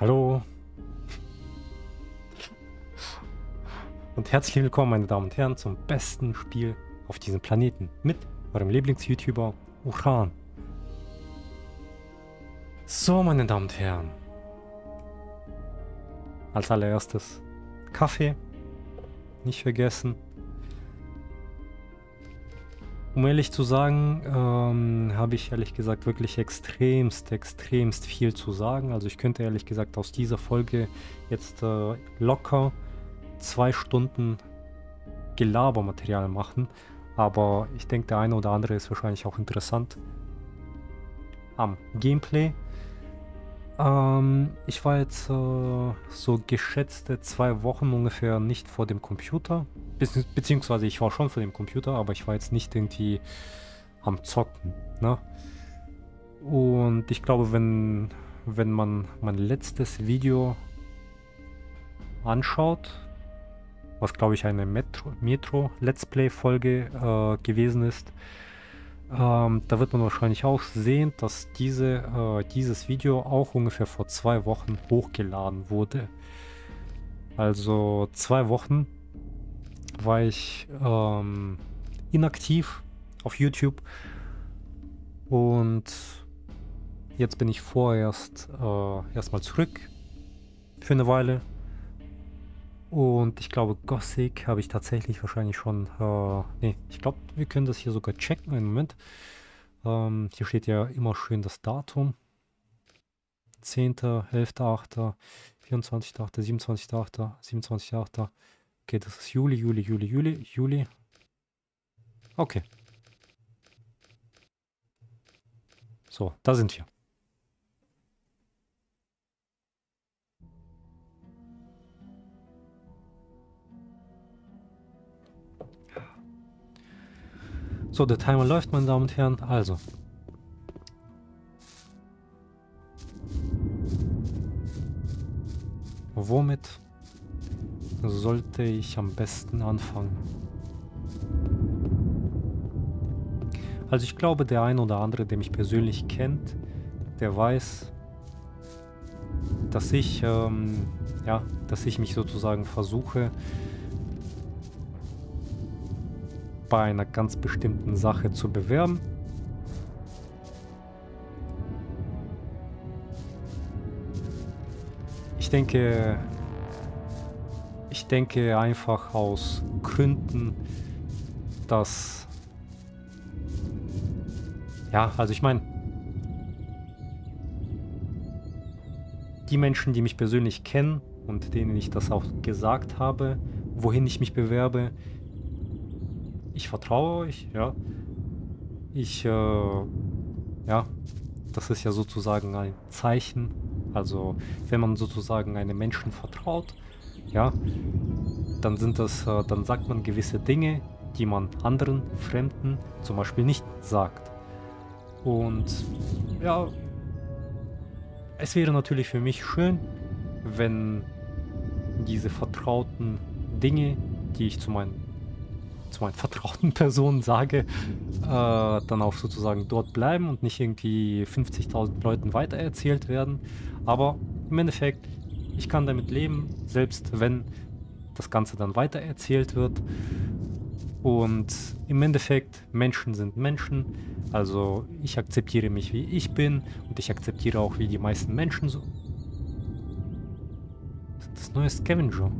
Hallo. Und herzlich willkommen, meine Damen und Herren, zum besten Spiel auf diesem Planeten mit eurem Lieblings-YouTuber Uran. So, meine Damen und Herren. Als allererstes Kaffee. Nicht vergessen. Um ehrlich zu sagen, ähm, habe ich ehrlich gesagt wirklich extremst, extremst viel zu sagen. Also ich könnte ehrlich gesagt aus dieser Folge jetzt äh, locker zwei Stunden Gelabermaterial machen. Aber ich denke, der eine oder andere ist wahrscheinlich auch interessant am Gameplay. Ähm, ich war jetzt äh, so geschätzte zwei Wochen ungefähr nicht vor dem Computer. Be beziehungsweise ich war schon vor dem Computer, aber ich war jetzt nicht irgendwie am Zocken. Ne? Und ich glaube, wenn, wenn man mein letztes Video anschaut, was glaube ich eine Metro, Metro Let's Play Folge äh, gewesen ist, ähm, da wird man wahrscheinlich auch sehen, dass diese, äh, dieses Video auch ungefähr vor zwei Wochen hochgeladen wurde. Also zwei Wochen war ich ähm, inaktiv auf YouTube und jetzt bin ich vorerst äh, erstmal zurück für eine Weile und ich glaube, Gothic habe ich tatsächlich wahrscheinlich schon. Äh, nee, ich glaube, wir können das hier sogar checken. Einen Moment. Ähm, hier steht ja immer schön das Datum. 10., 11.8., 24.8., 27.8., 27.8. Okay, das ist Juli, Juli, Juli, Juli, Juli. Okay. So, da sind wir. So, der Timer läuft, meine Damen und Herren. Also. Womit sollte ich am besten anfangen? Also ich glaube, der ein oder andere, der mich persönlich kennt, der weiß, dass ich, ähm, ja, dass ich mich sozusagen versuche, bei einer ganz bestimmten Sache zu bewerben. Ich denke, ich denke einfach aus Gründen, dass, ja, also ich meine, die Menschen, die mich persönlich kennen und denen ich das auch gesagt habe, wohin ich mich bewerbe, ich vertraue euch, ja. Ich, äh, ja, das ist ja sozusagen ein Zeichen. Also, wenn man sozusagen einem Menschen vertraut, ja, dann sind das, äh, dann sagt man gewisse Dinge, die man anderen Fremden zum Beispiel nicht sagt. Und ja, es wäre natürlich für mich schön, wenn diese vertrauten Dinge, die ich zu meinen zu meinen vertrauten Personen sage, äh, dann auch sozusagen dort bleiben und nicht irgendwie 50.000 Leuten weitererzählt werden. Aber im Endeffekt, ich kann damit leben, selbst wenn das Ganze dann weitererzählt wird. Und im Endeffekt, Menschen sind Menschen. Also ich akzeptiere mich, wie ich bin. Und ich akzeptiere auch, wie die meisten Menschen so... Das neue Scavenger.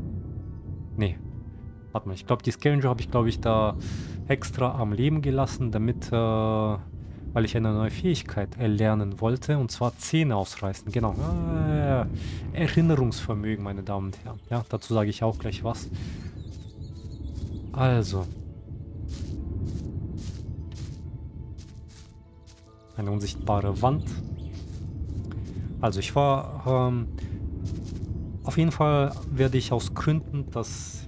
Nee, Warte mal, ich glaube, die Scavenger habe ich, glaube ich, da extra am Leben gelassen, damit, äh, weil ich eine neue Fähigkeit erlernen wollte, und zwar Zähne ausreißen. Genau. Äh, Erinnerungsvermögen, meine Damen und Herren. Ja, dazu sage ich auch gleich was. Also. Eine unsichtbare Wand. Also ich war... Ähm, auf jeden Fall werde ich aus Gründen, dass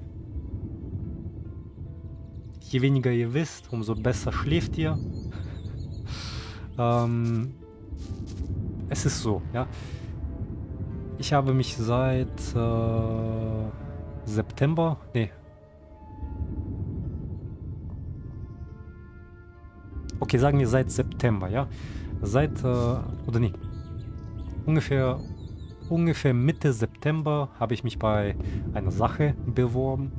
je weniger ihr wisst, umso besser schläft ihr. ähm, es ist so, ja. Ich habe mich seit äh, September, nee. Okay, sagen wir seit September, ja. Seit, äh, oder nee, ungefähr ungefähr Mitte September habe ich mich bei einer Sache beworben.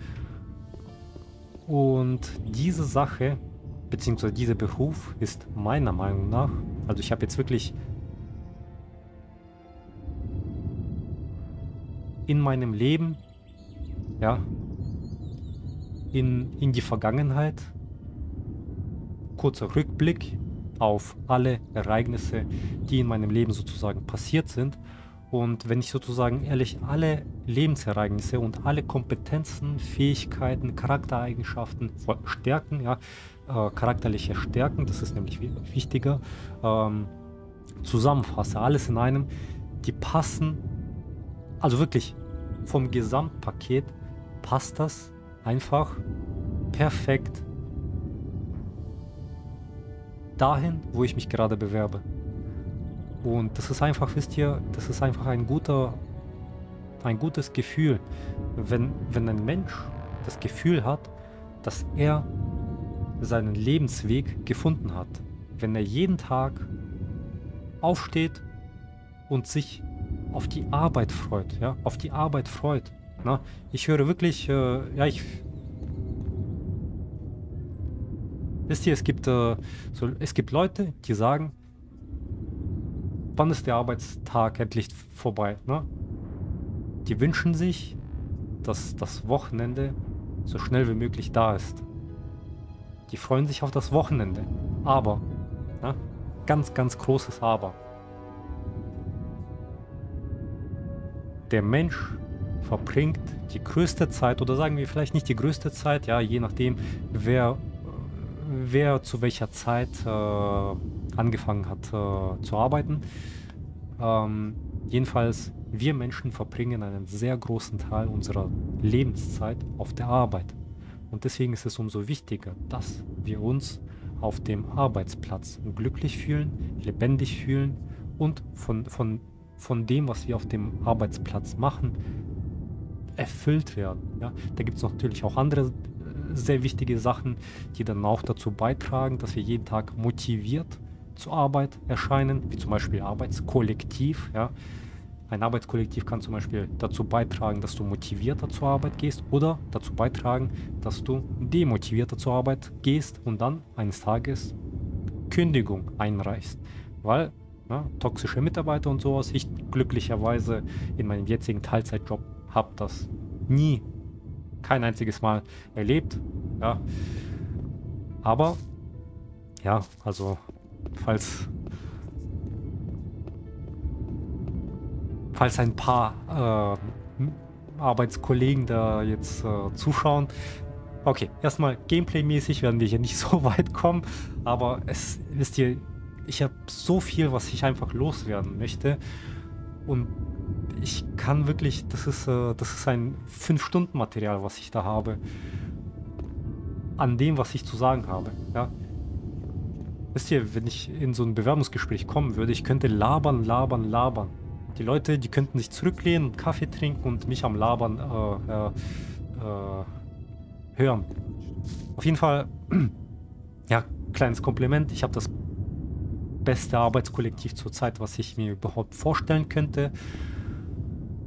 Und diese Sache, beziehungsweise dieser Beruf ist meiner Meinung nach, also ich habe jetzt wirklich in meinem Leben, ja, in, in die Vergangenheit, kurzer Rückblick auf alle Ereignisse, die in meinem Leben sozusagen passiert sind. Und wenn ich sozusagen ehrlich alle Lebensereignisse und alle Kompetenzen, Fähigkeiten, Charaktereigenschaften, Stärken, ja, äh, charakterliche Stärken, das ist nämlich wichtiger, ähm, zusammenfasse, alles in einem, die passen, also wirklich vom Gesamtpaket passt das einfach perfekt dahin, wo ich mich gerade bewerbe. Und das ist einfach, wisst ihr, das ist einfach ein guter, ein gutes Gefühl, wenn, wenn ein Mensch das Gefühl hat, dass er seinen Lebensweg gefunden hat. Wenn er jeden Tag aufsteht und sich auf die Arbeit freut, ja, auf die Arbeit freut. Na, ich höre wirklich, äh, ja, ich Wisst ihr, es gibt, äh, so, es gibt Leute, die sagen, wann ist der Arbeitstag endlich vorbei? Ne? Die wünschen sich, dass das Wochenende so schnell wie möglich da ist. Die freuen sich auf das Wochenende. Aber, ne? ganz, ganz großes Aber. Der Mensch verbringt die größte Zeit, oder sagen wir vielleicht nicht die größte Zeit, ja, je nachdem, wer wer zu welcher Zeit äh, angefangen hat äh, zu arbeiten. Ähm, jedenfalls, wir Menschen verbringen einen sehr großen Teil unserer Lebenszeit auf der Arbeit. Und deswegen ist es umso wichtiger, dass wir uns auf dem Arbeitsplatz glücklich fühlen, lebendig fühlen und von, von, von dem, was wir auf dem Arbeitsplatz machen, erfüllt werden. Ja? Da gibt es natürlich auch andere sehr wichtige Sachen, die dann auch dazu beitragen, dass wir jeden Tag motiviert zur Arbeit erscheinen, wie zum Beispiel Arbeitskollektiv. Ja. Ein Arbeitskollektiv kann zum Beispiel dazu beitragen, dass du motivierter zur Arbeit gehst oder dazu beitragen, dass du demotivierter zur Arbeit gehst und dann eines Tages Kündigung einreichst. Weil ja, toxische Mitarbeiter und sowas, ich glücklicherweise in meinem jetzigen Teilzeitjob habe das nie kein einziges Mal erlebt. Ja. Aber, ja, also, falls, falls ein paar äh, Arbeitskollegen da jetzt äh, zuschauen, Okay, erstmal Gameplay-mäßig werden wir hier nicht so weit kommen, aber es wisst ihr, ich habe so viel, was ich einfach loswerden möchte und ich kann wirklich, das ist, äh, das ist ein 5-Stunden-Material, was ich da habe. An dem, was ich zu sagen habe. Ja. Wisst ihr, wenn ich in so ein Bewerbungsgespräch kommen würde, ich könnte labern, labern, labern. Die Leute, die könnten sich zurücklehnen Kaffee trinken und mich am Labern äh, äh, äh, hören. Auf jeden Fall, ja, kleines Kompliment. Ich habe das beste Arbeitskollektiv zurzeit, was ich mir überhaupt vorstellen könnte.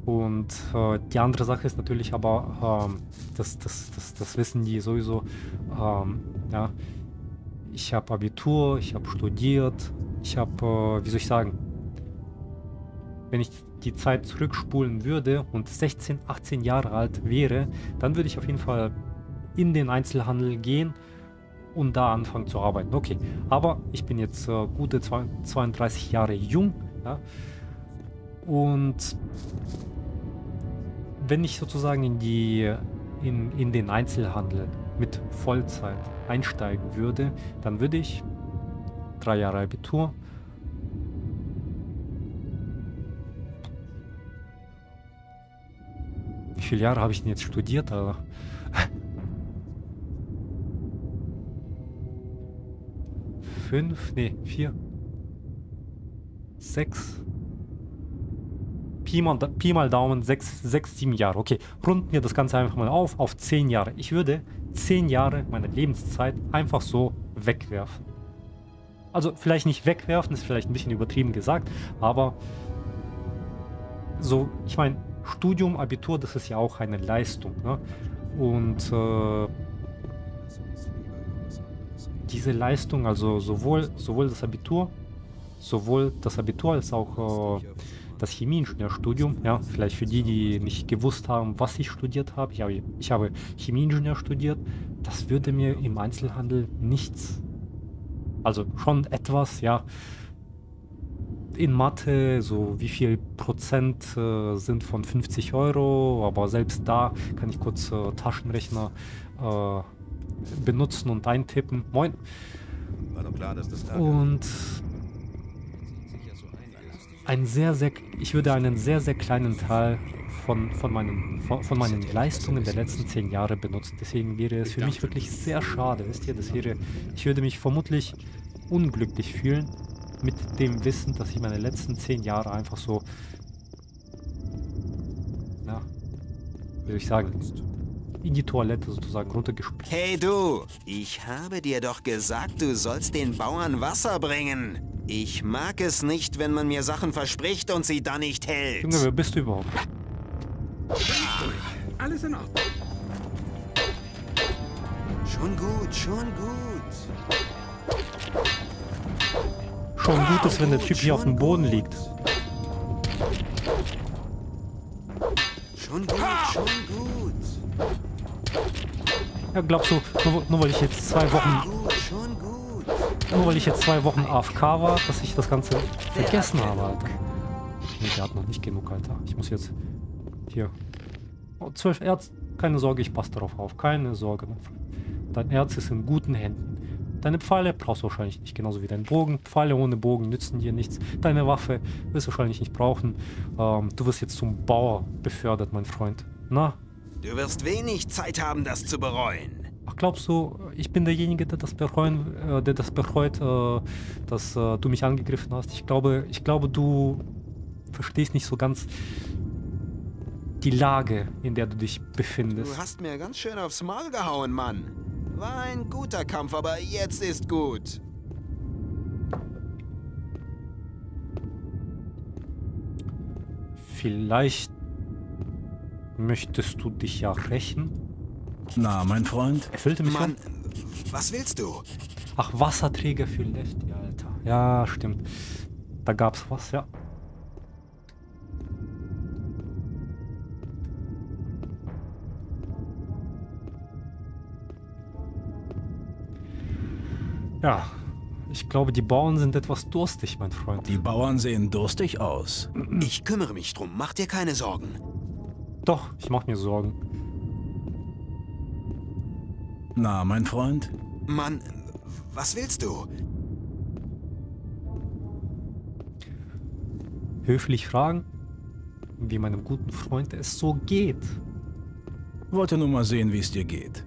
Und äh, die andere Sache ist natürlich aber, ähm, das, das, das, das wissen die sowieso, ähm, ja, ich habe Abitur, ich habe studiert, ich habe, äh, wie soll ich sagen, wenn ich die Zeit zurückspulen würde und 16, 18 Jahre alt wäre, dann würde ich auf jeden Fall in den Einzelhandel gehen und da anfangen zu arbeiten. Okay, aber ich bin jetzt äh, gute 32 Jahre jung, ja, und wenn ich sozusagen in die in, in den Einzelhandel mit Vollzeit einsteigen würde, dann würde ich drei Jahre Abitur Wie viele Jahre habe ich denn jetzt studiert? Aber Fünf? Nee, vier. Sechs. Pi mal, Pi mal Daumen 6, 6, 7 Jahre. Okay, runden wir das Ganze einfach mal auf, auf 10 Jahre. Ich würde 10 Jahre meiner Lebenszeit einfach so wegwerfen. Also vielleicht nicht wegwerfen, ist vielleicht ein bisschen übertrieben gesagt, aber so, ich meine, Studium, Abitur, das ist ja auch eine Leistung. Ne? Und äh, diese Leistung, also sowohl, sowohl das Abitur, sowohl das Abitur als auch äh, das Chemieingenieurstudium, ja, vielleicht für die, die nicht gewusst haben, was ich studiert habe, ich habe, ich habe Chemieingenieur studiert, das würde mir im Einzelhandel nichts, also schon etwas, ja, in Mathe, so wie viel Prozent äh, sind von 50 Euro, aber selbst da kann ich kurz äh, Taschenrechner äh, benutzen und eintippen. Moin. War doch klar, dass das und ein sehr, sehr, ich würde einen sehr, sehr kleinen Teil von, von, meinen, von, von meinen Leistungen der letzten zehn Jahre benutzen. Deswegen wäre es für mich wirklich sehr schade, wisst ihr, das wäre, ich würde mich vermutlich unglücklich fühlen mit dem Wissen, dass ich meine letzten zehn Jahre einfach so, ja, wie soll ich sagen, in die Toilette sozusagen runtergespült. Hey du, ich habe dir doch gesagt, du sollst den Bauern Wasser bringen. Ich mag es nicht, wenn man mir Sachen verspricht und sie dann nicht hält. Junge, wer bist du überhaupt? Alles in Ordnung. Schon gut, schon gut. Schon gut ist, wenn der Typ hier auf dem Boden liegt. Schon gut, schon gut. Ja, glaubst du, nur, nur weil ich jetzt zwei Wochen nur weil ich jetzt zwei Wochen AFK war, dass ich das Ganze vergessen habe, Alter. Nee, der hat noch nicht genug, Alter. Ich muss jetzt... Hier. Oh, zwölf Erz. Keine Sorge, ich passe darauf auf. Keine Sorge. Dein Erz ist in guten Händen. Deine Pfeile brauchst du wahrscheinlich nicht, genauso wie dein Bogen. Pfeile ohne Bogen nützen dir nichts. Deine Waffe wirst du wahrscheinlich nicht brauchen. Ähm, du wirst jetzt zum Bauer befördert, mein Freund. Na? Du wirst wenig Zeit haben, das zu bereuen. Ach, glaubst du, ich bin derjenige, der das bereuen, äh, der das bereut, äh, dass äh, du mich angegriffen hast? Ich glaube, ich glaube, du verstehst nicht so ganz die Lage, in der du dich befindest. Du hast mir ganz schön aufs Maul gehauen, Mann. War ein guter Kampf, aber jetzt ist gut. Vielleicht möchtest du dich ja rächen? Na, mein Freund? Erfüllte mich Mann, was willst du? Ach, Wasserträger für Lefty, Alter. Ja, stimmt. Da gab's was, ja. Ja, ich glaube, die Bauern sind etwas durstig, mein Freund. Die Bauern sehen durstig aus. Ich kümmere mich drum, mach dir keine Sorgen. Doch, ich mach mir Sorgen. Na, mein Freund? Mann, was willst du? Höflich fragen, wie meinem guten Freund es so geht. Wollte nur mal sehen, wie es dir geht.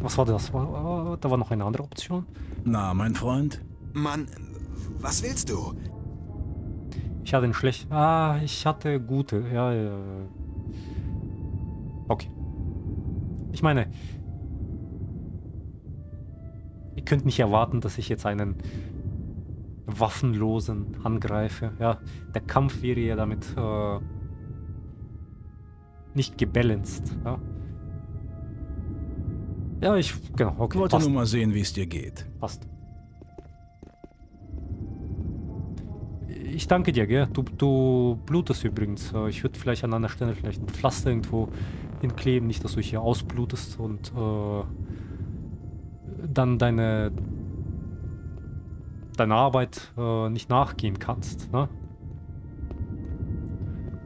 Was war das? Da war noch eine andere Option. Na, mein Freund? Mann, was willst du? Ich hatte einen schlechten... Ah, ich hatte gute. Ja, ja. Ich meine, ihr könnt nicht erwarten, dass ich jetzt einen Waffenlosen angreife. Ja, der Kampf wäre ja damit äh, nicht gebalanced. Ja? ja, ich, genau, okay. Ich wollte passt. nur mal sehen, wie es dir geht. Passt. Ich danke dir, gell? Du, du blutest übrigens. Äh, ich würde vielleicht an einer Stelle vielleicht ein Pflaster irgendwo hinkleben, nicht, dass du hier ausblutest und äh, dann deine, deine Arbeit äh, nicht nachgehen kannst. Ne?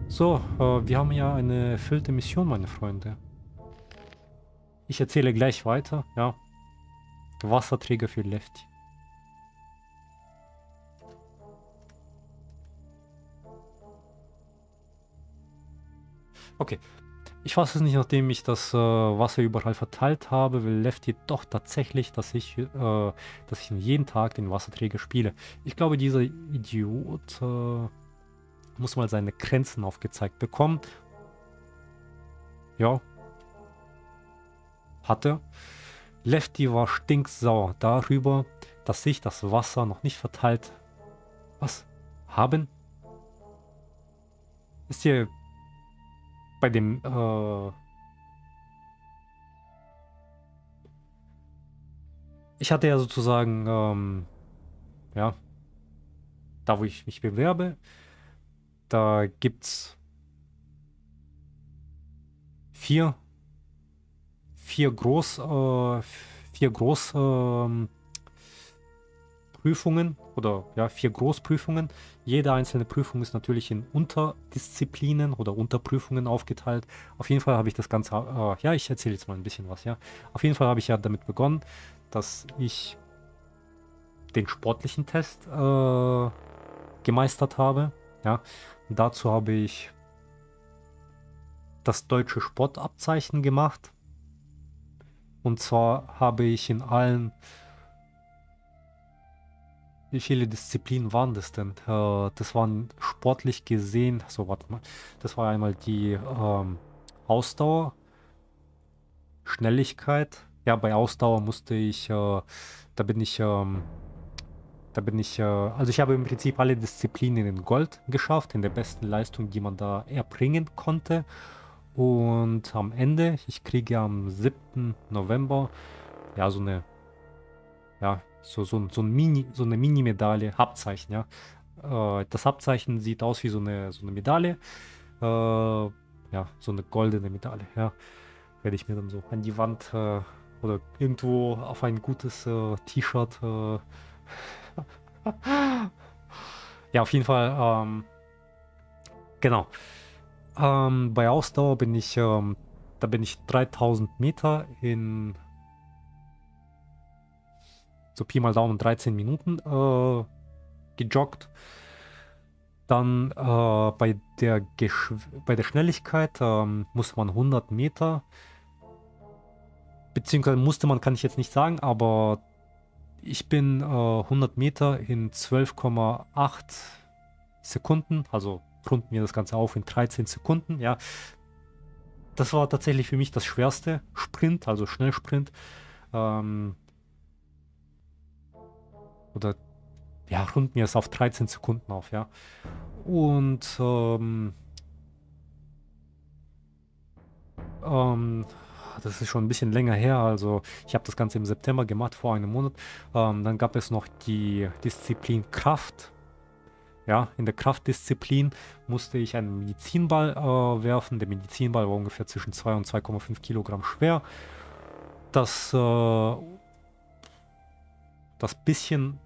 So, äh, wir haben ja eine erfüllte Mission, meine Freunde. Ich erzähle gleich weiter, ja. Wasserträger für Lefty. Okay, ich weiß es nicht, nachdem ich das äh, Wasser überall verteilt habe, will Lefty doch tatsächlich, dass ich, äh, dass ich jeden Tag den Wasserträger spiele. Ich glaube, dieser Idiot äh, muss mal seine Grenzen aufgezeigt bekommen. Ja. Hatte. Lefty war stinksauer darüber, dass ich das Wasser noch nicht verteilt. Was? Haben? wisst ihr, bei dem, äh, ich hatte ja sozusagen, ähm, ja, da wo ich mich bewerbe, da gibt's vier, vier Groß, äh, vier Groß, äh, Prüfungen oder ja, vier Großprüfungen. Jede einzelne Prüfung ist natürlich in Unterdisziplinen oder Unterprüfungen aufgeteilt. Auf jeden Fall habe ich das Ganze, äh, ja, ich erzähle jetzt mal ein bisschen was, ja. Auf jeden Fall habe ich ja damit begonnen, dass ich den sportlichen Test äh, gemeistert habe, ja. Dazu habe ich das deutsche Sportabzeichen gemacht. Und zwar habe ich in allen wie viele Disziplinen waren das denn? Äh, das waren sportlich gesehen, so warte mal, das war einmal die ähm, Ausdauer, Schnelligkeit. Ja, bei Ausdauer musste ich, äh, da bin ich, ähm, da bin ich, äh, also ich habe im Prinzip alle Disziplinen in Gold geschafft, in der besten Leistung, die man da erbringen konnte. Und am Ende, ich kriege am 7. November, ja, so eine, ja, so, so, so, ein Mini, so eine Mini-Medaille, Abzeichen, ja. Äh, das Abzeichen sieht aus wie so eine, so eine Medaille. Äh, ja, so eine goldene Medaille, ja. Werde ich mir dann so an die Wand äh, oder irgendwo auf ein gutes äh, T-Shirt. Äh, ja, auf jeden Fall. Ähm, genau. Ähm, bei Ausdauer bin ich, ähm, da bin ich 3000 Meter in so Pi mal Daumen 13 Minuten äh, gejoggt. Dann äh, bei, der bei der Schnelligkeit äh, muss man 100 Meter, beziehungsweise musste man, kann ich jetzt nicht sagen, aber ich bin 100 äh, Meter in 12,8 Sekunden, also runden wir das Ganze auf in 13 Sekunden, ja. Das war tatsächlich für mich das schwerste Sprint, also Schnellsprint. Ähm, oder ja, runden wir es auf 13 Sekunden auf, ja. Und ähm, ähm, das ist schon ein bisschen länger her, also ich habe das Ganze im September gemacht, vor einem Monat. Ähm, dann gab es noch die Disziplin Kraft. Ja, in der Kraftdisziplin musste ich einen Medizinball äh, werfen. Der Medizinball war ungefähr zwischen 2 und 2,5 Kilogramm schwer. Das äh, das bisschen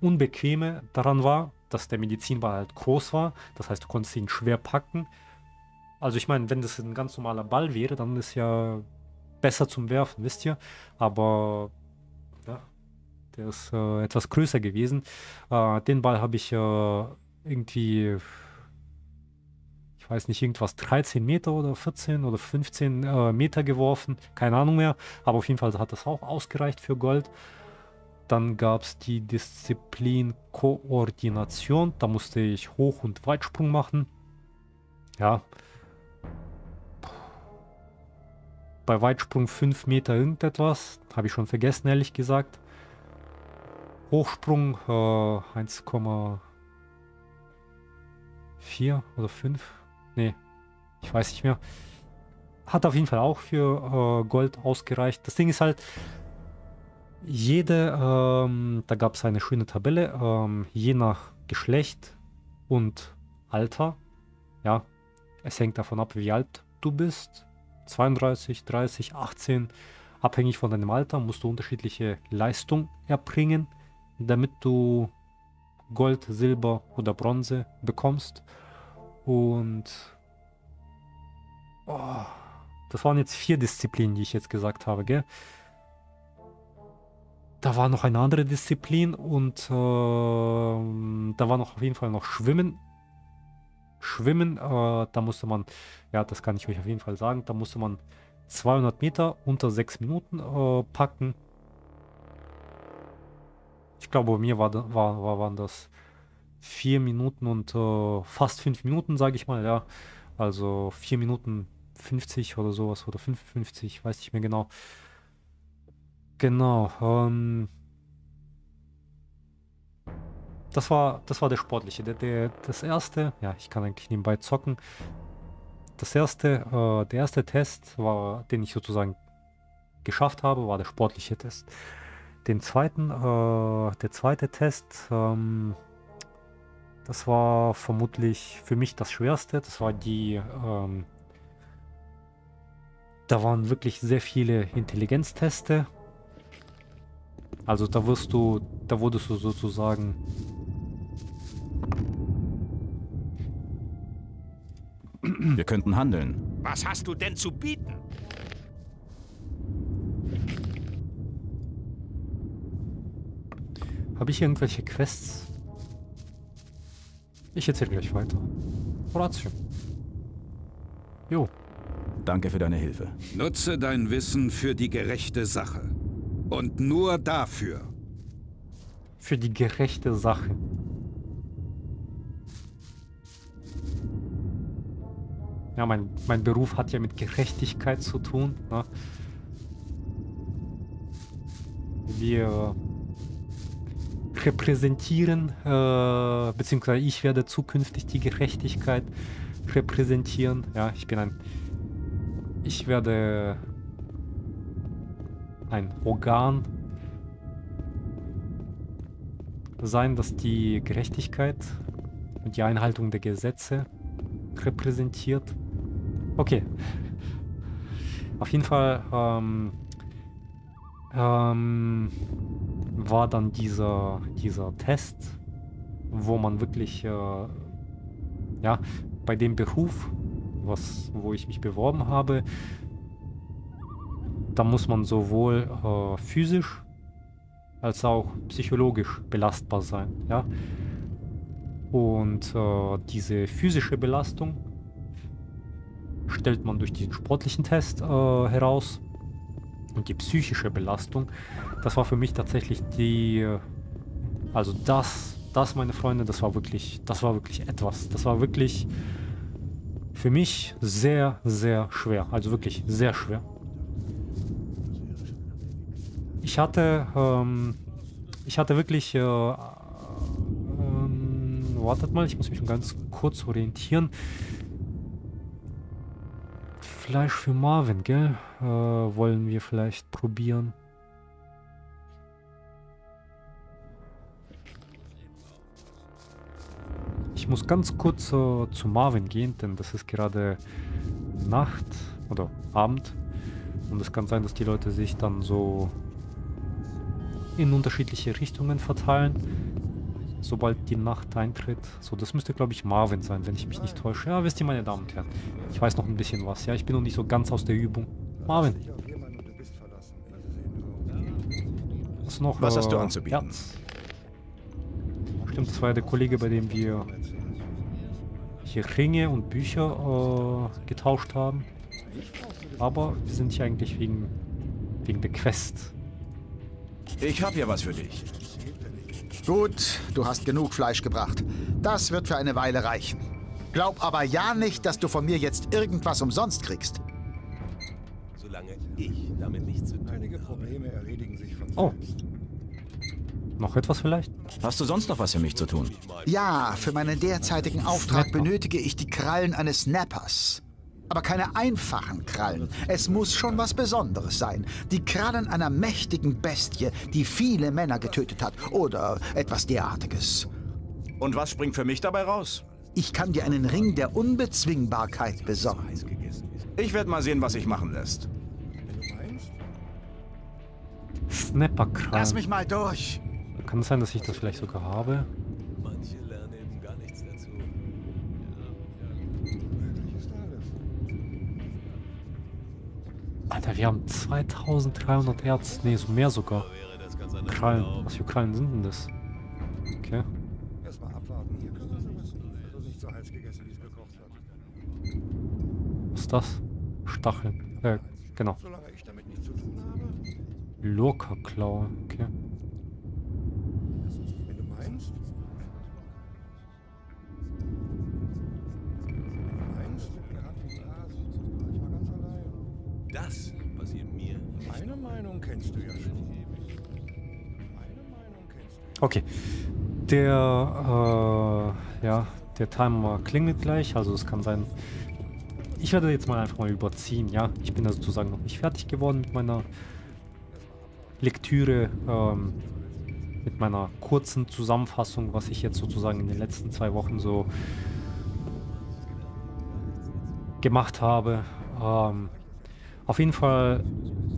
Unbequeme daran war, dass der Medizinball halt groß war. Das heißt, du konntest ihn schwer packen. Also ich meine, wenn das ein ganz normaler Ball wäre, dann ist ja besser zum Werfen, wisst ihr. Aber ja, der ist äh, etwas größer gewesen. Äh, den Ball habe ich äh, irgendwie, ich weiß nicht, irgendwas 13 Meter oder 14 oder 15 äh, Meter geworfen. Keine Ahnung mehr. Aber auf jeden Fall hat das auch ausgereicht für Gold. Dann gab es die Disziplin Koordination. Da musste ich Hoch- und Weitsprung machen. Ja. Bei Weitsprung 5 Meter irgendetwas. Habe ich schon vergessen, ehrlich gesagt. Hochsprung äh, 1,4 oder 5. Nee, ich weiß nicht mehr. Hat auf jeden Fall auch für äh, Gold ausgereicht. Das Ding ist halt, jede, ähm, da gab es eine schöne Tabelle, ähm, je nach Geschlecht und Alter. Ja, es hängt davon ab, wie alt du bist. 32, 30, 18. Abhängig von deinem Alter musst du unterschiedliche Leistung erbringen, damit du Gold, Silber oder Bronze bekommst. Und oh, das waren jetzt vier Disziplinen, die ich jetzt gesagt habe, gell? Da war noch eine andere Disziplin und äh, da war noch auf jeden Fall noch Schwimmen. Schwimmen, äh, da musste man, ja, das kann ich euch auf jeden Fall sagen, da musste man 200 Meter unter 6 Minuten äh, packen. Ich glaube, bei mir war, war, war, waren das 4 Minuten und äh, fast 5 Minuten, sage ich mal, ja. Also 4 Minuten 50 oder sowas oder 55, weiß ich mehr genau. Genau. Ähm, das war, das war der sportliche. Der, der, das erste, ja, ich kann eigentlich nebenbei zocken. Das erste, äh, der erste Test war, den ich sozusagen geschafft habe, war der sportliche Test. Den zweiten, äh, der zweite Test, ähm, das war vermutlich für mich das Schwerste. Das war die, ähm, da waren wirklich sehr viele Intelligenzteste. Also da wirst du, da wurdest du sozusagen Wir könnten handeln. Was hast du denn zu bieten? Habe ich irgendwelche Quests? Ich erzähle gleich weiter. Horatio. Jo. Danke für deine Hilfe. Nutze dein Wissen für die gerechte Sache. Und nur dafür. Für die gerechte Sache. Ja, mein, mein Beruf hat ja mit Gerechtigkeit zu tun. Ne? Wir repräsentieren, äh, beziehungsweise ich werde zukünftig die Gerechtigkeit repräsentieren. Ja, ich bin ein... Ich werde ein Organ sein, das die Gerechtigkeit und die Einhaltung der Gesetze repräsentiert. Okay. Auf jeden Fall ähm, ähm, war dann dieser, dieser Test, wo man wirklich, äh, ja, bei dem Beruf, was, wo ich mich beworben habe, da muss man sowohl äh, physisch als auch psychologisch belastbar sein, ja. Und äh, diese physische Belastung stellt man durch diesen sportlichen Test äh, heraus. Und die psychische Belastung, das war für mich tatsächlich die, äh, also das, das, meine Freunde, das war wirklich, das war wirklich etwas. Das war wirklich für mich sehr, sehr schwer. Also wirklich sehr schwer. Ich hatte, ähm, ich hatte wirklich, äh, ähm, wartet mal, ich muss mich ganz kurz orientieren. Fleisch für Marvin, gell? Äh, wollen wir vielleicht probieren. Ich muss ganz kurz äh, zu Marvin gehen, denn das ist gerade Nacht oder Abend. Und es kann sein, dass die Leute sich dann so in unterschiedliche Richtungen verteilen sobald die Nacht eintritt. So, das müsste, glaube ich, Marvin sein, wenn ich mich nicht täusche. Ja, wisst ihr, meine Damen und Herren. Ich weiß noch ein bisschen was. Ja, ich bin noch nicht so ganz aus der Übung. Marvin. Was noch? Was äh, hast du anzubieten? Herz. Stimmt, das war ja der Kollege, bei dem wir hier Ringe und Bücher äh, getauscht haben. Aber wir sind hier eigentlich wegen, wegen der Quest. Ich habe ja was für dich. Gut, du hast genug Fleisch gebracht. Das wird für eine Weile reichen. Glaub aber ja nicht, dass du von mir jetzt irgendwas umsonst kriegst. Solange ich damit nichts zu tun Einige Probleme erledigen sich von Oh. Noch etwas vielleicht? Hast du sonst noch was für mich zu tun? Ja, für meinen derzeitigen Auftrag Snapper. benötige ich die Krallen eines Snappers. Aber keine einfachen Krallen. Es muss schon was Besonderes sein. Die Krallen einer mächtigen Bestie, die viele Männer getötet hat. Oder etwas derartiges. Und was springt für mich dabei raus? Ich kann dir einen Ring der Unbezwingbarkeit besorgen. Ich werde mal sehen, was sich machen lässt. Snapperkran. Lass mich mal durch. Kann es sein, dass ich das vielleicht sogar habe? Alter, wir haben 2300 Herz. Nee, so mehr sogar. Krallen. Was für Krallen sind denn das? Okay. Erstmal abwarten. Hier können Sie wissen. Nicht so heiß gegessen, wie es gekocht hat. Was ist das? Stacheln. Äh, genau. Lurkerklaue. Okay. Das passiert mir. Meine Meinung kennst du ja schon. Meine Meinung kennst du ja. Okay. Der, äh, ja, der Timer klingelt gleich, also es kann sein... Ich werde jetzt mal einfach mal überziehen, ja. Ich bin da sozusagen noch nicht fertig geworden mit meiner Lektüre, ähm, mit meiner kurzen Zusammenfassung, was ich jetzt sozusagen in den letzten zwei Wochen so gemacht habe. Ähm, auf jeden Fall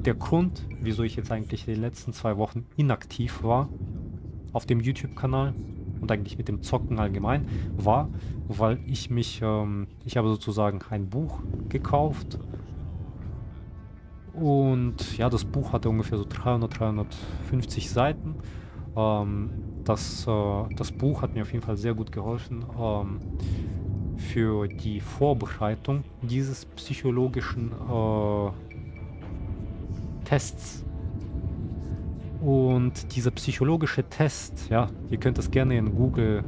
der Grund, wieso ich jetzt eigentlich die letzten zwei Wochen inaktiv war auf dem YouTube-Kanal und eigentlich mit dem Zocken allgemein, war, weil ich mich, ähm, ich habe sozusagen ein Buch gekauft und ja, das Buch hatte ungefähr so 300, 350 Seiten. Ähm, das, äh, das Buch hat mir auf jeden Fall sehr gut geholfen ähm, für die Vorbereitung dieses psychologischen äh, Tests und dieser psychologische Test, ja, ihr könnt das gerne in Google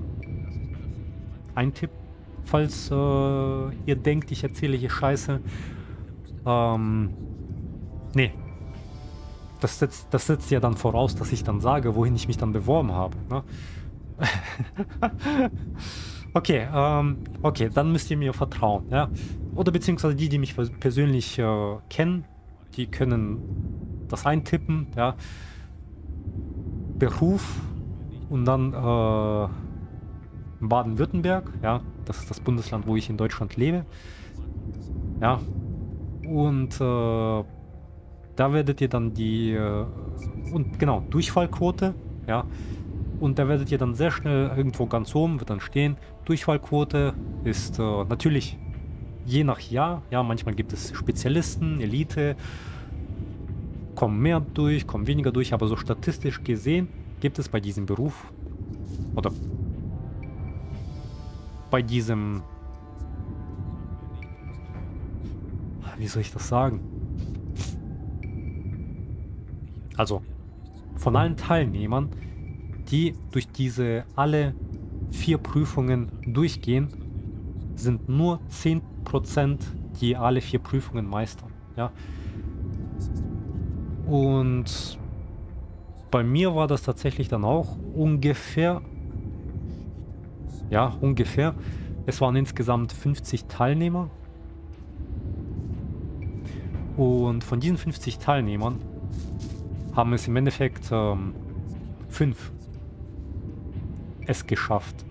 eintippen, falls äh, ihr denkt, ich erzähle hier Scheiße. Ähm, nee. Das setzt, das setzt ja dann voraus, dass ich dann sage, wohin ich mich dann beworben habe. Ne? okay, ähm, okay, dann müsst ihr mir vertrauen, ja. Oder beziehungsweise die, die mich persönlich äh, kennen, die können das eintippen, ja. Beruf und dann äh, Baden-Württemberg, ja, das ist das Bundesland, wo ich in Deutschland lebe. Ja, und äh, da werdet ihr dann die, äh, und genau, Durchfallquote, ja, und da werdet ihr dann sehr schnell irgendwo ganz oben, wird dann stehen, Durchfallquote ist äh, natürlich je nach Jahr, ja, manchmal gibt es Spezialisten, Elite, kommen mehr durch, kommen weniger durch, aber so statistisch gesehen gibt es bei diesem Beruf oder bei diesem wie soll ich das sagen? Also von allen Teilnehmern, die durch diese alle vier Prüfungen durchgehen, sind nur 10%, die alle vier Prüfungen meistern. Ja, und bei mir war das tatsächlich dann auch ungefähr, ja, ungefähr. Es waren insgesamt 50 Teilnehmer. Und von diesen 50 Teilnehmern haben es im Endeffekt ähm, fünf es geschafft.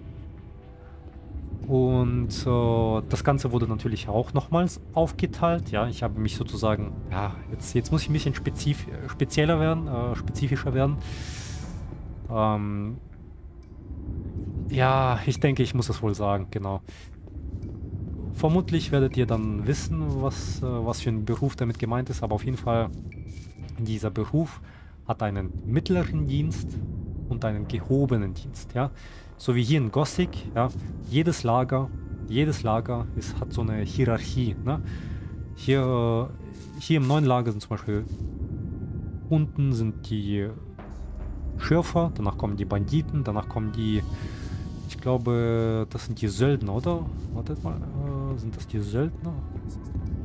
Und äh, das Ganze wurde natürlich auch nochmals aufgeteilt. Ja, ich habe mich sozusagen, ja, jetzt, jetzt muss ich ein bisschen spezif spezieller werden, äh, spezifischer werden. Ähm, ja, ich denke, ich muss es wohl sagen, genau. Vermutlich werdet ihr dann wissen, was, äh, was für ein Beruf damit gemeint ist, aber auf jeden Fall, dieser Beruf hat einen mittleren Dienst und einen gehobenen Dienst, ja so wie hier in Gothic, ja, jedes Lager, jedes Lager ist, hat so eine Hierarchie. Ne? Hier, hier im neuen Lager sind zum Beispiel unten sind die Schürfer, danach kommen die Banditen, danach kommen die, ich glaube, das sind die Söldner, oder? Wartet mal, äh, sind das die Söldner?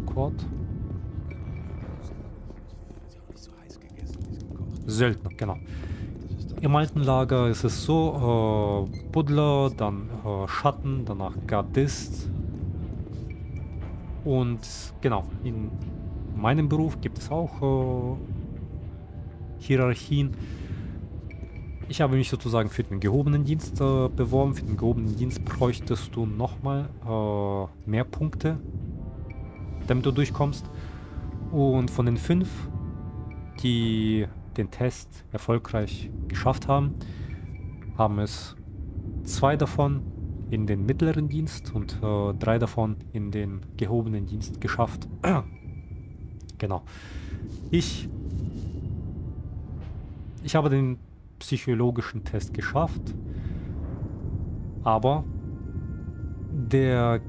Quad? Söldner, genau. Im alten Lager ist es so, äh, Buddler, dann äh, Schatten, danach Gardist. Und genau, in meinem Beruf gibt es auch äh, Hierarchien. Ich habe mich sozusagen für den gehobenen Dienst äh, beworben. Für den gehobenen Dienst bräuchtest du nochmal äh, mehr Punkte, damit du durchkommst. Und von den fünf, die den Test erfolgreich geschafft haben, haben es zwei davon in den mittleren Dienst und äh, drei davon in den gehobenen Dienst geschafft. genau. Ich, ich habe den psychologischen Test geschafft, aber der,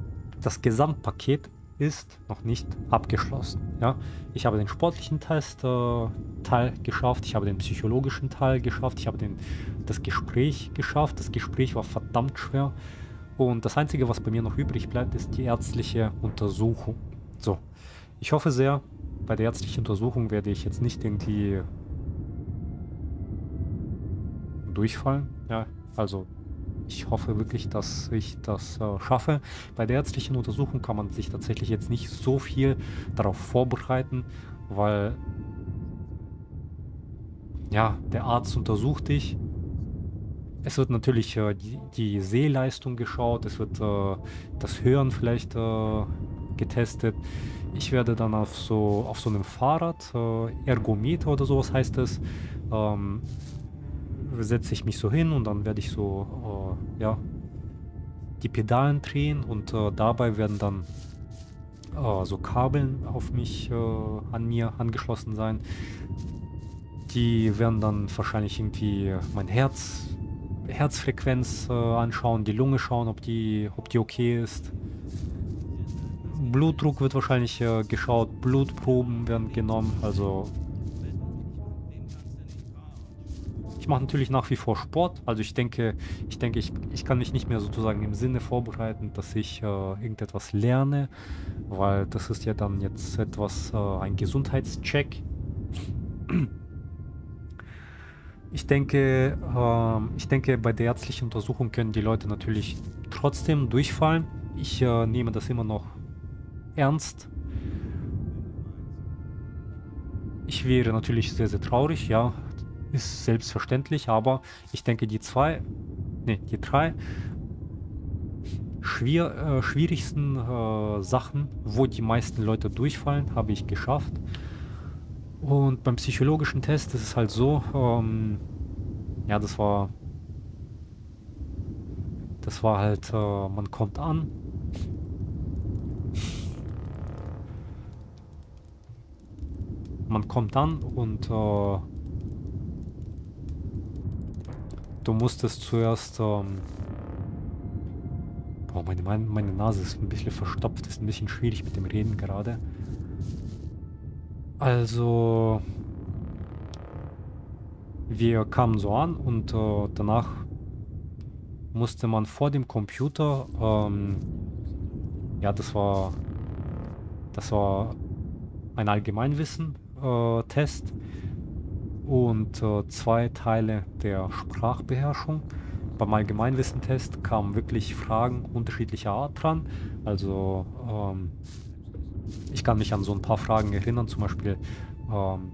das Gesamtpaket ist noch nicht abgeschlossen. Ja? Ich habe den sportlichen Test, äh, Teil geschafft, ich habe den psychologischen Teil geschafft, ich habe den, das Gespräch geschafft. Das Gespräch war verdammt schwer. Und das Einzige, was bei mir noch übrig bleibt, ist die ärztliche Untersuchung. So, ich hoffe sehr, bei der ärztlichen Untersuchung werde ich jetzt nicht irgendwie durchfallen. Ja, also ich hoffe wirklich, dass ich das äh, schaffe. Bei der ärztlichen Untersuchung kann man sich tatsächlich jetzt nicht so viel darauf vorbereiten, weil ja, der Arzt untersucht dich. Es wird natürlich äh, die, die, Sehleistung geschaut, es wird äh, das Hören vielleicht äh, getestet. Ich werde dann auf so, auf so einem Fahrrad, äh, Ergometer oder sowas heißt es, ähm, setze ich mich so hin und dann werde ich so, äh, ja, die Pedalen drehen und äh, dabei werden dann so Kabeln auf mich, an mir angeschlossen sein. Die werden dann wahrscheinlich irgendwie mein Herz, Herzfrequenz äh, anschauen, die Lunge schauen, ob die, ob die okay ist. Blutdruck wird wahrscheinlich äh, geschaut, Blutproben werden genommen, also ich mache natürlich nach wie vor Sport, also ich denke, ich denke, ich, ich kann mich nicht mehr sozusagen im Sinne vorbereiten, dass ich äh, irgendetwas lerne, weil das ist ja dann jetzt etwas, äh, ein Gesundheitscheck. Ich denke, äh, ich denke, bei der ärztlichen Untersuchung können die Leute natürlich trotzdem durchfallen. Ich äh, nehme das immer noch ernst. Ich wäre natürlich sehr, sehr traurig, ja, ist selbstverständlich, aber ich denke, die zwei, ne, die drei schwier äh, schwierigsten äh, Sachen, wo die meisten Leute durchfallen, habe ich geschafft. Und beim psychologischen Test ist es halt so, ähm, ja, das war, das war halt, äh, man kommt an. Man kommt an und äh, du musstest zuerst, ähm, boah, meine, meine Nase ist ein bisschen verstopft, ist ein bisschen schwierig mit dem Reden gerade. Also, wir kamen so an und äh, danach musste man vor dem Computer, ähm, ja, das war, das war ein Allgemeinwissen-Test äh, und äh, zwei Teile der Sprachbeherrschung. Beim Allgemeinwissen-Test kamen wirklich Fragen unterschiedlicher Art dran. Also ähm, ich kann mich an so ein paar Fragen erinnern, zum Beispiel, ähm,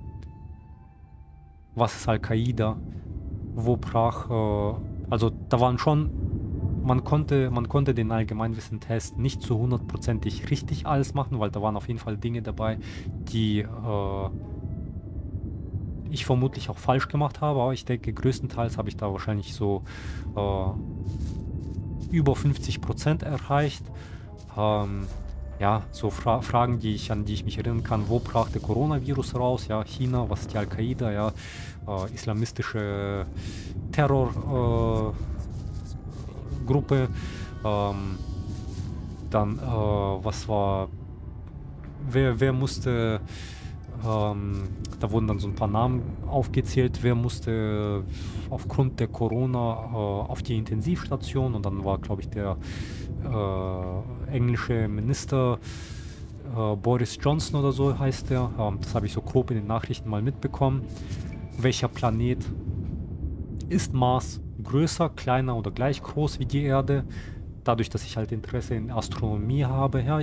was ist Al-Qaida? Wo brach, äh, also da waren schon, man konnte, man konnte den Allgemeinwissen-Test nicht zu hundertprozentig richtig alles machen, weil da waren auf jeden Fall Dinge dabei, die äh, ich vermutlich auch falsch gemacht habe, aber ich denke, größtenteils habe ich da wahrscheinlich so äh, über 50% erreicht. Ähm, ja, so Fra Fragen, die ich, an die ich mich erinnern kann. Wo brach der Coronavirus raus? Ja, China, was ist die Al-Qaida? Ja, äh, islamistische Terrorgruppe. Äh, ähm, dann, äh, was war, wer, wer musste, ähm, da wurden dann so ein paar Namen aufgezählt, wer musste aufgrund der Corona äh, auf die Intensivstation und dann war, glaube ich, der äh, englische Minister äh, Boris Johnson oder so heißt der. Ähm, das habe ich so grob in den Nachrichten mal mitbekommen. Welcher Planet ist Mars? Größer, kleiner oder gleich groß wie die Erde? Dadurch, dass ich halt Interesse in Astronomie habe, ja,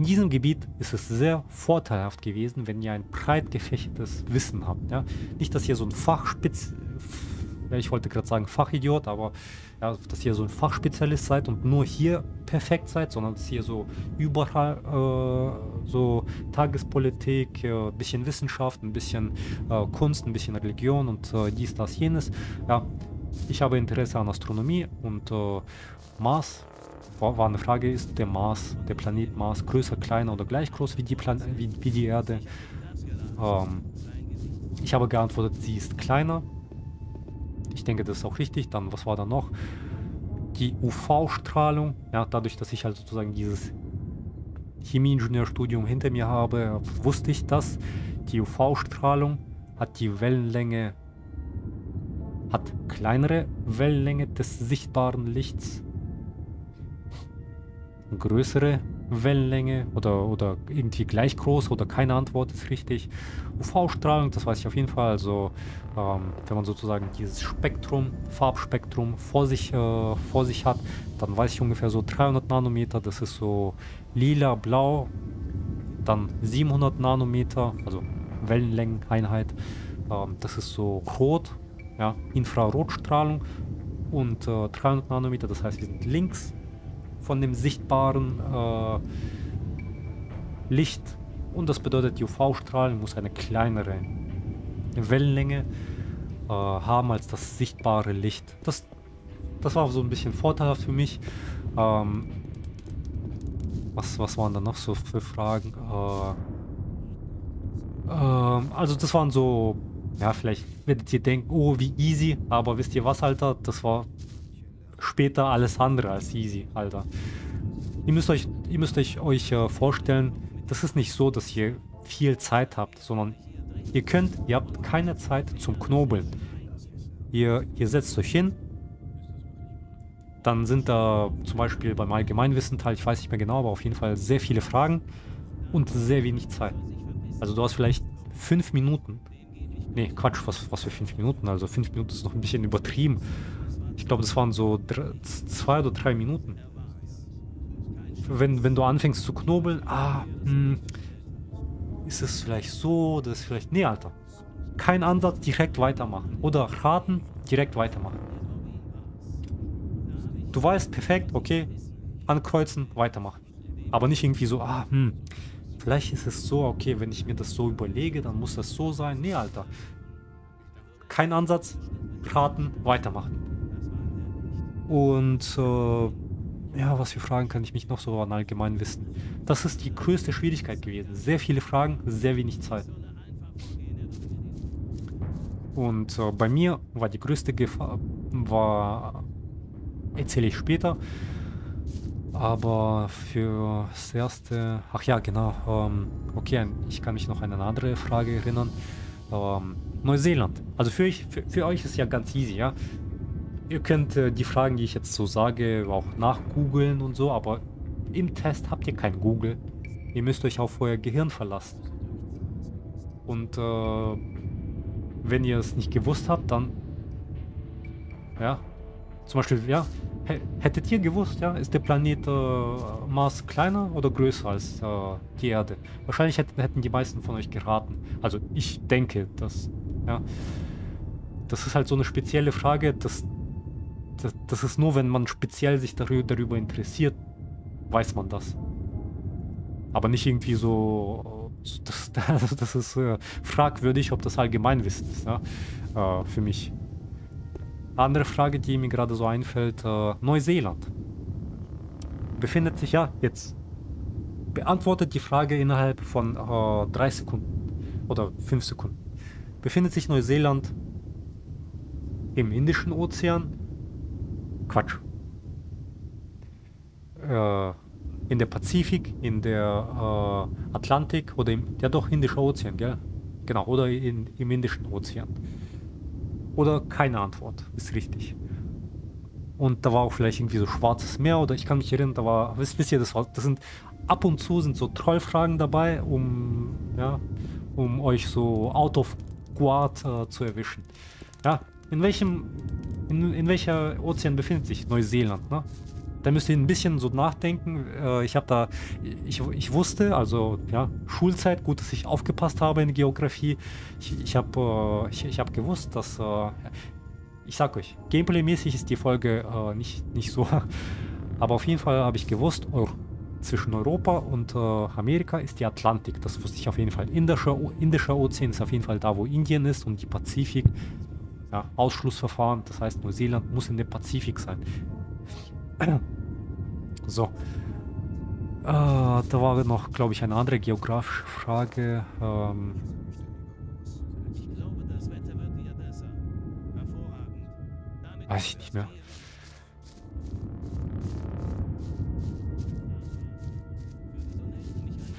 in diesem Gebiet ist es sehr vorteilhaft gewesen, wenn ihr ein breit gefächertes Wissen habt. Ja? Nicht, dass ihr so ein Fachspitz, ich wollte gerade sagen Fachidiot, aber ja, dass ihr so ein Fachspezialist seid und nur hier perfekt seid, sondern dass ihr so überall äh, so Tagespolitik, ein äh, bisschen Wissenschaft, ein bisschen äh, Kunst, ein bisschen Religion und äh, dies, das, jenes. Ja, ich habe Interesse an Astronomie und äh, Mars war, eine Frage, ist der Mars, der Planet Mars größer, kleiner oder gleich groß wie die, Plan wie, wie die Erde? Ähm, ich habe geantwortet, sie ist kleiner. Ich denke, das ist auch richtig. Dann, was war da noch? Die UV-Strahlung. Ja, dadurch, dass ich halt sozusagen dieses Chemieingenieurstudium hinter mir habe, wusste ich das. Die UV-Strahlung hat die Wellenlänge, hat kleinere Wellenlänge des sichtbaren Lichts, größere Wellenlänge oder, oder irgendwie gleich groß oder keine Antwort ist richtig. UV-Strahlung, das weiß ich auf jeden Fall. Also ähm, wenn man sozusagen dieses Spektrum, Farbspektrum vor sich, äh, vor sich hat, dann weiß ich ungefähr so 300 Nanometer. Das ist so lila, blau. Dann 700 Nanometer, also Wellenlängeneinheit. Ähm, das ist so rot, ja, Infrarotstrahlung. Und äh, 300 Nanometer, das heißt, wir sind links von dem sichtbaren äh, Licht und das bedeutet, UV-Strahlen muss eine kleinere Wellenlänge äh, haben als das sichtbare Licht. Das, das war so ein bisschen vorteilhaft für mich. Ähm, was, was waren da noch so für Fragen? Äh, äh, also das waren so, ja vielleicht werdet ihr denken, oh wie easy, aber wisst ihr was, Alter, das war später alles andere als easy, Alter. Ihr müsst euch, ihr müsst euch, euch äh, vorstellen, das ist nicht so, dass ihr viel Zeit habt, sondern ihr könnt, ihr habt keine Zeit zum Knobeln. Ihr, ihr setzt euch hin, dann sind da zum Beispiel beim Allgemeinwissen-Teil, ich weiß nicht mehr genau, aber auf jeden Fall sehr viele Fragen und sehr wenig Zeit. Also du hast vielleicht fünf Minuten. Nee, Quatsch, was, was für fünf Minuten? Also fünf Minuten ist noch ein bisschen übertrieben. Ich glaube, das waren so zwei oder drei Minuten. Wenn, wenn du anfängst zu knobeln, ah, hm, ist es vielleicht so, das ist vielleicht... Nee, Alter. Kein Ansatz, direkt weitermachen. Oder raten, direkt weitermachen. Du weißt, perfekt, okay, ankreuzen, weitermachen. Aber nicht irgendwie so, ah, hm, vielleicht ist es so, okay, wenn ich mir das so überlege, dann muss das so sein. Nee, Alter. Kein Ansatz, raten, weitermachen. Und äh, ja, was für Fragen kann ich mich noch so an allgemein wissen? Das ist die größte Schwierigkeit gewesen. Sehr viele Fragen, sehr wenig Zeit. Und äh, bei mir war die größte Gefahr, war, erzähle ich später, aber für das erste, ach ja, genau, ähm, okay, ich kann mich noch an eine andere Frage erinnern. Ähm, Neuseeland. Also für, euch, für, für euch ist ja ganz easy, ja. Ihr könnt äh, die Fragen, die ich jetzt so sage, auch nachgoogeln und so, aber im Test habt ihr kein Google. Ihr müsst euch auf euer Gehirn verlassen. Und äh, wenn ihr es nicht gewusst habt, dann ja, zum Beispiel, ja, hättet ihr gewusst, ja, ist der Planet äh, Mars kleiner oder größer als äh, die Erde? Wahrscheinlich hätten, hätten die meisten von euch geraten. Also ich denke, dass, ja, das ist halt so eine spezielle Frage, dass das, das ist nur, wenn man speziell sich darüber, interessiert, weiß man das. Aber nicht irgendwie so, das, das, das ist äh, fragwürdig, ob das Allgemeinwissen ist, äh, für mich. Andere Frage, die mir gerade so einfällt, äh, Neuseeland. Befindet sich, ja, jetzt beantwortet die Frage innerhalb von äh, drei Sekunden oder fünf Sekunden. Befindet sich Neuseeland im Indischen Ozean, Quatsch. Äh, in der Pazifik, in der äh, Atlantik oder im, ja doch, Indischer Ozean, gell? Genau, oder in, im Indischen Ozean. Oder keine Antwort, ist richtig. Und da war auch vielleicht irgendwie so Schwarzes Meer oder ich kann mich erinnern, da war, wisst, wisst ihr, das, war, das sind ab und zu sind so Trollfragen dabei, um, ja, um euch so out of guard äh, zu erwischen. Ja, in welchem in, in welcher Ozean befindet sich Neuseeland, ne? Da müsst ihr ein bisschen so nachdenken. Äh, ich habe da, ich, ich wusste, also ja, Schulzeit, gut, dass ich aufgepasst habe in Geografie. Ich, ich habe äh, ich, ich hab gewusst, dass, äh, ich sag euch, Gameplay-mäßig ist die Folge äh, nicht, nicht so, aber auf jeden Fall habe ich gewusst, oh, zwischen Europa und äh, Amerika ist die Atlantik. Das wusste ich auf jeden Fall. Indischer, Indischer Ozean ist auf jeden Fall da, wo Indien ist und die Pazifik ja, Ausschlussverfahren, das heißt Neuseeland muss in der Pazifik sein. so. Äh, da war noch, glaube ich, eine andere geografische Frage. Ähm, weiß ich nicht mehr.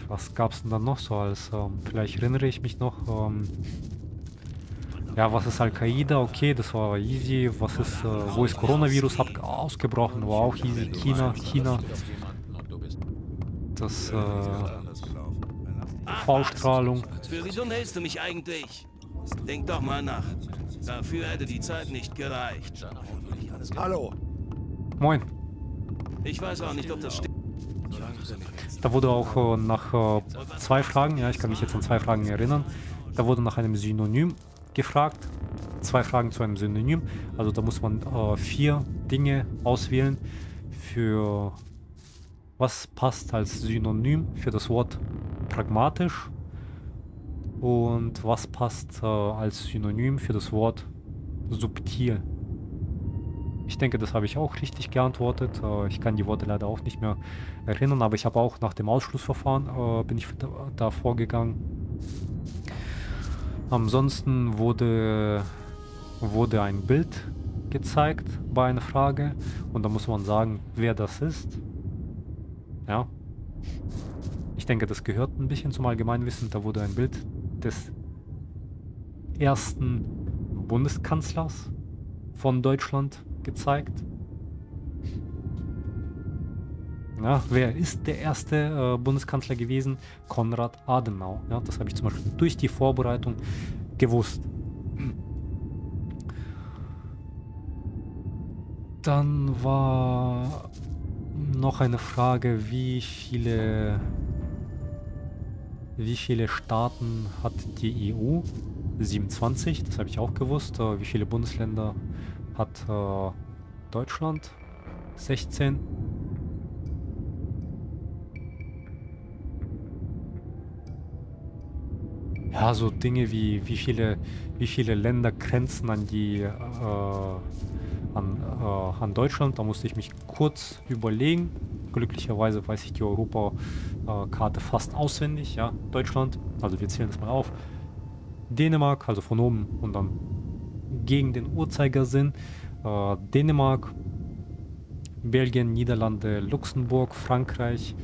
Was gab es denn dann noch so als? Ähm, vielleicht erinnere ich mich noch. Ähm, ja, was ist Al-Qaida? Okay, das war easy. Was ist, äh, wo ist Coronavirus ausgebrochen? War auch easy. China, China. das äh, UV-Strahlung. Für gesund hältst du mich eigentlich? Denk doch mal nach. Dafür hätte die Zeit nicht gereicht. Hallo. Moin. Ich weiß auch nicht, ob das stimmt. Da wurde auch äh, nach äh, zwei Fragen, ja, ich kann mich jetzt an zwei Fragen erinnern, da wurde nach einem Synonym gefragt. Zwei Fragen zu einem Synonym. Also da muss man äh, vier Dinge auswählen für was passt als Synonym für das Wort pragmatisch und was passt äh, als Synonym für das Wort subtil. Ich denke, das habe ich auch richtig geantwortet. Äh, ich kann die Worte leider auch nicht mehr erinnern, aber ich habe auch nach dem Ausschlussverfahren äh, bin ich da, da vorgegangen. Ansonsten wurde, wurde ein Bild gezeigt bei einer Frage und da muss man sagen, wer das ist. Ja. Ich denke, das gehört ein bisschen zum Allgemeinwissen. Da wurde ein Bild des ersten Bundeskanzlers von Deutschland gezeigt. Ja, wer ist der erste äh, Bundeskanzler gewesen? Konrad Adenauer. Ja, das habe ich zum Beispiel durch die Vorbereitung gewusst. Dann war noch eine Frage, wie viele wie viele Staaten hat die EU? 27, das habe ich auch gewusst. Äh, wie viele Bundesländer hat äh, Deutschland? 16. Ja, so Dinge wie wie viele, wie viele Länder grenzen an die äh, an, äh, an Deutschland. Da musste ich mich kurz überlegen. Glücklicherweise weiß ich die Europakarte fast auswendig. Ja, Deutschland, also wir zählen das mal auf. Dänemark, also von oben und dann gegen den Uhrzeigersinn. Äh, Dänemark, Belgien, Niederlande, Luxemburg, Frankreich,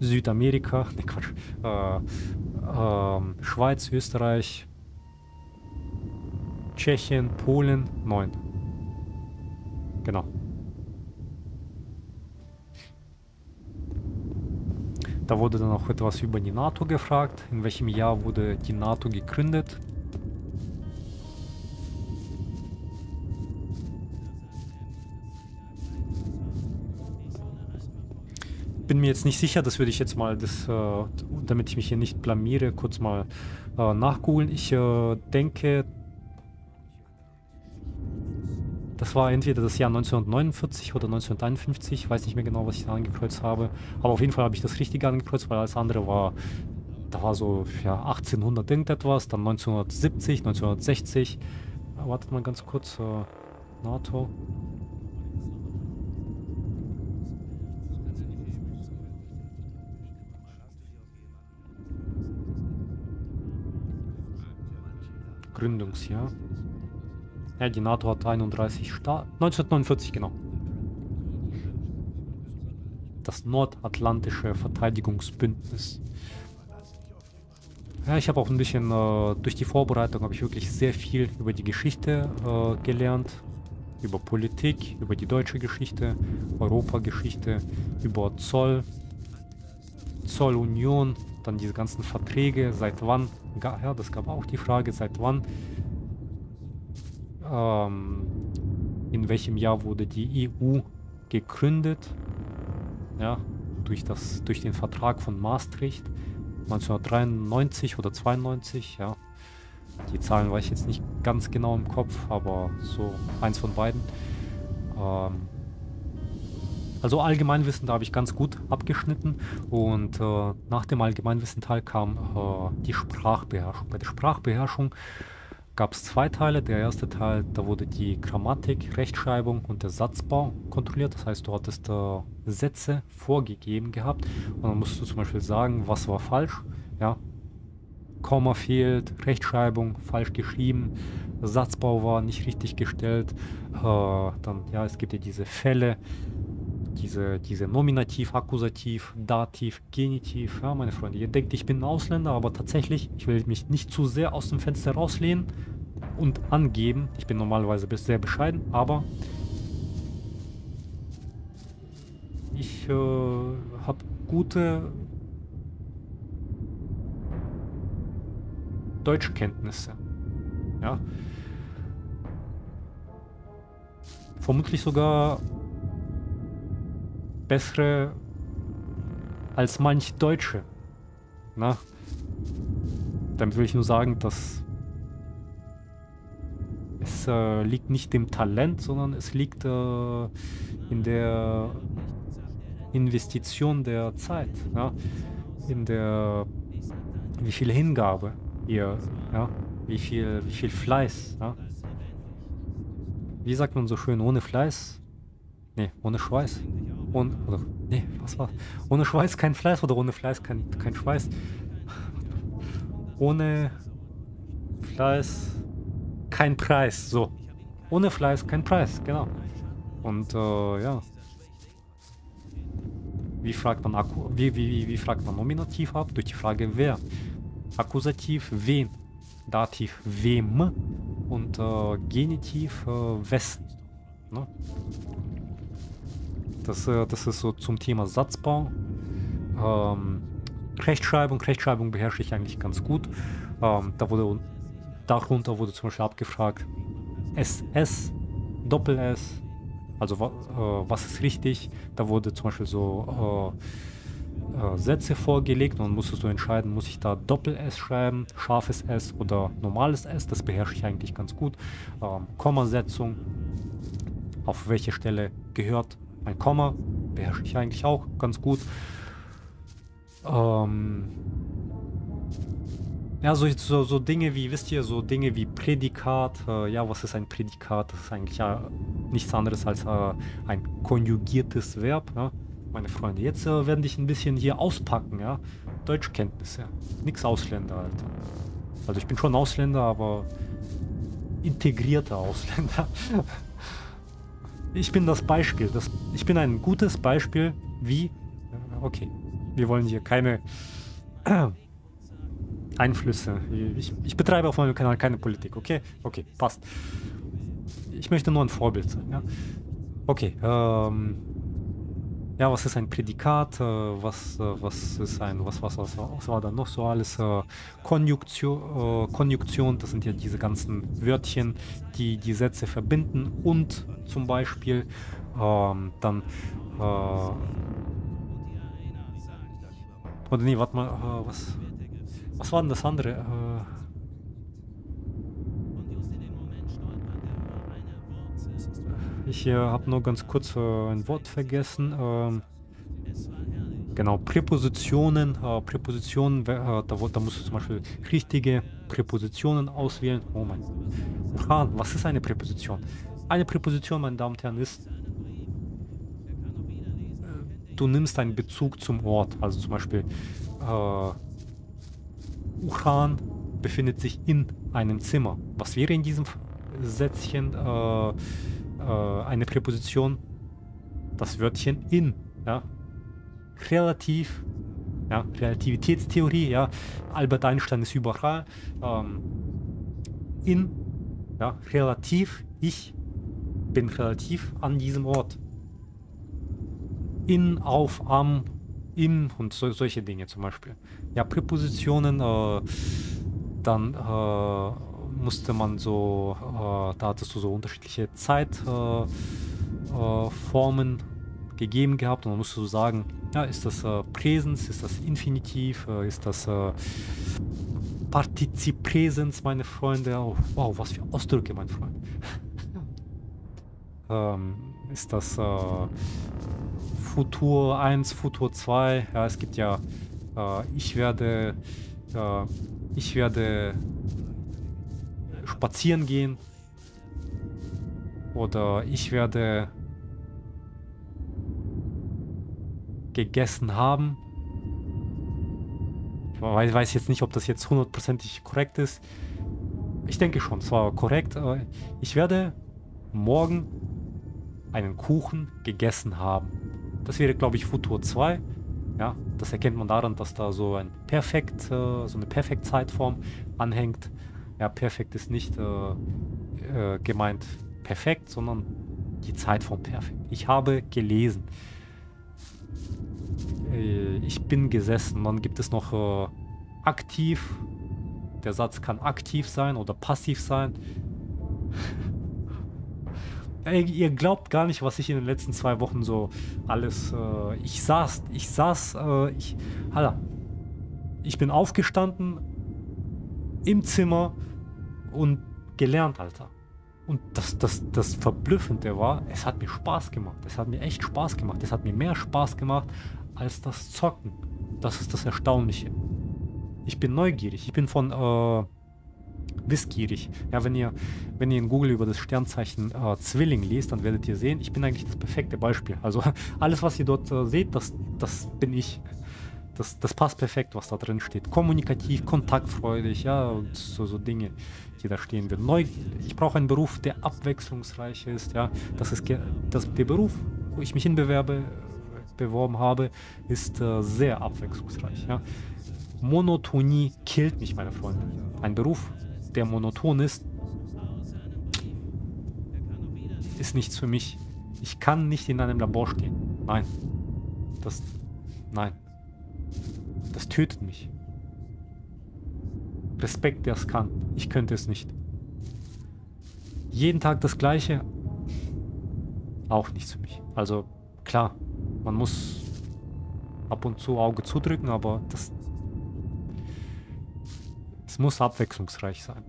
Südamerika, ne Quatsch, äh, äh, Schweiz, Österreich, Tschechien, Polen, 9. Genau. Da wurde dann auch etwas über die NATO gefragt. In welchem Jahr wurde die NATO gegründet? Bin mir jetzt nicht sicher, das würde ich jetzt mal, das, äh, damit ich mich hier nicht blamiere, kurz mal äh, nachgoogeln. Ich äh, denke, das war entweder das Jahr 1949 oder 1951, ich weiß nicht mehr genau, was ich da angekreuzt habe. Aber auf jeden Fall habe ich das richtig angekreuzt, weil alles andere war, da war so ja, 1800 irgendetwas, dann 1970, 1960. Wartet mal ganz kurz, äh, NATO. Gründungsjahr. Ja, die NATO hat 31 Staaten. 1949, genau. Das Nordatlantische Verteidigungsbündnis. Ja, ich habe auch ein bisschen, äh, durch die Vorbereitung habe ich wirklich sehr viel über die Geschichte äh, gelernt. Über Politik, über die deutsche Geschichte, Europageschichte, über Zoll, Zollunion, dann diese ganzen Verträge, seit wann, ja, das gab auch die Frage, seit wann ähm, in welchem Jahr wurde die EU gegründet? Ja, durch, das, durch den Vertrag von Maastricht 1993 oder 92, ja. Die Zahlen weiß ich jetzt nicht ganz genau im Kopf, aber so eins von beiden. Ähm, also Allgemeinwissen, da habe ich ganz gut abgeschnitten und äh, nach dem Allgemeinwissen-Teil kam äh, die Sprachbeherrschung. Bei der Sprachbeherrschung gab es zwei Teile. Der erste Teil, da wurde die Grammatik, Rechtschreibung und der Satzbau kontrolliert. Das heißt, du hattest äh, Sätze vorgegeben gehabt und dann musst du zum Beispiel sagen, was war falsch. Ja, Komma fehlt, Rechtschreibung falsch geschrieben, Satzbau war nicht richtig gestellt. Äh, dann, ja, es gibt ja diese Fälle, diese, diese Nominativ, Akkusativ, Dativ, Genitiv. Ja, meine Freunde, ihr denkt, ich bin Ausländer, aber tatsächlich, ich will mich nicht zu sehr aus dem Fenster rauslehnen und angeben. Ich bin normalerweise sehr bescheiden, aber ich äh, habe gute Deutschkenntnisse. Ja. Vermutlich sogar bessere als manch Deutsche. Na? Damit will ich nur sagen, dass es äh, liegt nicht im Talent, sondern es liegt äh, in der Investition der Zeit. Ja? In der, wie viel Hingabe ihr, ja? wie, viel, wie viel Fleiß. Ja? Wie sagt man so schön, ohne Fleiß? Nee, ohne Schweiß. Ohne, oder, nee, was war? Ohne Schweiß kein Fleiß oder ohne Fleiß kein, kein Schweiß? Ohne Fleiß kein Preis. So. Ohne Fleiß kein Preis, genau. Und äh, ja. Wie fragt man Akku wie, wie, wie, wie fragt man Nominativ ab? Durch die Frage wer. Akkusativ wen. Dativ wem. Und äh, Genitiv äh, wessen. Ne? Das, äh, das ist so zum Thema Satzbau. Ähm, Rechtschreibung, Rechtschreibung beherrsche ich eigentlich ganz gut. Ähm, da wurde darunter wurde zum Beispiel abgefragt SS, Doppel S, also äh, was ist richtig. Da wurde zum Beispiel so äh, äh, Sätze vorgelegt und musstest du entscheiden, muss ich da Doppel S schreiben, scharfes S oder normales S. Das beherrsche ich eigentlich ganz gut. Ähm, Kommasetzung, auf welche Stelle gehört ein Komma, beherrsche ich eigentlich auch ganz gut. Ähm, ja, so, so, so, Dinge wie, wisst ihr, so Dinge wie Prädikat. Äh, ja, was ist ein Prädikat? Das ist eigentlich ja nichts anderes als äh, ein konjugiertes Verb. Ja? Meine Freunde, jetzt äh, werden dich ein bisschen hier auspacken, ja. Deutschkenntnisse. Nix Ausländer, Alter. Also ich bin schon Ausländer, aber integrierter Ausländer. ich bin das Beispiel. Das, ich bin ein gutes Beispiel, wie... Okay, wir wollen hier keine Einflüsse. Ich, ich, betreibe auf meinem Kanal keine Politik, okay? Okay, passt. Ich möchte nur ein Vorbild sein, ja? Okay, ähm... Ja, was ist ein Prädikat? Äh, was, äh, was ist ein, was, was, was, was war da noch so alles? Äh, Konjunktion, Konjunktion, das sind ja diese ganzen Wörtchen, die die Sätze verbinden und zum Beispiel ähm, dann äh, oder nee, warte mal, was, was war denn das andere? Ich äh, habe nur ganz kurz äh, ein Wort vergessen. Ähm, genau, Präpositionen. Äh, Präpositionen, äh, da, da musst du zum Beispiel richtige Präpositionen auswählen. Oh mein Gott. Was ist eine Präposition? Eine Präposition, meine Damen und Herren, ist du nimmst einen Bezug zum Ort. Also zum Beispiel äh, Uchan befindet sich in einem Zimmer. Was wäre in diesem Sätzchen äh, äh, eine Präposition? Das Wörtchen in. Ja? Relativ. Ja? Relativitätstheorie. Ja? Albert Einstein ist überall. Ähm, in. Ja? Relativ. Ich bin relativ an diesem Ort in, auf, am, im und so, solche Dinge zum Beispiel. Ja, Präpositionen, äh, dann äh, musste man so, äh, da hattest du so unterschiedliche Zeitformen äh, äh, gegeben gehabt und dann musst du sagen, ja, ist das äh, Präsens, ist das Infinitiv, ist das Partizip Präsens, meine Freunde. Oh, wow, was für Ausdrücke, mein Freund. ähm, ist das Futur 1, Futur 2. Ja, es gibt ja, äh, ich werde, äh, ich werde spazieren gehen. Oder ich werde gegessen haben. Ich weiß jetzt nicht, ob das jetzt hundertprozentig korrekt ist. Ich denke schon, es war korrekt. Ich werde morgen einen Kuchen gegessen haben. Das wäre, glaube ich, Futur 2. Ja, das erkennt man daran, dass da so ein Perfekt, äh, so eine Perfekt-Zeitform anhängt. Ja, perfekt ist nicht äh, äh, gemeint perfekt, sondern die Zeitform perfekt. Ich habe gelesen. äh, ich bin gesessen. Dann gibt es noch äh, aktiv. Der Satz kann aktiv sein oder passiv sein. Ihr glaubt gar nicht, was ich in den letzten zwei Wochen so alles. Äh, ich saß, ich saß, äh, ich. Alter, ich bin aufgestanden im Zimmer und gelernt, Alter. Und das, das, das Verblüffende war, es hat mir Spaß gemacht. Es hat mir echt Spaß gemacht. Es hat mir mehr Spaß gemacht als das Zocken. Das ist das Erstaunliche. Ich bin neugierig. Ich bin von äh, wissgierig. Ja, wenn ihr, wenn ihr in Google über das Sternzeichen äh, Zwilling liest, dann werdet ihr sehen, ich bin eigentlich das perfekte Beispiel. Also alles, was ihr dort äh, seht, das, das bin ich. Das, das passt perfekt, was da drin steht. Kommunikativ, kontaktfreudig, ja, so, so Dinge, die stehen werden. Neu, ich brauche einen Beruf, der abwechslungsreich ist, ja. Das ist das, der Beruf, wo ich mich hinbewerbe, beworben habe, ist äh, sehr abwechslungsreich, ja. Monotonie killt mich, meine Freunde. Ein Beruf, der monoton ist, ist nichts für mich. Ich kann nicht in einem Labor stehen. Nein. Das. Nein. Das tötet mich. Respekt, der es kann. Ich könnte es nicht. Jeden Tag das Gleiche. Auch nichts für mich. Also, klar, man muss ab und zu Auge zudrücken, aber das, es muss abwechslungsreich sein.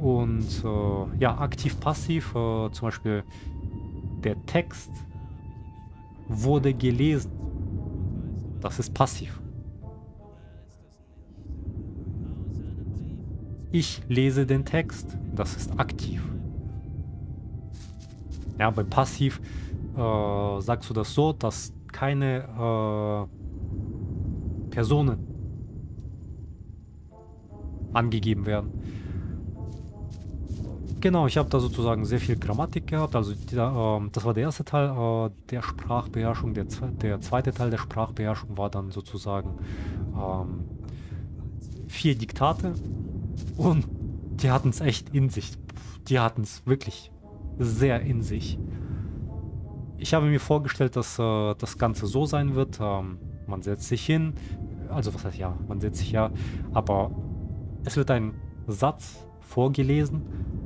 Und äh, ja, aktiv-passiv, äh, zum Beispiel der Text wurde gelesen. Das ist passiv. Ich lese den Text. Das ist aktiv. Ja, bei passiv äh, sagst du das so, dass keine äh, Personen angegeben werden. Genau, ich habe da sozusagen sehr viel Grammatik gehabt. Also die, äh, das war der erste Teil äh, der Sprachbeherrschung. Der, der, zweite Teil der Sprachbeherrschung war dann sozusagen ähm, vier Diktate. Und die hatten es echt in sich. Die hatten es wirklich sehr in sich. Ich habe mir vorgestellt, dass äh, das Ganze so sein wird. Ähm, man setzt sich hin. Also was heißt ja, man setzt sich ja. Aber es wird ein Satz vorgelesen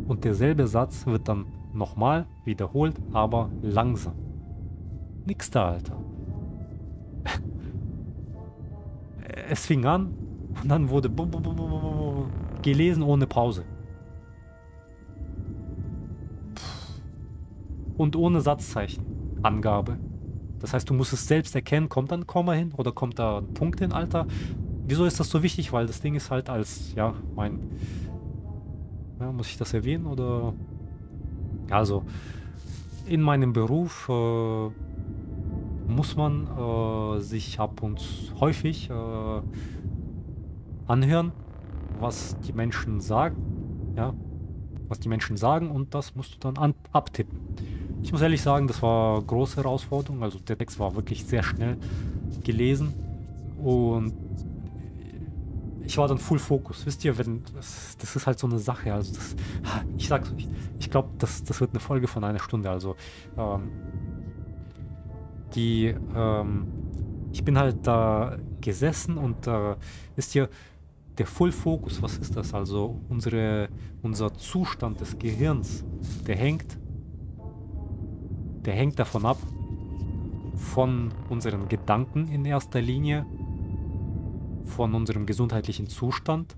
und derselbe Satz wird dann nochmal wiederholt, aber langsam. Nix da, Alter. es fing an und dann wurde gelesen ohne Pause. Und ohne Satzzeichen. Angabe. Das heißt, du musst es selbst erkennen, kommt da ein Komma hin oder kommt da ein Punkt hin, Alter. Wieso ist das so wichtig? Weil das Ding ist halt als, ja, mein... Ja, muss ich das erwähnen oder... Also, in meinem Beruf äh, muss man äh, sich ab und häufig äh, anhören, was die Menschen sagen, ja, was die Menschen sagen und das musst du dann an abtippen. Ich muss ehrlich sagen, das war eine große Herausforderung, also der Text war wirklich sehr schnell gelesen und ich war dann Full Focus. Wisst ihr, wenn das, das ist halt so eine Sache. Also das, ich sag's euch, ich glaube, das, das wird eine Folge von einer Stunde. Also ähm, die, ähm, ich bin halt da gesessen und äh, wisst ihr, der Full Focus, was ist das? Also unsere, unser Zustand des Gehirns, der hängt, der hängt davon ab, von unseren Gedanken in erster Linie von unserem gesundheitlichen Zustand.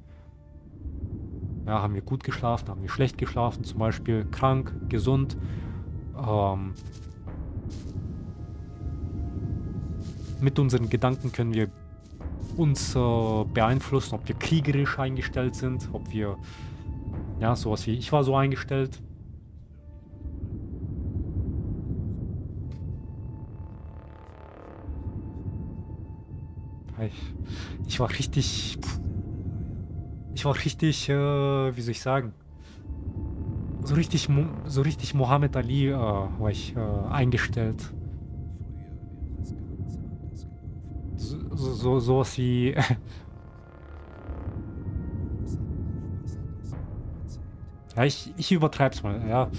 Ja, haben wir gut geschlafen, haben wir schlecht geschlafen, zum Beispiel krank, gesund. Ähm, mit unseren Gedanken können wir uns äh, beeinflussen, ob wir kriegerisch eingestellt sind, ob wir, ja, sowas wie ich war so eingestellt, Ich, ich war richtig. Ich war richtig, äh, wie soll ich sagen? So richtig, so richtig Mohammed Ali äh, war ich äh, eingestellt. So, so, sowas wie. ja, ich, ich übertreib's mal, ja.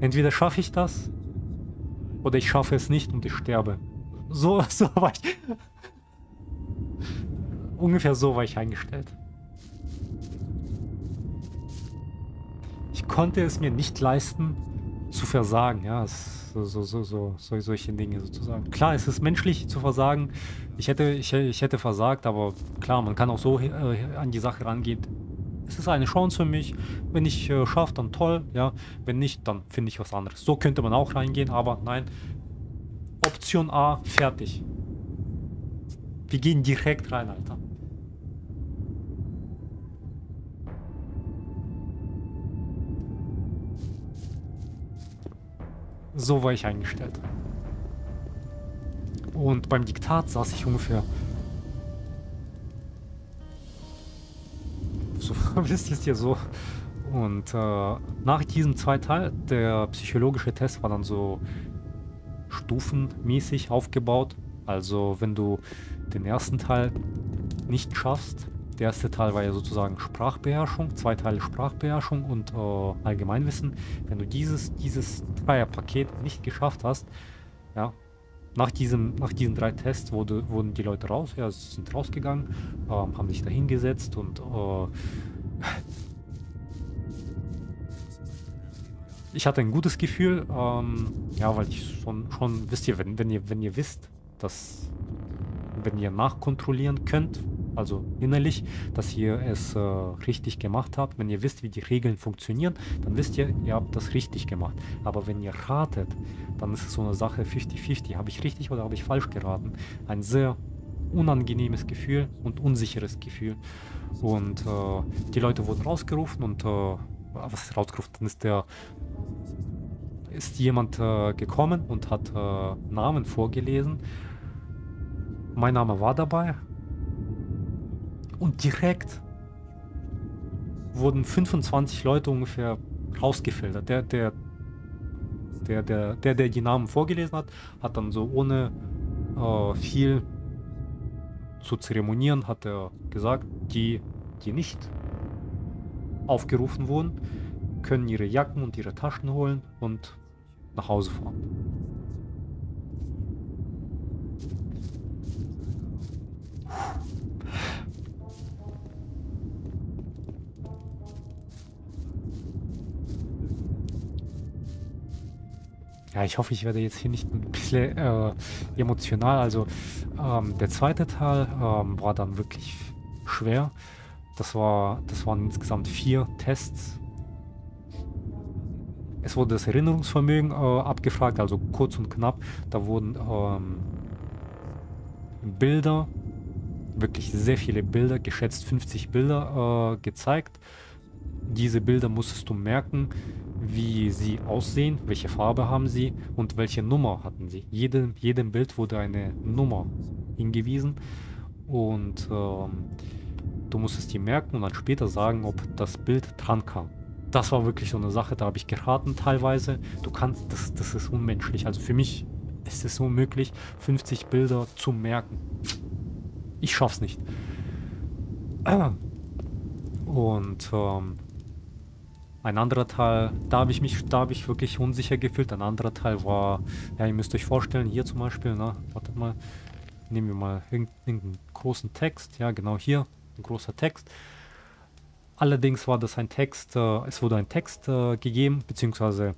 Entweder schaffe ich das oder ich schaffe es nicht und ich sterbe. So, so war ich. Ungefähr so war ich eingestellt. Ich konnte es mir nicht leisten, zu versagen, ja. So, so, so, so, so, solche Dinge sozusagen. Klar, es ist menschlich zu versagen. Ich hätte, ich, ich hätte versagt, aber klar, man kann auch so äh, an die Sache rangehen. Es ist eine Chance für mich. Wenn ich äh, schaffe, dann toll, ja. Wenn nicht, dann finde ich was anderes. So könnte man auch reingehen, aber nein. Option A, fertig. Wir gehen direkt rein, Alter. So war ich eingestellt. Und beim Diktat saß ich ungefähr. So wisst ihr es ja so. Und äh, nach diesem zweiten Teil, der psychologische Test war dann so stufenmäßig aufgebaut. Also wenn du den ersten Teil nicht schaffst, der erste Teil war ja sozusagen Sprachbeherrschung, zwei Teile Sprachbeherrschung und äh, Allgemeinwissen. Wenn du dieses, dieses Dreierpaket nicht geschafft hast, ja, nach, diesem, nach diesen drei Tests wurde, wurden die Leute raus, ja, sind rausgegangen, ähm, haben sich da hingesetzt und äh, ich hatte ein gutes Gefühl, ähm, ja, weil ich schon, schon wisst ihr, wenn, wenn ihr, wenn ihr wisst, dass wenn ihr nachkontrollieren könnt, also innerlich, dass ihr es äh, richtig gemacht habt. Wenn ihr wisst, wie die Regeln funktionieren, dann wisst ihr, ihr habt das richtig gemacht. Aber wenn ihr ratet, dann ist es so eine Sache 50-50. Habe ich richtig oder habe ich falsch geraten? Ein sehr unangenehmes Gefühl und unsicheres Gefühl. Und äh, die Leute wurden rausgerufen und äh, was rausgerufen? Dann ist der ist jemand äh, gekommen und hat äh, Namen vorgelesen. Mein Name war dabei und direkt wurden 25 Leute ungefähr rausgefiltert. Der, der, der, der, der, der die Namen vorgelesen hat, hat dann so ohne äh, viel zu zeremonieren, hat er gesagt, die, die nicht aufgerufen wurden, können ihre Jacken und ihre Taschen holen und nach Hause fahren. Ja, ich hoffe, ich werde jetzt hier nicht ein bisschen äh, emotional. Also ähm, der zweite Teil ähm, war dann wirklich schwer. Das, war, das waren insgesamt vier Tests. Es wurde das Erinnerungsvermögen äh, abgefragt, also kurz und knapp. Da wurden ähm, Bilder, wirklich sehr viele Bilder, geschätzt 50 Bilder äh, gezeigt. Diese Bilder musstest du merken wie sie aussehen, welche Farbe haben sie und welche Nummer hatten sie. Jedem, jedem Bild wurde eine Nummer hingewiesen und ähm, du musstest die merken und dann später sagen, ob das Bild dran kam. Das war wirklich so eine Sache, da habe ich geraten teilweise. Du kannst, das, das ist unmenschlich. Also für mich ist es unmöglich, 50 Bilder zu merken. Ich schaff's nicht. Und ähm, ein anderer Teil, da habe ich mich, da habe ich wirklich unsicher gefühlt. Ein anderer Teil war, ja, ihr müsst euch vorstellen, hier zum Beispiel, na, wartet mal, nehmen wir mal irgendeinen großen Text, ja, genau hier, ein großer Text. Allerdings war das ein Text, äh, es wurde ein Text äh, gegeben, beziehungsweise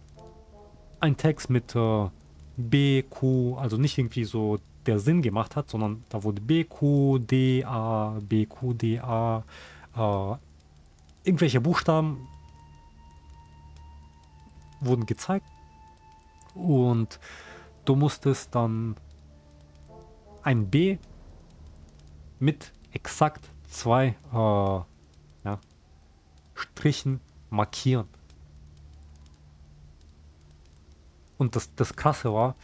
ein Text mit äh, B, Q, also nicht irgendwie so der Sinn gemacht hat, sondern da wurde B, Q, D, A, B, Q, D, A, äh, irgendwelche Buchstaben wurden gezeigt und du musstest dann ein B mit exakt zwei äh, ja, Strichen markieren. Und das, das Krasse war,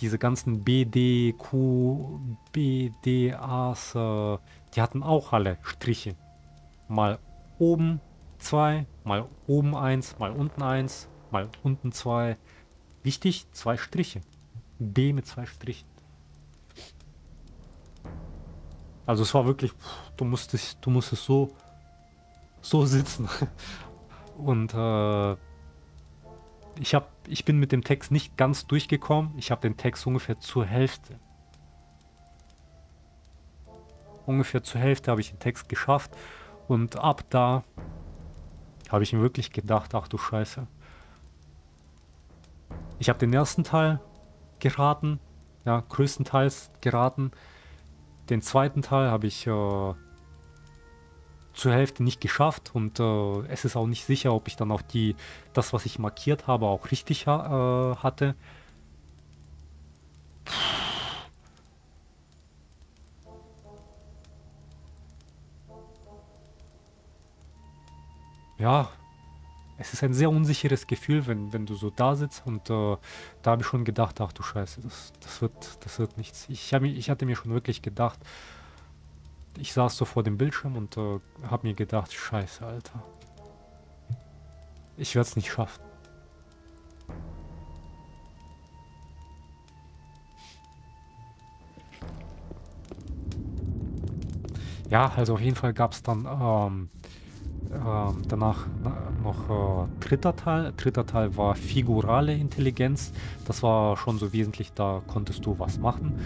diese ganzen B, D, Q, B, D, A's, äh, die hatten auch alle Striche. Mal oben zwei, mal oben eins, mal unten eins, mal unten zwei. Wichtig, zwei Striche. B mit zwei Strichen. Also es war wirklich, du musstest, du musstest so, so sitzen. Und äh, ich habe, ich bin mit dem Text nicht ganz durchgekommen. Ich habe den Text ungefähr zur Hälfte ungefähr zur Hälfte habe ich den Text geschafft. Und ab da habe ich mir wirklich gedacht, ach du Scheiße. Ich habe den ersten Teil geraten, ja, größtenteils geraten. Den zweiten Teil habe ich äh, zur Hälfte nicht geschafft und äh, es ist auch nicht sicher, ob ich dann auch die, das, was ich markiert habe, auch richtig ha äh, hatte. Ja, es ist ein sehr unsicheres Gefühl, wenn, wenn du so da sitzt und äh, da habe ich schon gedacht, ach du Scheiße, das, das, wird, das wird nichts. Ich, hab, ich hatte mir schon wirklich gedacht, ich saß so vor dem Bildschirm und äh, habe mir gedacht, Scheiße, Alter. Ich werde es nicht schaffen. Ja, also auf jeden Fall gab es dann ähm, danach noch äh, dritter Teil. Dritter Teil war figurale Intelligenz. Das war schon so wesentlich, da konntest du was machen.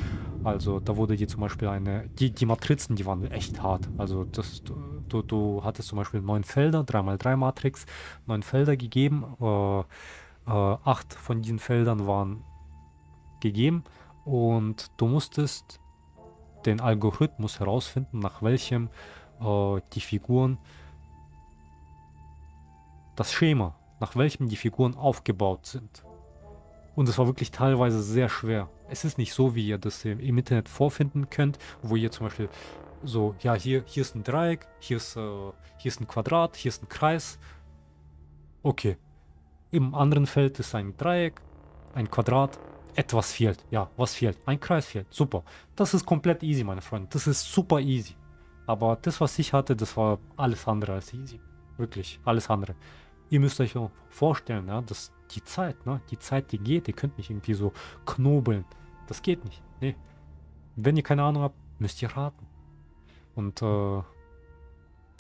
Also da wurde dir zum Beispiel eine, die, die Matrizen, die waren echt hart. Also das, du, du hattest zum Beispiel neun Felder, 3x3 Matrix, neun Felder gegeben. Äh, äh, acht von diesen Feldern waren gegeben und du musstest den Algorithmus herausfinden, nach welchem äh, die Figuren das Schema, nach welchem die Figuren aufgebaut sind. Und es war wirklich teilweise sehr schwer. Es ist nicht so, wie ihr das im, Internet vorfinden könnt, wo ihr zum Beispiel so, ja, hier, hier ist ein Dreieck, hier ist, äh, hier ist ein Quadrat, hier ist ein Kreis. Okay. Im anderen Feld ist ein Dreieck, ein Quadrat, etwas fehlt. Ja, was fehlt? Ein Kreis fehlt. Super. Das ist komplett easy, meine Freunde. Das ist super easy. Aber das, was ich hatte, das war alles andere als easy. Wirklich, alles andere ihr müsst euch vorstellen, ja, dass die Zeit, ne, die Zeit, die geht, ihr könnt nicht irgendwie so knobeln. Das geht nicht. Nee. Wenn ihr keine Ahnung habt, müsst ihr raten. Und äh,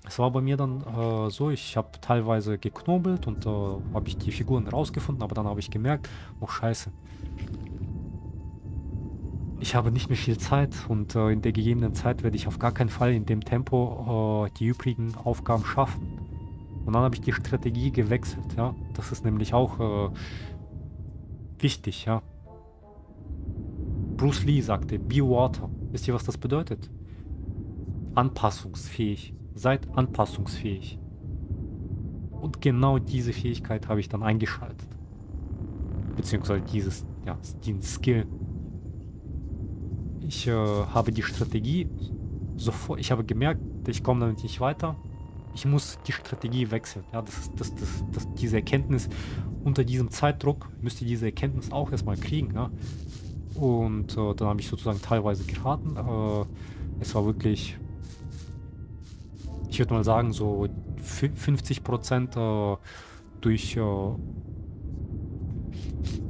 es war bei mir dann äh, so, ich habe teilweise geknobelt und äh, habe ich die Figuren rausgefunden, aber dann habe ich gemerkt, oh scheiße. Ich habe nicht mehr viel Zeit und äh, in der gegebenen Zeit werde ich auf gar keinen Fall in dem Tempo äh, die übrigen Aufgaben schaffen. Und dann habe ich die Strategie gewechselt, ja. Das ist nämlich auch äh, wichtig, ja. Bruce Lee sagte, be water. Wisst ihr, was das bedeutet? Anpassungsfähig. Seid anpassungsfähig. Und genau diese Fähigkeit habe ich dann eingeschaltet. Beziehungsweise dieses, ja, diesen Skill. Ich äh, habe die Strategie sofort, ich habe gemerkt, ich komme damit nicht weiter ich muss die Strategie wechseln. Ja, das ist das, das, das, diese Erkenntnis unter diesem Zeitdruck müsst ihr diese Erkenntnis auch erstmal kriegen. Ja? Und äh, dann habe ich sozusagen teilweise geraten. Äh, es war wirklich, ich würde mal sagen, so 50 Prozent äh, durch, äh,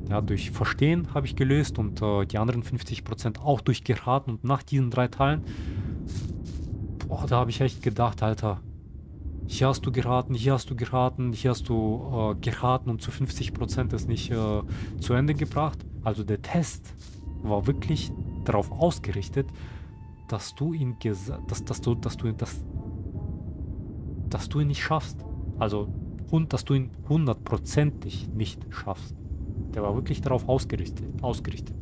ja, durch Verstehen habe ich gelöst und äh, die anderen 50 Prozent auch durch geraten. Und nach diesen drei Teilen, boah, da habe ich echt gedacht, Alter, hier hast du geraten, hier hast du geraten, hier hast du äh, geraten und zu 50% es nicht äh, zu Ende gebracht. Also der Test war wirklich darauf ausgerichtet, dass du ihn dass, dass du, dass du, dass, dass du ihn nicht schaffst. Also und dass du ihn hundertprozentig nicht schaffst. Der war wirklich darauf ausgerichtet. ausgerichtet.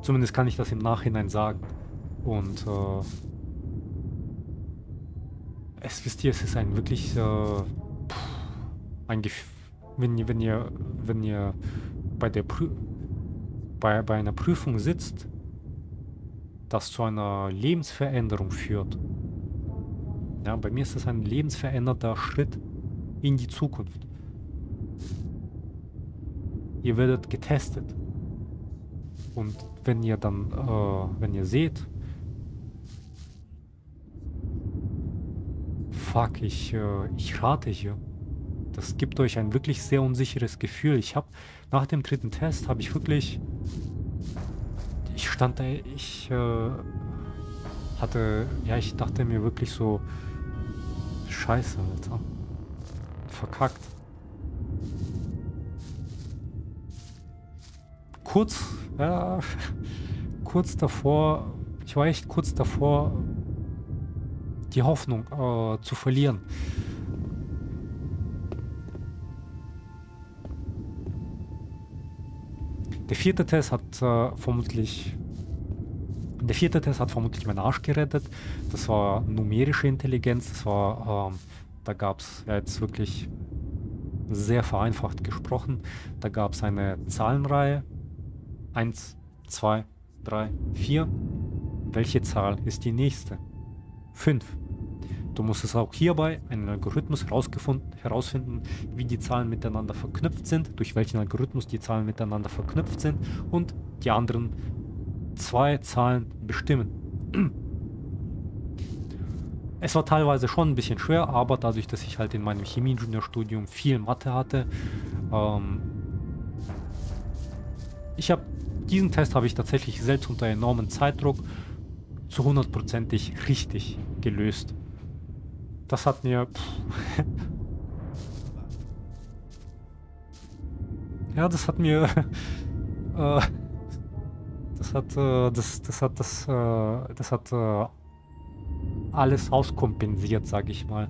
Zumindest kann ich das im Nachhinein sagen. Und äh, es wisst ihr, es ist ein wirklich äh, ein Gefühl, wenn ihr, wenn ihr, wenn ihr bei der Prü bei, bei einer Prüfung sitzt, das zu einer Lebensveränderung führt. Ja, bei mir ist es ein lebensveränderter Schritt in die Zukunft. Ihr werdet getestet. Und wenn ihr dann, äh, wenn ihr seht, fuck, ich, äh, ich rate hier. Das gibt euch ein wirklich sehr unsicheres Gefühl. Ich habe nach dem dritten Test habe ich wirklich, ich stand da, ich äh, hatte, ja, ich dachte mir wirklich so, Scheiße, Alter, verkackt. Kurz, ja, kurz davor, ich war echt kurz davor, die Hoffnung äh, zu verlieren. Der vierte Test hat äh, vermutlich der vierte Test hat vermutlich meinen Arsch gerettet. Das war numerische Intelligenz. Das war, ähm, da gab es ja jetzt wirklich sehr vereinfacht gesprochen. Da gab es eine Zahlenreihe. 1, 2, 3, 4. Welche Zahl ist die nächste? 5. Du musstest auch hierbei einen Algorithmus herausfinden, wie die Zahlen miteinander verknüpft sind, durch welchen Algorithmus die Zahlen miteinander verknüpft sind und die anderen zwei Zahlen bestimmen. Es war teilweise schon ein bisschen schwer, aber dadurch, dass ich halt in meinem Chemie-Ingenieurstudium viel Mathe hatte, ähm, ich habe diesen Test habe ich tatsächlich selbst unter enormem Zeitdruck zu hundertprozentig richtig gelöst. Das hat mir... ja, das hat mir... äh, das hat, äh, das, das hat, das, äh, das hat äh, alles auskompensiert, sage ich mal.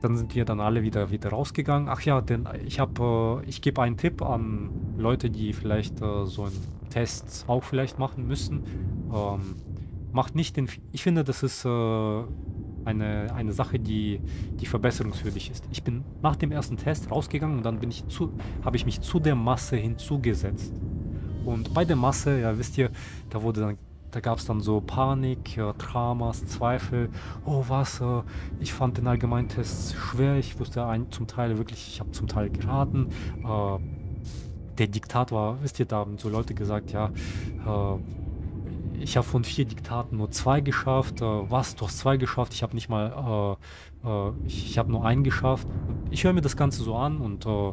Dann sind wir dann alle wieder, wieder rausgegangen. Ach ja, denn ich habe, äh, ich gebe einen Tipp an Leute, die vielleicht äh, so einen Test auch vielleicht machen müssen. Ähm, macht nicht den, ich finde, das ist eine, eine Sache, die, die verbesserungswürdig ist. Ich bin nach dem ersten Test rausgegangen und dann bin ich zu, habe ich mich zu der Masse hinzugesetzt. Und bei der Masse, ja wisst ihr, da wurde dann, da gab es dann so Panik, ja, Dramas, Zweifel. Oh was, äh, ich fand den Allgemeintest schwer. Ich wusste ein, zum Teil wirklich, ich habe zum Teil geraten. Äh, der Diktat war, wisst ihr, da haben so Leute gesagt, ja, äh, ich habe von vier Diktaten nur zwei geschafft. Äh, was? Du hast zwei geschafft? Ich habe nicht mal, äh, äh, ich, ich habe nur einen geschafft. Ich höre mir das Ganze so an und äh,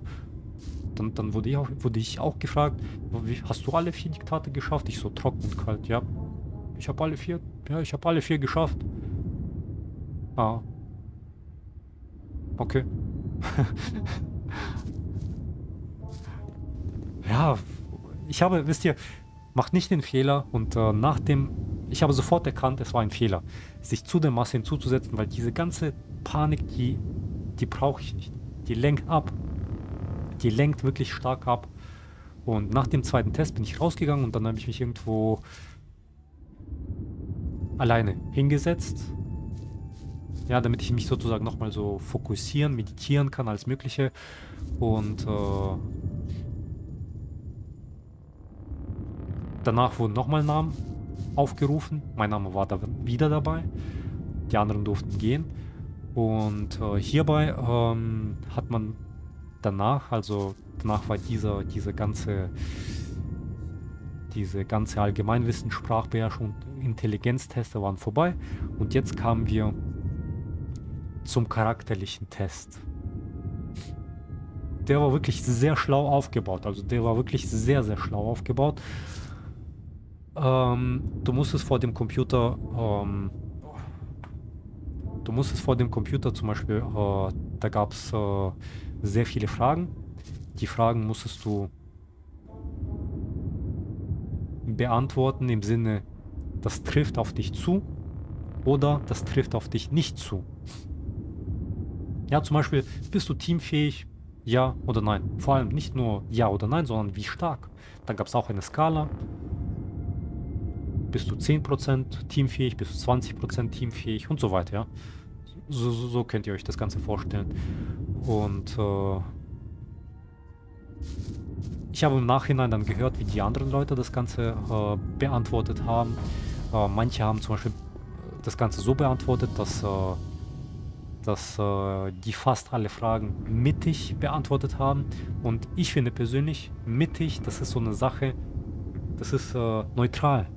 dann, dann wurde, ich auch, wurde ich auch gefragt, wie, hast du alle vier Diktate geschafft? Ich so trocken und kalt, ja. Ich habe alle vier, ja, ich habe alle vier geschafft. Ah. Okay. ja, ich habe, wisst ihr, macht nicht den Fehler und äh, nach dem, ich habe sofort erkannt, es war ein Fehler, sich zu der Masse hinzuzusetzen, weil diese ganze Panik, die, die brauche ich nicht. Die lenkt ab. Die lenkt wirklich stark ab. Und nach dem zweiten Test bin ich rausgegangen und dann habe ich mich irgendwo alleine hingesetzt. Ja, damit ich mich sozusagen nochmal so fokussieren, meditieren kann, alles Mögliche. Und äh, Danach wurden nochmal Namen aufgerufen. Mein Name war da wieder dabei. Die anderen durften gehen. Und äh, hierbei ähm, hat man danach, also danach war dieser, diese ganze, diese ganze Allgemeinwissen, Sprachbeherrschung Intelligenzteste waren vorbei. Und jetzt kamen wir zum charakterlichen Test. Der war wirklich sehr schlau aufgebaut. Also der war wirklich sehr, sehr schlau aufgebaut. Ähm, du musstest vor dem Computer, ähm, du musstest vor dem Computer zum Beispiel, äh, da gab es äh, sehr viele Fragen. Die Fragen musstest du beantworten im Sinne, das trifft auf dich zu oder das trifft auf dich nicht zu. Ja, zum Beispiel, bist du teamfähig? Ja oder nein? Vor allem nicht nur ja oder nein, sondern wie stark. Da gab es auch eine Skala bist du 10% teamfähig, bist du 20% teamfähig und so weiter, ja. So, so, so, könnt ihr euch das Ganze vorstellen. Und äh, ich habe im Nachhinein dann gehört, wie die anderen Leute das Ganze äh, beantwortet haben. Äh, manche haben zum Beispiel das Ganze so beantwortet, dass, äh, dass äh, die fast alle Fragen mittig beantwortet haben. Und ich finde persönlich, mittig, das ist so eine Sache, das ist äh, neutral.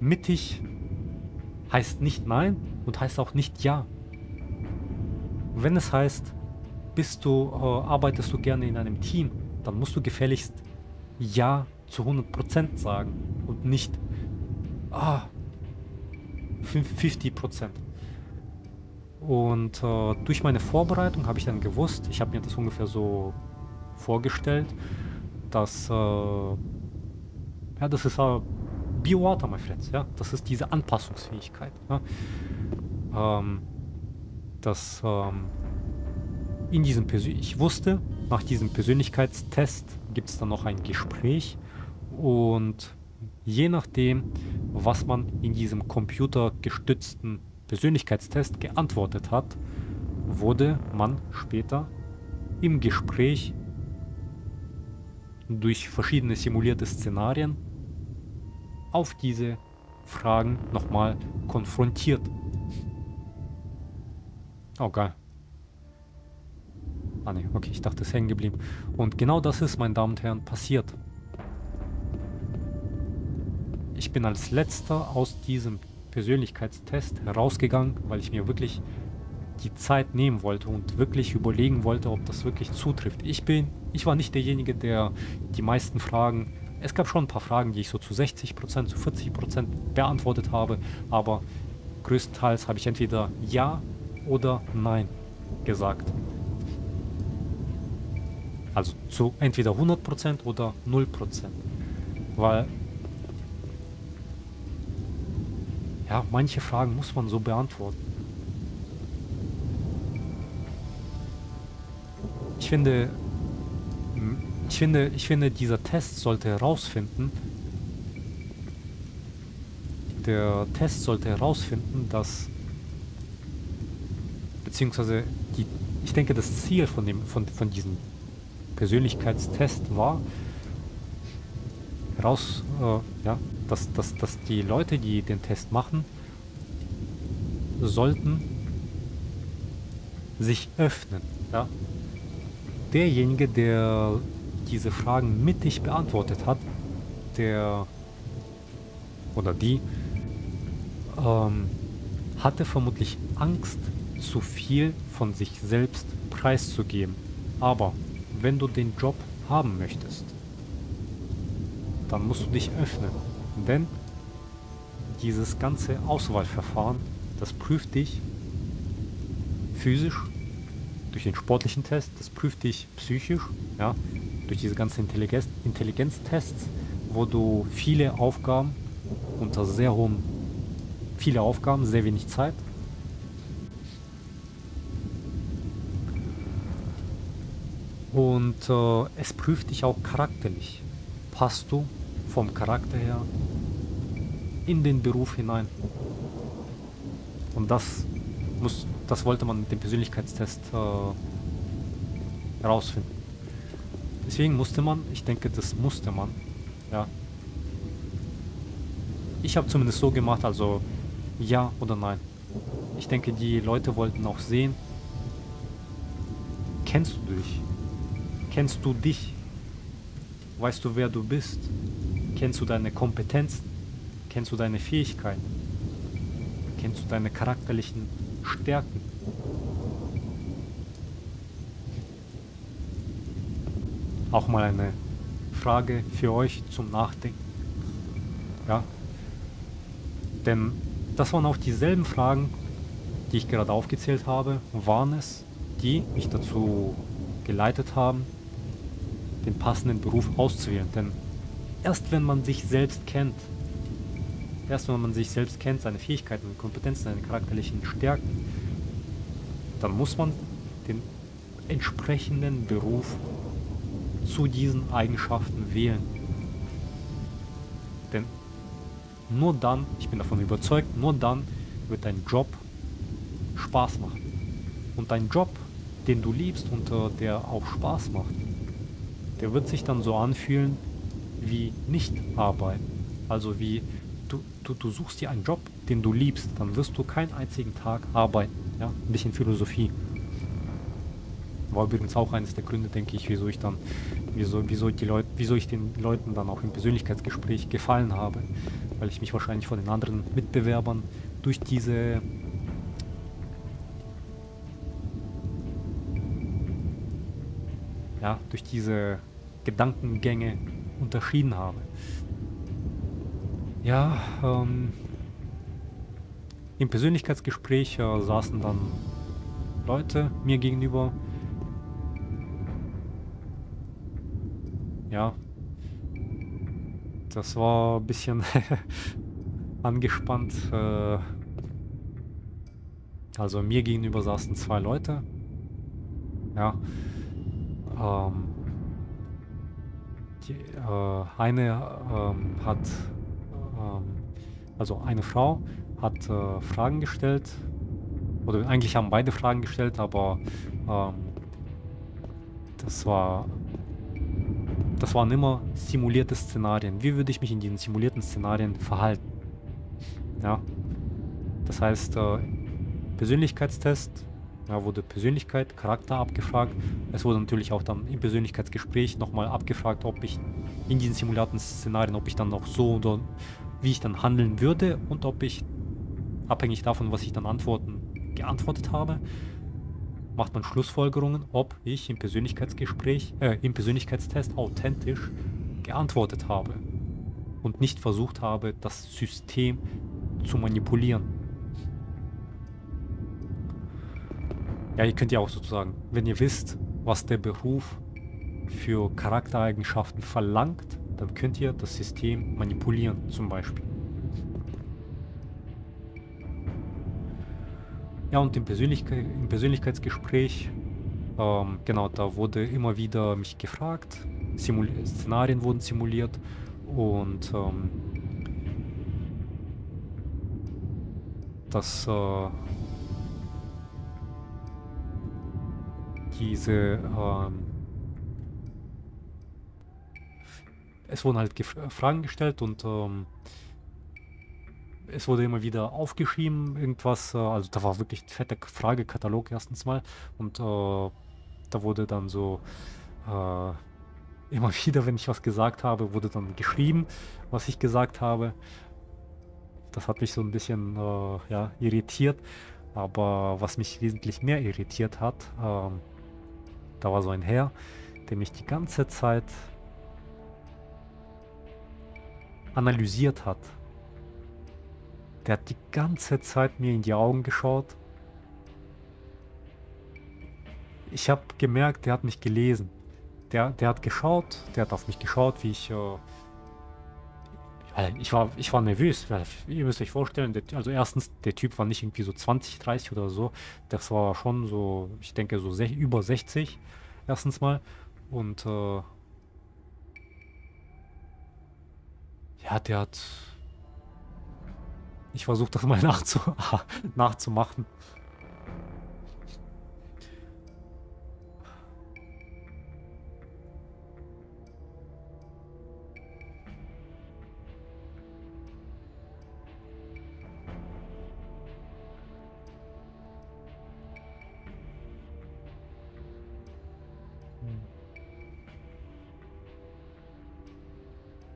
Mittig heißt nicht Nein und heißt auch nicht Ja. Wenn es heißt, bist du, äh, arbeitest du gerne in einem Team, dann musst du gefälligst Ja zu 100% sagen und nicht ah, 50%. Und äh, durch meine Vorbereitung habe ich dann gewusst, ich habe mir das ungefähr so vorgestellt dass, äh, ja, das ist äh, Biowater, my friends, ja, das ist diese Anpassungsfähigkeit, ja? ähm, dass ähm, in diesem Persön ich wusste, nach diesem Persönlichkeitstest gibt es dann noch ein Gespräch und je nachdem, was man in diesem computergestützten Persönlichkeitstest geantwortet hat, wurde man später im Gespräch durch verschiedene simulierte Szenarien auf diese Fragen nochmal konfrontiert. Oh, geil. Ah ne, okay, ich dachte, es ist hängen geblieben. Und genau das ist, meine Damen und Herren, passiert. Ich bin als letzter aus diesem Persönlichkeitstest herausgegangen, weil ich mir wirklich die Zeit nehmen wollte und wirklich überlegen wollte, ob das wirklich zutrifft. Ich bin, ich war nicht derjenige, der die meisten Fragen, es gab schon ein paar Fragen, die ich so zu 60%, zu 40% beantwortet habe, aber größtenteils habe ich entweder Ja oder Nein gesagt. Also zu entweder 100% oder 0%. Weil ja, manche Fragen muss man so beantworten. Ich finde, ich finde, ich finde, dieser Test sollte herausfinden, der Test sollte herausfinden, dass, beziehungsweise die, ich denke, das Ziel von dem, von, von diesem Persönlichkeitstest war, heraus, äh, ja, dass, dass, dass die Leute, die den Test machen, sollten sich öffnen, ja, derjenige, der diese Fragen mittig beantwortet hat, der oder die ähm, hatte vermutlich Angst, zu viel von sich selbst preiszugeben. Aber wenn du den Job haben möchtest, dann musst du dich öffnen. Denn dieses ganze Auswahlverfahren, das prüft dich physisch durch den sportlichen Test, das prüft dich psychisch, ja, durch diese ganzen Intelligenz Intelligenztests, wo du viele Aufgaben unter sehr hohem, viele Aufgaben, sehr wenig Zeit. Und äh, es prüft dich auch charakterlich. Passt du vom Charakter her in den Beruf hinein? Und das muss, das wollte man mit dem Persönlichkeitstest äh, herausfinden. Deswegen musste man, ich denke, das musste man, ja. Ich habe zumindest so gemacht, also ja oder nein. Ich denke, die Leute wollten auch sehen, kennst du dich? Kennst du dich? Weißt du, wer du bist? Kennst du deine Kompetenzen? Kennst du deine Fähigkeiten? Kennst du deine charakterlichen Stärken? Auch mal eine Frage für euch zum Nachdenken. Ja. Denn das waren auch dieselben Fragen, die ich gerade aufgezählt habe, waren es, die mich dazu geleitet haben, den passenden Beruf auszuwählen. Denn erst wenn man sich selbst kennt, erst wenn man sich selbst kennt, seine Fähigkeiten, Kompetenzen, seine charakterlichen Stärken, dann muss man den entsprechenden Beruf zu diesen Eigenschaften wählen. Denn nur dann, ich bin davon überzeugt, nur dann wird dein Job Spaß machen. Und dein Job, den du liebst und äh, der auch Spaß macht, der wird sich dann so anfühlen wie nicht arbeiten. Also wie du, du, du suchst dir einen Job, den du liebst, dann wirst du keinen einzigen Tag arbeiten. Ja, ein bisschen Philosophie. War übrigens auch eines der Gründe, denke ich, wieso ich dann, wieso, wieso die Leute, wieso ich den Leuten dann auch im Persönlichkeitsgespräch gefallen habe. Weil ich mich wahrscheinlich von den anderen Mitbewerbern durch diese ja, durch diese Gedankengänge unterschieden habe. Ja, ähm, im Persönlichkeitsgespräch äh, saßen dann Leute mir gegenüber, ja, das war ein bisschen angespannt. Äh, also mir gegenüber saßen zwei Leute. Ja. Ähm, die, äh, eine ähm, hat, ähm, also eine Frau hat äh, Fragen gestellt. Oder eigentlich haben beide Fragen gestellt, aber ähm, das war das waren immer simulierte Szenarien. Wie würde ich mich in diesen simulierten Szenarien verhalten? Ja. Das heißt, äh, Persönlichkeitstest, ja, wurde Persönlichkeit, Charakter abgefragt. Es wurde natürlich auch dann im Persönlichkeitsgespräch nochmal abgefragt, ob ich in diesen simulierten Szenarien, ob ich dann auch so oder wie ich dann handeln würde und ob ich, abhängig davon, was ich dann antworten, geantwortet habe, macht man Schlussfolgerungen, ob ich im Persönlichkeitsgespräch, äh, im Persönlichkeitstest authentisch geantwortet habe und nicht versucht habe, das System zu manipulieren. Ja, ihr könnt ja auch sozusagen, wenn ihr wisst, was der Beruf für Charaktereigenschaften verlangt, dann könnt ihr das System manipulieren, zum Beispiel. Ja, und im, Persönlichkeit, im Persönlichkeitsgespräch, ähm, genau, da wurde immer wieder mich gefragt, Simul Szenarien wurden simuliert und ähm, dass äh, diese ähm, es wurden halt Fragen gestellt und ähm, es wurde immer wieder aufgeschrieben, irgendwas, äh, also da war wirklich ein fetter Fragekatalog erstens mal und äh, da wurde dann so äh, immer wieder, wenn ich was gesagt habe, wurde dann geschrieben, was ich gesagt habe. Das hat mich so ein bisschen äh, ja, irritiert, aber was mich wesentlich mehr irritiert hat, ähm, da war so ein Herr, der mich die ganze Zeit analysiert hat. Der hat die ganze Zeit mir in die Augen geschaut. Ich habe gemerkt, der hat mich gelesen. Der, der hat geschaut, der hat auf mich geschaut, wie ich... Äh, ich war, ich war nervös, ihr müsst euch vorstellen, der, also erstens, der Typ war nicht irgendwie so 20, 30 oder so. Das war schon so, ich denke so sech, über 60, erstens mal. Und äh, ja, der hat ich versuche das mal nachzu nachzumachen. Hm.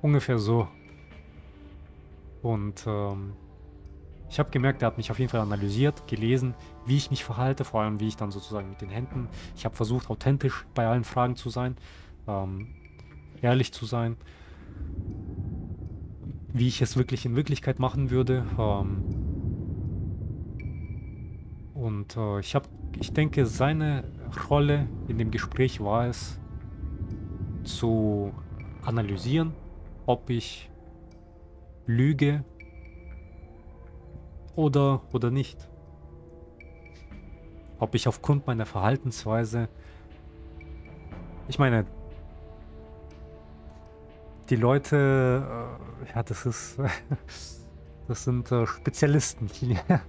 Ungefähr so. Und ähm, ich habe gemerkt, er hat mich auf jeden Fall analysiert, gelesen, wie ich mich verhalte, vor allem wie ich dann sozusagen mit den Händen. Ich habe versucht, authentisch bei allen Fragen zu sein, ähm, ehrlich zu sein, wie ich es wirklich in Wirklichkeit machen würde. Ähm, und äh, ich habe, ich denke, seine Rolle in dem Gespräch war es, zu analysieren, ob ich lüge oder, oder nicht. Ob ich aufgrund meiner Verhaltensweise... Ich meine, die Leute, äh, ja, das ist, das sind äh, Spezialisten.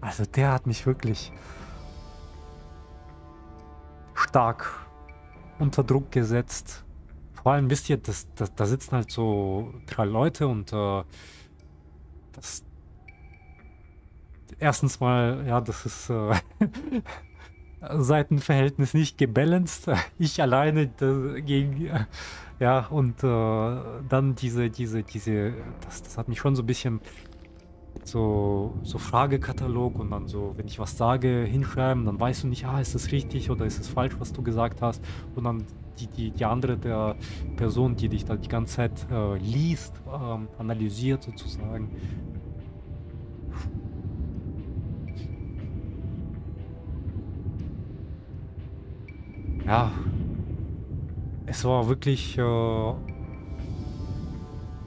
also der hat mich wirklich stark unter Druck gesetzt. Vor allem wisst ihr, das, das, da sitzen halt so drei Leute und äh, das. Erstens mal, ja, das ist äh, Seitenverhältnis nicht gebalanced. Ich alleine gegen. Ja, und äh, dann diese, diese, diese. Das, das hat mich schon so ein bisschen so, so Fragekatalog und dann so, wenn ich was sage, hinschreiben, dann weißt du nicht, ah, ist das richtig oder ist es falsch, was du gesagt hast. Und dann die, die, die andere der Person, die dich da die ganze Zeit äh, liest, ähm, analysiert sozusagen. ja, es war wirklich äh,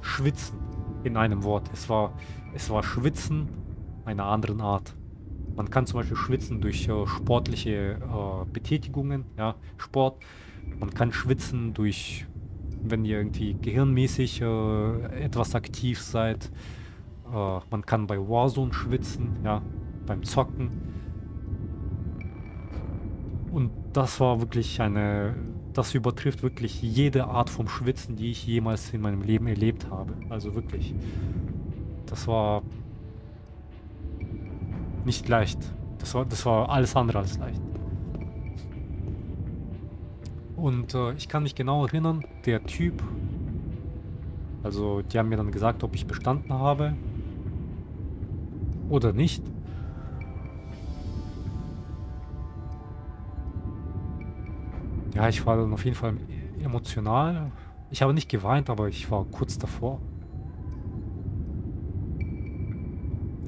Schwitzen in einem Wort. Es war, es war Schwitzen einer anderen Art. Man kann zum Beispiel schwitzen durch äh, sportliche äh, Betätigungen, ja, Sport. Man kann schwitzen durch, wenn ihr irgendwie gehirnmäßig äh, etwas aktiv seid. Äh, man kann bei Warzone schwitzen, ja, beim Zocken. Und das war wirklich eine, das übertrifft wirklich jede Art vom Schwitzen, die ich jemals in meinem Leben erlebt habe. Also wirklich. Das war nicht leicht. Das war, das war alles andere als leicht. Und äh, ich kann mich genau erinnern, der Typ, also die haben mir dann gesagt, ob ich bestanden habe oder nicht. Ja, ich war dann auf jeden Fall emotional. Ich habe nicht geweint, aber ich war kurz davor.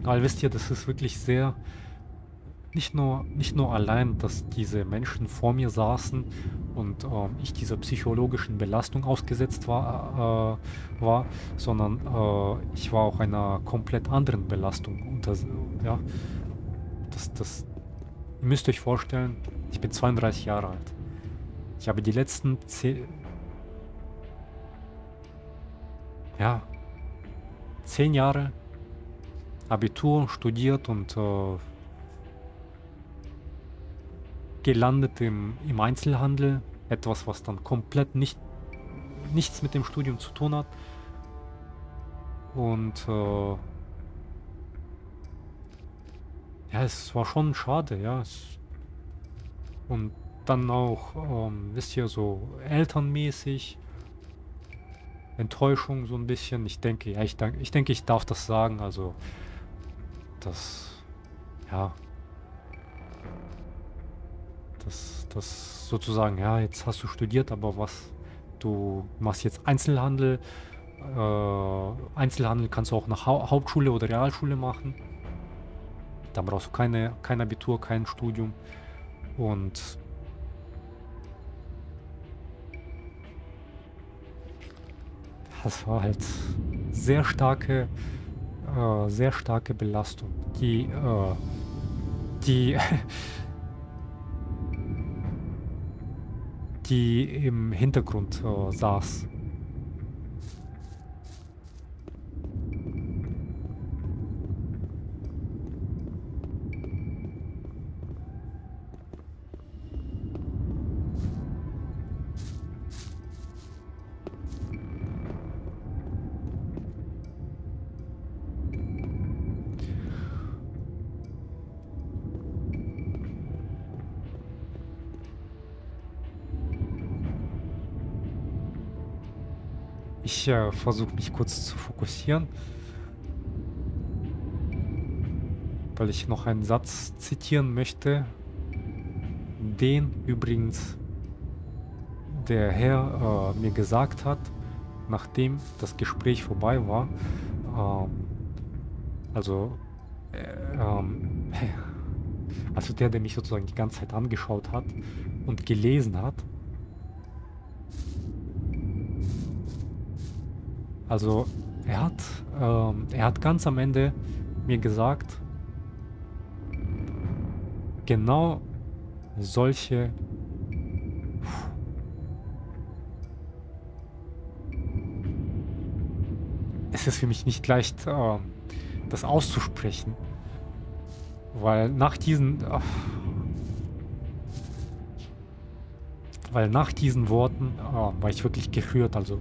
Weil wisst ihr, das ist wirklich sehr... Nicht nur, nicht nur allein, dass diese Menschen vor mir saßen und ähm, ich dieser psychologischen Belastung ausgesetzt war, äh, war sondern äh, ich war auch einer komplett anderen Belastung unter... Ja, das, das... Ihr müsst euch vorstellen, ich bin 32 Jahre alt. Ich habe die letzten zehn... Ja, zehn Jahre Abitur studiert und äh, gelandet im, im Einzelhandel. Etwas, was dann komplett nicht, nichts mit dem Studium zu tun hat. Und äh, ja, es war schon schade, ja. Es, und dann auch, ähm, wisst ihr, so elternmäßig. Enttäuschung so ein bisschen. Ich denke, ja, ich, ich denke, ich darf das sagen. Also das, ja, das, das sozusagen, ja, jetzt hast du studiert, aber was, du machst jetzt Einzelhandel, äh, Einzelhandel kannst du auch nach ha Hauptschule oder Realschule machen. Da brauchst du keine, kein Abitur, kein Studium. Und das war halt sehr starke äh, sehr starke Belastung, die, äh, die, die im Hintergrund äh, saß. Ich äh, versuche mich kurz zu fokussieren. Weil ich noch einen Satz zitieren möchte. Den übrigens der Herr äh, mir gesagt hat, nachdem das Gespräch vorbei war. Ähm, also, äh, ähm, also der, der mich sozusagen die ganze Zeit angeschaut hat und gelesen hat. Also er hat, ähm, er hat ganz am Ende mir gesagt, genau solche es ist für mich nicht leicht, äh, das auszusprechen. Weil nach diesen... Äh, weil nach diesen Worten äh, war ich wirklich gerührt. Also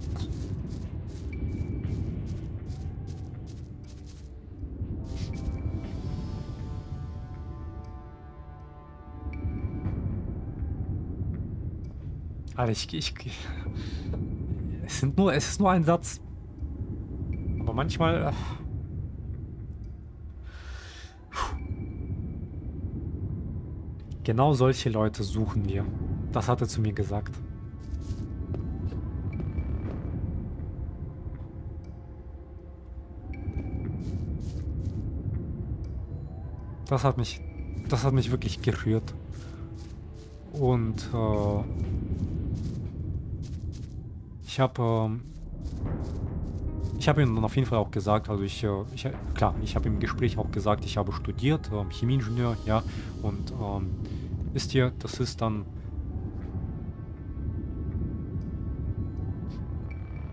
Aber ich, ich, es sind nur, es ist nur ein Satz. Aber manchmal. Äh, genau solche Leute suchen wir. Das hat er zu mir gesagt. Das hat mich, das hat mich wirklich gerührt. Und äh, ich habe ähm, ich habe ihm dann auf jeden Fall auch gesagt, also ich, äh, ich klar, ich habe im Gespräch auch gesagt, ich habe studiert, ähm, Chemieingenieur, ja, und ähm, wisst ihr, das ist dann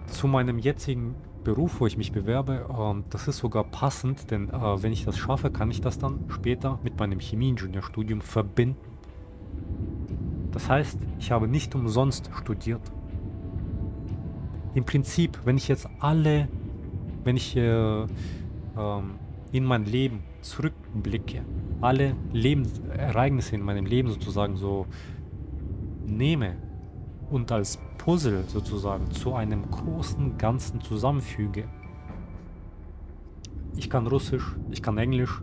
zu meinem jetzigen Beruf, wo ich mich bewerbe, ähm, das ist sogar passend, denn äh, wenn ich das schaffe, kann ich das dann später mit meinem Chemieingenieurstudium verbinden. Das heißt, ich habe nicht umsonst studiert. Im Prinzip, wenn ich jetzt alle, wenn ich äh, ähm, in mein Leben zurückblicke, alle Lebensereignisse in meinem Leben sozusagen so nehme und als Puzzle sozusagen zu einem großen Ganzen zusammenfüge. Ich kann Russisch, ich kann Englisch.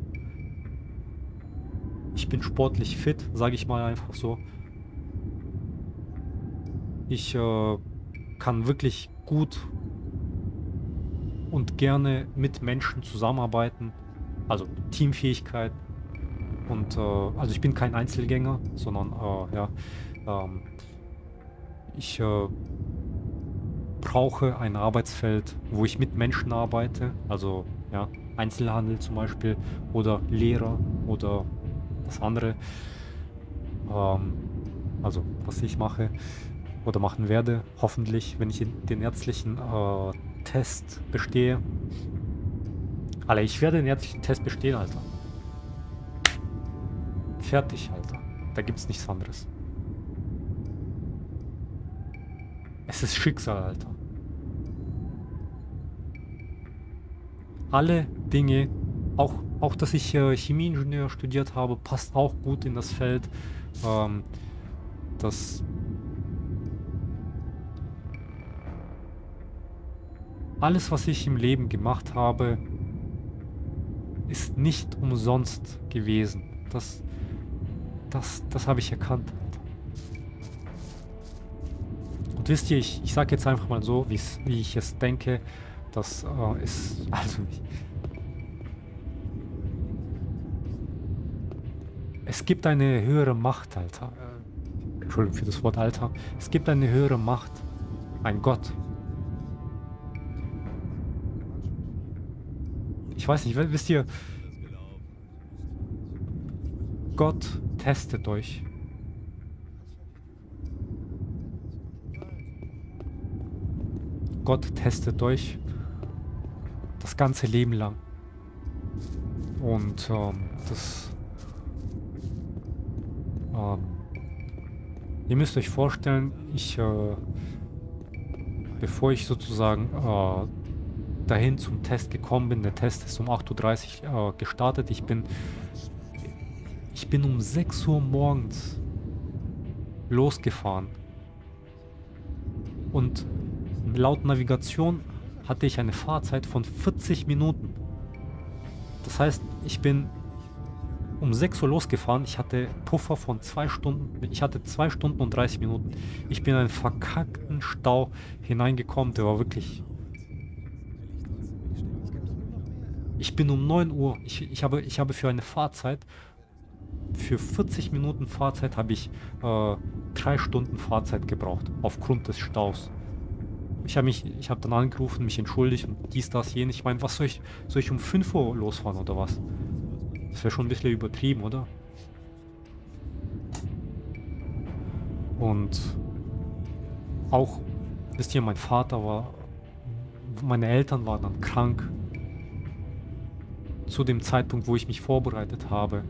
Ich bin sportlich fit, sage ich mal einfach so. Ich äh, kann wirklich gut und gerne mit Menschen zusammenarbeiten. Also Teamfähigkeit. Und äh, also ich bin kein Einzelgänger, sondern äh, ja, ähm, ich äh, brauche ein Arbeitsfeld, wo ich mit Menschen arbeite, also ja, Einzelhandel zum Beispiel oder Lehrer oder das andere. Ähm, also was ich mache oder machen werde, hoffentlich, wenn ich den ärztlichen äh, Test bestehe. Alter, ich werde den ärztlichen Test bestehen, Alter. Fertig, Alter. Da gibt's nichts anderes. Es ist Schicksal, Alter. Alle Dinge, auch, auch dass ich äh, Chemieingenieur studiert habe, passt auch gut in das Feld. Ähm, das alles, was ich im Leben gemacht habe, ist nicht umsonst gewesen. Das, das, das habe ich erkannt. Und wisst ihr, ich, ich sage jetzt einfach mal so, wie ich es denke, das äh, ist also nicht. Es gibt eine höhere Macht, Alter. Entschuldigung für das Wort Alter. Es gibt eine höhere Macht. Ein Gott. Ich weiß nicht, wisst ihr, Gott testet euch. Gott testet euch das ganze Leben lang. Und ähm, das... Ähm, ihr müsst euch vorstellen, ich... Äh, bevor ich sozusagen äh, dahin zum Test gekommen bin. Der Test ist um 8.30 Uhr äh, gestartet. Ich bin, ich bin um 6 Uhr morgens losgefahren. Und laut Navigation hatte ich eine Fahrzeit von 40 Minuten. Das heißt, ich bin um 6 Uhr losgefahren. Ich hatte Puffer von 2 Stunden. Ich hatte 2 Stunden und 30 Minuten. Ich bin in einen verkackten Stau hineingekommen. Der war wirklich Ich bin um 9 Uhr, ich, ich, habe, ich habe für eine Fahrzeit, für 40 Minuten Fahrzeit habe ich äh, drei Stunden Fahrzeit gebraucht, aufgrund des Staus. Ich habe mich, ich habe dann angerufen, mich entschuldigt und dies, das, jenes. Ich meine, was soll ich, soll ich um 5 Uhr losfahren oder was? Das wäre schon ein bisschen übertrieben, oder? Und auch, wisst ihr, mein Vater war, meine Eltern waren dann krank zu dem Zeitpunkt, wo ich mich vorbereitet habe.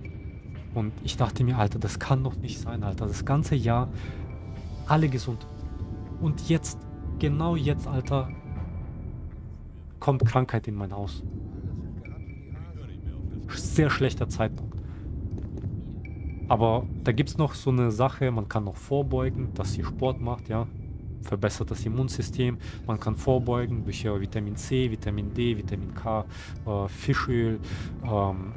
Und ich dachte mir, Alter, das kann doch nicht sein, Alter. Das ganze Jahr alle gesund. Und jetzt, genau jetzt, Alter, kommt Krankheit in mein Haus. Sehr schlechter Zeitpunkt. Aber da gibt es noch so eine Sache, man kann noch vorbeugen, dass ihr Sport macht, ja verbessert das Immunsystem. Man kann vorbeugen durch äh, Vitamin C, Vitamin D, Vitamin K, äh, Fischöl, ähm,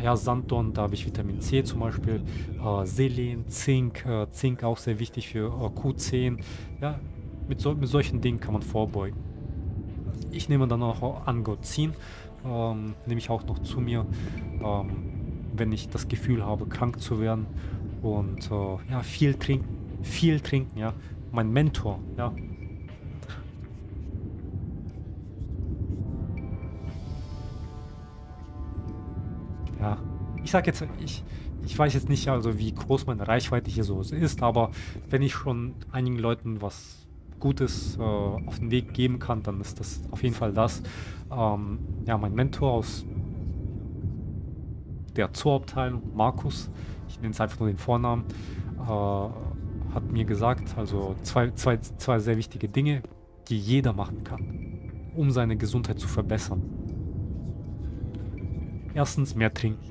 ja, Sanddorn, da habe ich Vitamin C zum Beispiel, äh, Selen, Zink, äh, Zink auch sehr wichtig für äh, Q10. Ja, mit, so, mit solchen Dingen kann man vorbeugen. Ich nehme dann auch Angozin, ähm, nehme ich auch noch zu mir, ähm, wenn ich das Gefühl habe, krank zu werden. Und äh, ja, viel trinken, viel trinken, ja. Mein Mentor, ja. Ja, ich sag jetzt, ich, ich weiß jetzt nicht, also wie groß meine Reichweite hier so ist, aber wenn ich schon einigen Leuten was Gutes äh, auf den Weg geben kann, dann ist das auf jeden Fall das. Ähm, ja, mein Mentor aus der Zoobteilung, Markus, ich nenne es einfach nur den Vornamen, äh, hat mir gesagt, also zwei, zwei, zwei sehr wichtige Dinge, die jeder machen kann, um seine Gesundheit zu verbessern. Erstens mehr trinken.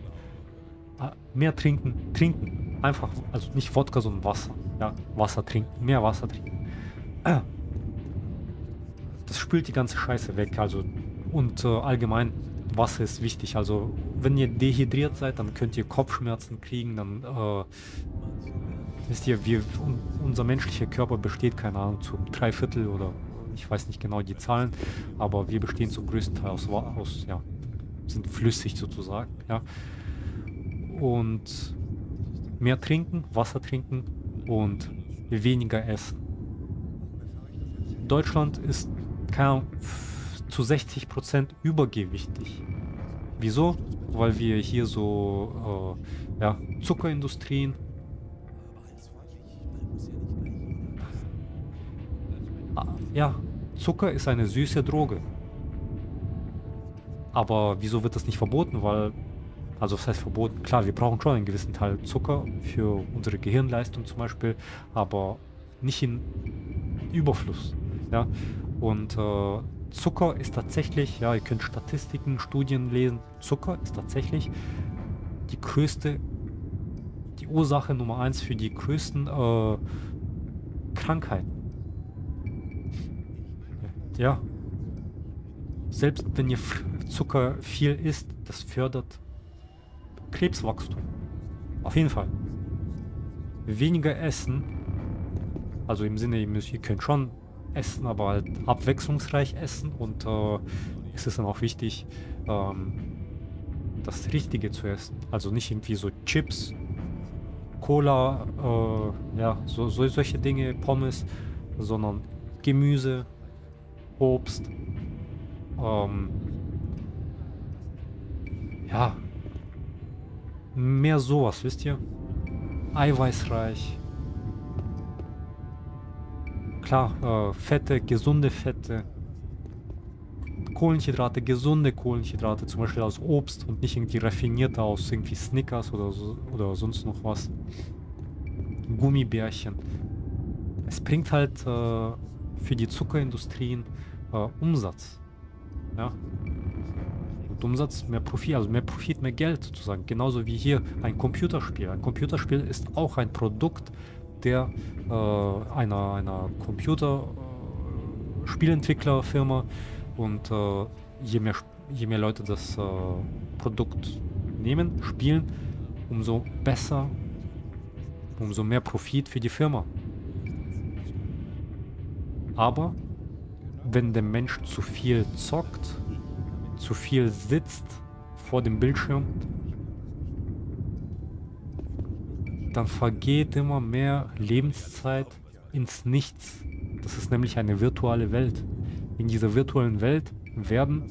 Äh, mehr trinken, trinken. Einfach, also nicht Wodka, sondern Wasser. Ja, Wasser trinken, mehr Wasser trinken. Das spült die ganze Scheiße weg. Also und äh, allgemein Wasser ist wichtig. Also wenn ihr dehydriert seid, dann könnt ihr Kopfschmerzen kriegen. Dann äh, wisst ihr, wir, un, unser menschlicher Körper besteht keine Ahnung zum Dreiviertel oder ich weiß nicht genau die Zahlen, aber wir bestehen zum größten Teil aus, aus ja, sind flüssig sozusagen. Ja. Und mehr trinken, Wasser trinken und weniger essen. Deutschland ist keine Ahnung, zu 60% übergewichtig. Wieso? Weil wir hier so äh, ja, Zuckerindustrien ja, Zucker ist eine süße Droge. Aber wieso wird das nicht verboten? Weil, also was heißt verboten? Klar, wir brauchen schon einen gewissen Teil Zucker für unsere Gehirnleistung zum Beispiel, aber nicht in Überfluss. Ja? Und äh, Zucker ist tatsächlich, ja, ihr könnt Statistiken, Studien lesen, Zucker ist tatsächlich die größte, die Ursache Nummer eins für die größten äh, Krankheiten. Ja. Selbst wenn ihr Zucker viel isst, das fördert Krebswachstum. Auf jeden Fall. Weniger essen, also im Sinne, ihr, müsst, ihr könnt schon essen, aber halt abwechslungsreich essen und äh, es ist dann auch wichtig, ähm, das Richtige zu essen. Also nicht irgendwie so Chips, Cola, äh, ja, so, so, solche Dinge, Pommes, sondern Gemüse, Obst, ähm, ja, mehr sowas, wisst ihr? Eiweißreich, klar, äh, Fette, gesunde Fette, Kohlenhydrate, gesunde Kohlenhydrate, zum Beispiel aus Obst und nicht irgendwie raffinierte aus irgendwie Snickers oder, so, oder sonst noch was. Gummibärchen. Es bringt halt äh, für die Zuckerindustrien äh, Umsatz. Ja. Und Umsatz, mehr Profit, also mehr Profit, mehr Geld sozusagen. Genauso wie hier ein Computerspiel. Ein Computerspiel ist auch ein Produkt der äh, einer, einer Computerspielentwicklerfirma und äh, je, mehr, je mehr Leute das äh, Produkt nehmen, spielen, umso besser, umso mehr Profit für die Firma. Aber wenn der Mensch zu viel zockt, zu viel sitzt vor dem Bildschirm, dann vergeht immer mehr Lebenszeit ins Nichts. Das ist nämlich eine virtuelle Welt. In dieser virtuellen Welt werden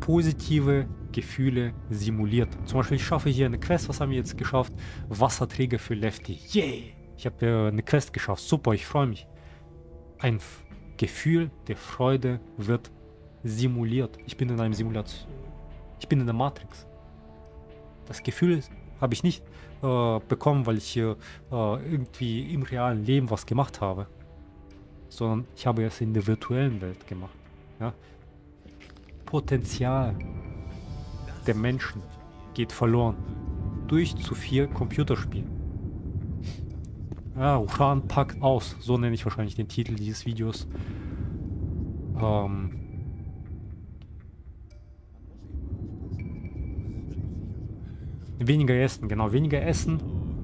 positive Gefühle simuliert. Zum Beispiel, ich schaffe hier eine Quest. Was haben wir jetzt geschafft? Wasserträger für Lefty. Yay! Ich habe eine Quest geschafft. Super, ich freue mich. Ein F Gefühl der Freude wird simuliert. Ich bin in einem Simulation ich bin in der Matrix. Das Gefühl habe ich nicht äh, bekommen, weil ich hier äh, irgendwie im realen Leben was gemacht habe. Sondern ich habe es in der virtuellen Welt gemacht. Ja? Potenzial der Menschen geht verloren. Durch zu viel Computerspielen. Ja, Uran packt aus. So nenne ich wahrscheinlich den Titel dieses Videos. Ähm, Weniger Essen, genau. Weniger Essen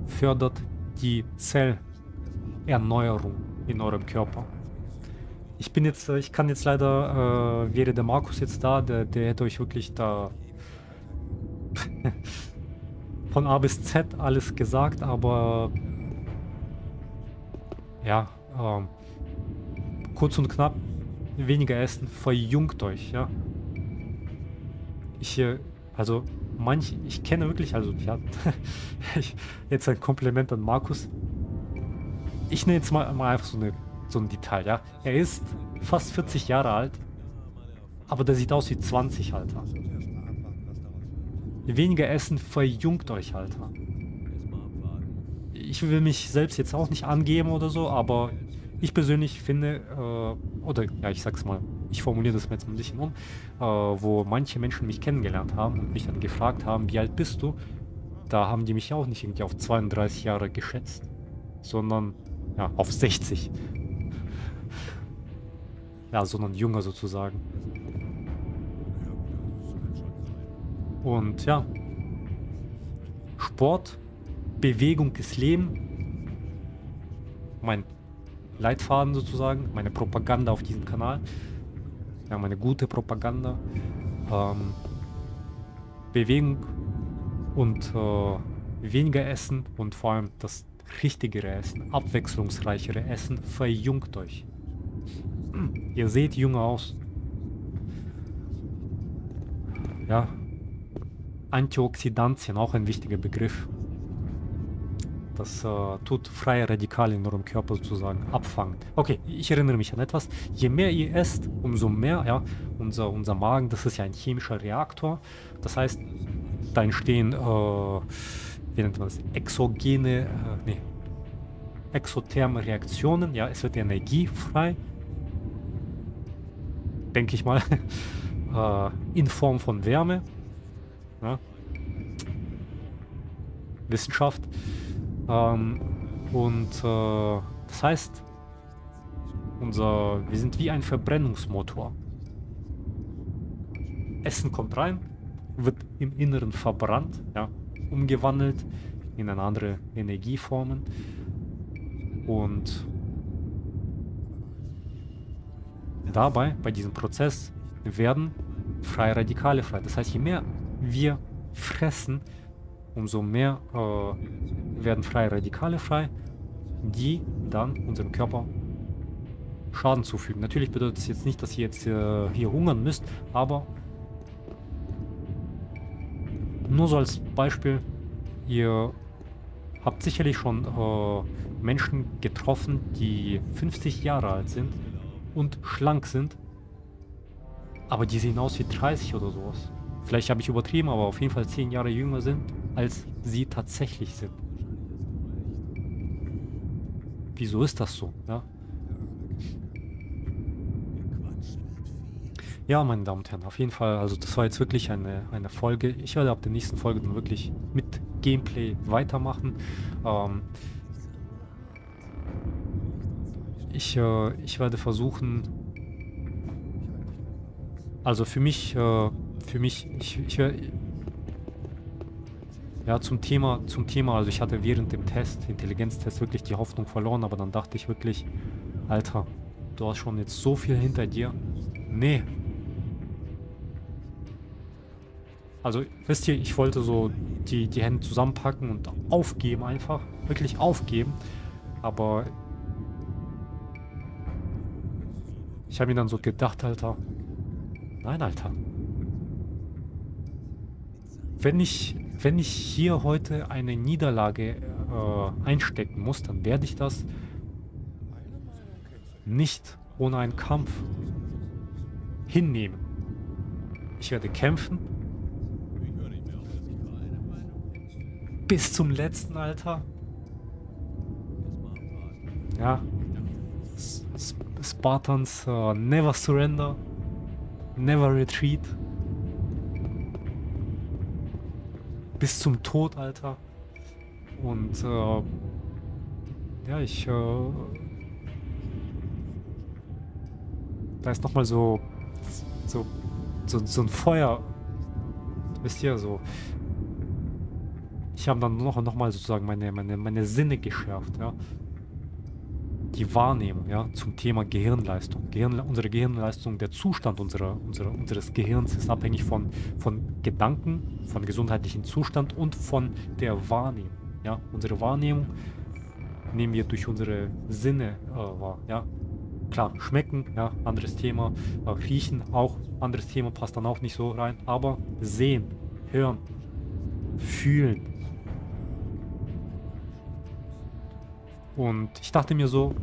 fördert die Zellerneuerung in eurem Körper. Ich bin jetzt, ich kann jetzt leider, äh, wäre der Markus jetzt da, der, der hätte euch wirklich da von A bis Z alles gesagt, aber ja, ähm, kurz und knapp, weniger essen, verjungt euch, ja. Ich, äh, also manch, ich kenne wirklich, also ja, jetzt ein Kompliment an Markus. Ich nenne jetzt mal, mal einfach so, eine, so ein Detail, ja. Er ist fast 40 Jahre alt, aber der sieht aus wie 20, Alter. Weniger essen verjungt euch, Alter. Ich will mich selbst jetzt auch nicht angeben oder so, aber ich persönlich finde, äh, oder ja, ich sag's mal, ich formuliere das jetzt ein bisschen um, äh, wo manche Menschen mich kennengelernt haben und mich dann gefragt haben, wie alt bist du? Da haben die mich auch nicht irgendwie auf 32 Jahre geschätzt, sondern ja, auf 60. ja, sondern jünger sozusagen. Und ja, Sport, Bewegung ist Leben. Mein Leitfaden sozusagen, meine Propaganda auf diesem Kanal. Ja, meine gute Propaganda. Ähm, Bewegung und äh, weniger Essen und vor allem das richtigere Essen, abwechslungsreichere Essen verjungt euch. Ihr seht jünger aus. Ja, Antioxidantien, auch ein wichtiger Begriff. Das äh, tut freie Radikale in eurem Körper sozusagen abfangen. Okay, ich erinnere mich an etwas. Je mehr ihr esst, umso mehr, ja, unser, unser Magen, das ist ja ein chemischer Reaktor. Das heißt, da entstehen, äh, wie nennt man das, exogene, äh, nee, exotherme Reaktionen. Ja, es wird Energie frei. Denke ich mal. äh, in Form von Wärme. Ja. Wissenschaft. Ähm, und äh, das heißt, unser, wir sind wie ein Verbrennungsmotor. Essen kommt rein, wird im Inneren verbrannt, ja, umgewandelt in eine andere Energieformen und dabei, bei diesem Prozess, werden freie Radikale frei. Das heißt, je mehr wir fressen, umso mehr äh, werden freie Radikale frei, die dann unserem Körper Schaden zufügen. Natürlich bedeutet das jetzt nicht, dass ihr jetzt äh, hier hungern müsst, aber nur so als Beispiel, ihr habt sicherlich schon äh, Menschen getroffen, die 50 Jahre alt sind und schlank sind, aber die sehen aus wie 30 oder sowas. Vielleicht habe ich übertrieben, aber auf jeden Fall 10 Jahre jünger sind, als sie tatsächlich sind. Wieso ist das so? Ja? Ja, meine Damen und Herren, auf jeden Fall, also das war jetzt wirklich eine, eine Folge. Ich werde ab der nächsten Folge dann wirklich mit Gameplay weitermachen. Ähm ich, äh, ich werde versuchen, also für mich, äh, für mich, ich, ich werde, ja, zum Thema, zum Thema, also ich hatte während dem Test, Intelligenztest, wirklich die Hoffnung verloren, aber dann dachte ich wirklich, Alter, du hast schon jetzt so viel hinter dir. Nee, Also, wisst ihr, ich wollte so die, die Hände zusammenpacken und aufgeben einfach. Wirklich aufgeben. Aber ich habe mir dann so gedacht, Alter. Nein, Alter. Wenn ich, wenn ich hier heute eine Niederlage äh, einstecken muss, dann werde ich das nicht ohne einen Kampf hinnehmen. Ich werde kämpfen Bis zum letzten, Alter. Ja. Spartans uh, never surrender. Never retreat. Bis zum Tod, Alter. Und äh, ja, ich äh, da ist nochmal so, so so so ein Feuer. Wisst ihr, so ich habe dann noch, noch mal sozusagen meine, meine, meine Sinne geschärft, ja. Die Wahrnehmung, ja, zum Thema Gehirnleistung. Gehirn, unsere Gehirnleistung, der Zustand unserer, unserer, unseres Gehirns ist abhängig von, von Gedanken, von gesundheitlichem Zustand und von der Wahrnehmung. Ja, unsere Wahrnehmung nehmen wir durch unsere Sinne äh, wahr. Ja, klar, schmecken, ja, anderes Thema. Äh, riechen auch, anderes Thema, passt dann auch nicht so rein. Aber sehen, hören, fühlen. Und ich dachte mir so,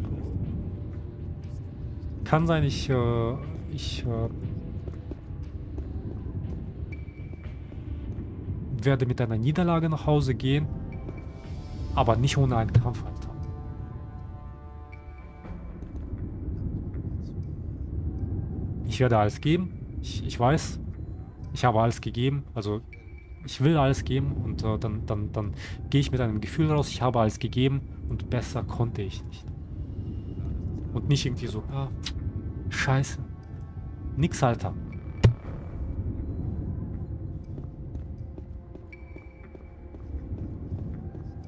kann sein, ich, äh, ich äh, werde mit einer Niederlage nach Hause gehen, aber nicht ohne einen Kampf, Alter. Ich werde alles geben. Ich, ich weiß, ich habe alles gegeben. Also ich will alles geben und äh, dann, dann, dann gehe ich mit einem Gefühl raus, ich habe alles gegeben und besser konnte ich nicht. Und nicht irgendwie so, ah, scheiße. Nix, Alter.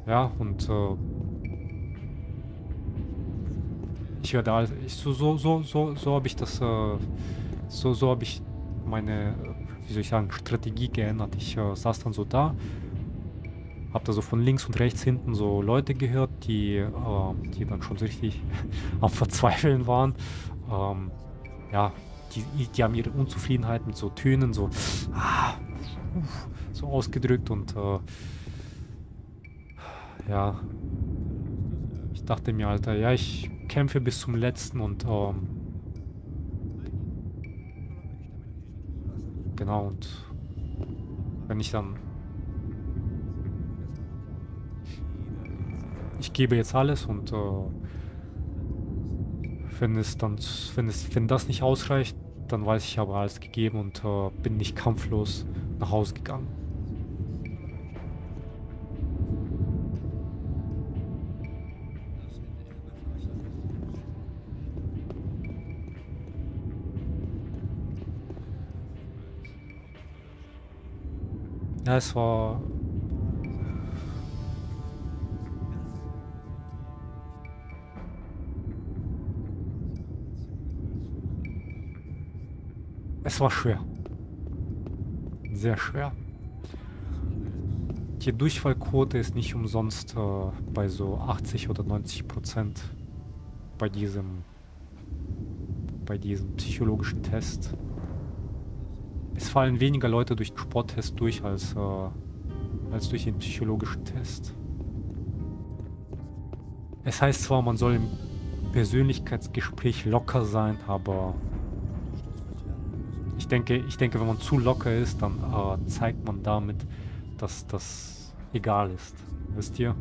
Ja, und äh, ich werde alles, ich, so, so, so, so, habe ich das, äh, so, so habe ich meine, wie soll ich sagen, Strategie geändert. Ich äh, saß dann so da, habe da so von links und rechts hinten so Leute gehört, die, äh, die dann schon so richtig am Verzweifeln waren. Ähm, ja, die, die haben ihre Unzufriedenheit mit so Tönen so, ah, so ausgedrückt und äh, ja, ich dachte mir, Alter, ja, ich kämpfe bis zum letzten und ähm, genau und wenn ich dann ich gebe jetzt alles und äh, wenn es dann wenn es wenn das nicht ausreicht dann weiß ich, ich habe alles gegeben und äh, bin nicht kampflos nach Hause gegangen. Ja, es war... Es war schwer. Sehr schwer. Die Durchfallquote ist nicht umsonst äh, bei so 80 oder 90 Prozent bei diesem bei diesem psychologischen Test. Es fallen weniger Leute durch den Sporttest durch als, äh, als durch den psychologischen Test. Es heißt zwar, man soll im Persönlichkeitsgespräch locker sein, aber ich denke, ich denke, wenn man zu locker ist, dann äh, zeigt man damit, dass das egal ist. Wisst ihr?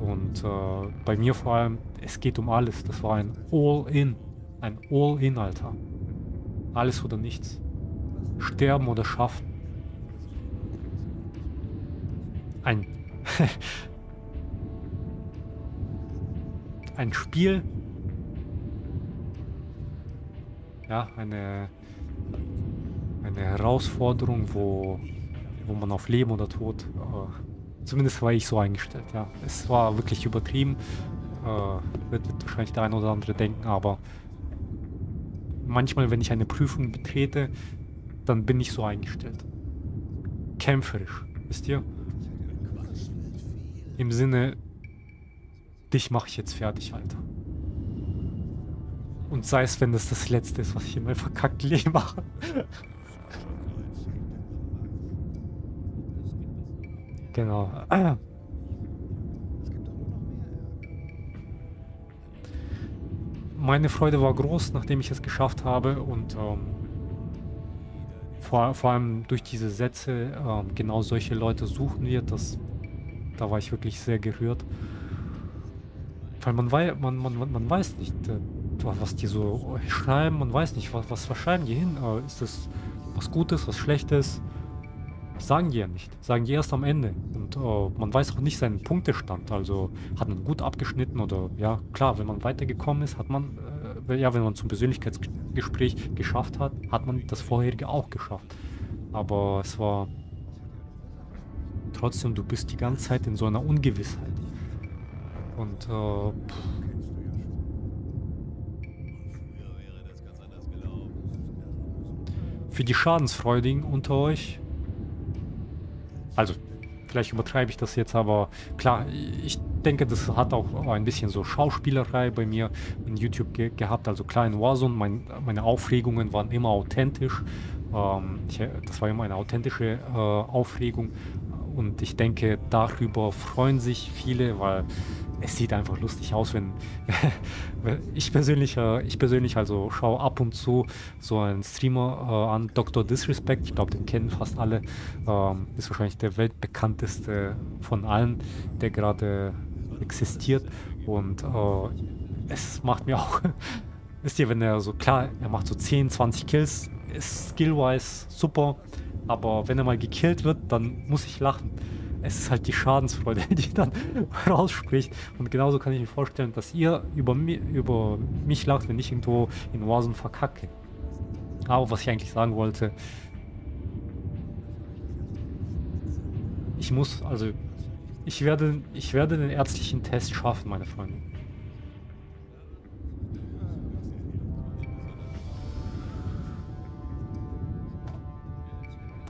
Und äh, bei mir vor allem, es geht um alles. Das war ein All-In. Ein All-In, Alter. Alles oder nichts. Sterben oder schaffen. Ein... ein Spiel. Ja, eine... Eine Herausforderung, wo, wo man auf Leben oder Tod... Äh, zumindest war ich so eingestellt, ja. Es war wirklich übertrieben. Äh, wird, wird wahrscheinlich der eine oder andere denken, aber manchmal, wenn ich eine Prüfung betrete, dann bin ich so eingestellt. Kämpferisch, wisst ihr? Im Sinne, dich mache ich jetzt fertig, Alter. Und sei es, wenn das das Letzte ist, was ich in meinem verkackten Leben mache. genau. Meine Freude war groß, nachdem ich es geschafft habe und ähm, vor, vor allem durch diese Sätze, ähm, genau solche Leute suchen wir, das, da war ich wirklich sehr gerührt. Weil man, wei man, man, man weiß nicht, äh, was die so schreiben, man weiß nicht, was, was schreiben die hin. Äh, ist das was Gutes, was Schlechtes? Sagen die ja nicht. Sagen die erst am Ende. Und äh, man weiß auch nicht seinen Punktestand. Also hat man gut abgeschnitten oder ja, klar, wenn man weitergekommen ist, hat man äh, ja, wenn man zum Persönlichkeitsgespräch geschafft hat, hat man das vorherige auch geschafft. Aber es war trotzdem, du bist die ganze Zeit in so einer Ungewissheit. Und äh, für die Schadensfreudigen unter euch, also vielleicht übertreibe ich das jetzt, aber klar, ich denke, das hat auch ein bisschen so Schauspielerei bei mir in YouTube ge gehabt. Also in Warzone, mein, meine Aufregungen waren immer authentisch. Ähm, ich, das war immer eine authentische äh, Aufregung. Und ich denke, darüber freuen sich viele, weil es sieht einfach lustig aus, wenn ich persönlich, äh, ich persönlich also schaue ab und zu so einen Streamer äh, an, Dr. Disrespect, ich glaube, den kennen fast alle, ähm, ist wahrscheinlich der weltbekannteste von allen, der gerade existiert und äh, es macht mir auch, wisst ihr, wenn er so, klar, er macht so 10, 20 Kills, ist skill-wise super, aber wenn er mal gekillt wird, dann muss ich lachen es ist halt die Schadensfreude, die dann rausspricht. Und genauso kann ich mir vorstellen, dass ihr über, mi über mich lacht, wenn ich irgendwo in Warzone verkacke. Aber was ich eigentlich sagen wollte, ich muss, also ich werde, ich werde den ärztlichen Test schaffen, meine Freunde.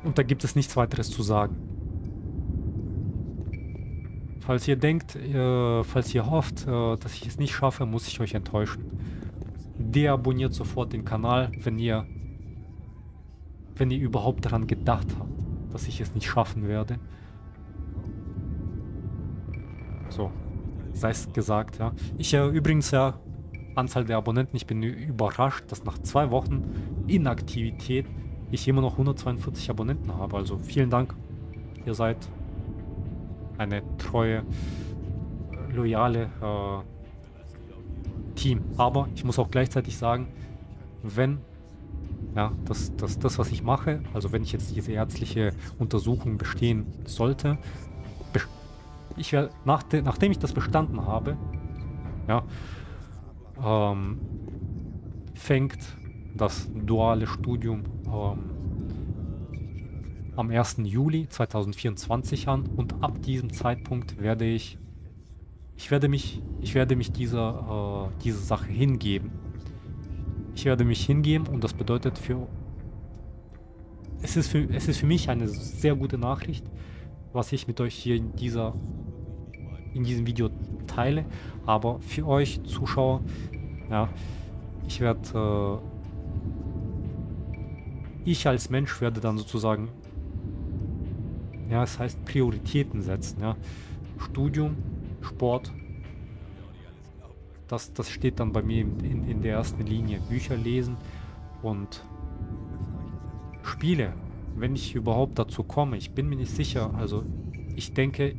Und da gibt es nichts weiteres zu sagen. Falls ihr denkt, äh, falls ihr hofft, äh, dass ich es nicht schaffe, muss ich euch enttäuschen. Deabonniert sofort den Kanal, wenn ihr, wenn ihr überhaupt daran gedacht habt, dass ich es nicht schaffen werde. So, sei es gesagt, ja. Ich äh, übrigens ja, Anzahl der Abonnenten, ich bin überrascht, dass nach zwei Wochen Inaktivität ich immer noch 142 Abonnenten habe. Also vielen Dank, ihr seid eine treue, loyale äh, Team. Aber ich muss auch gleichzeitig sagen, wenn ja, das, das, das, was ich mache, also wenn ich jetzt diese ärztliche Untersuchung bestehen sollte, ich werde, nach de, nachdem ich das bestanden habe, ja, ähm, fängt das duale Studium ähm, am 1. Juli 2024 an und ab diesem Zeitpunkt werde ich ich werde mich ich werde mich dieser äh, dieser Sache hingeben. Ich werde mich hingeben und das bedeutet für es ist für es ist für mich eine sehr gute Nachricht, was ich mit euch hier in dieser in diesem Video teile, aber für euch Zuschauer, ja, ich werde äh, ich als Mensch werde dann sozusagen ja, es heißt Prioritäten setzen. Ja. Studium, Sport, das, das steht dann bei mir in, in der ersten Linie. Bücher lesen und Spiele, wenn ich überhaupt dazu komme. Ich bin mir nicht sicher. Also ich denke,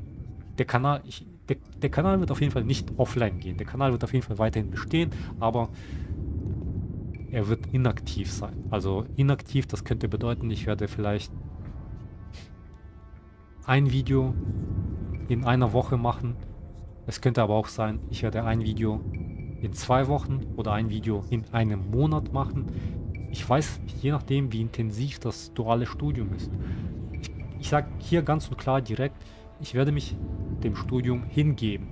der Kanal, ich, der, der Kanal wird auf jeden Fall nicht offline gehen. Der Kanal wird auf jeden Fall weiterhin bestehen, aber er wird inaktiv sein. Also inaktiv, das könnte bedeuten, ich werde vielleicht ein Video in einer Woche machen. Es könnte aber auch sein, ich werde ein Video in zwei Wochen oder ein Video in einem Monat machen. Ich weiß je nachdem, wie intensiv das duale Studium ist. Ich, ich sage hier ganz und klar direkt, ich werde mich dem Studium hingeben.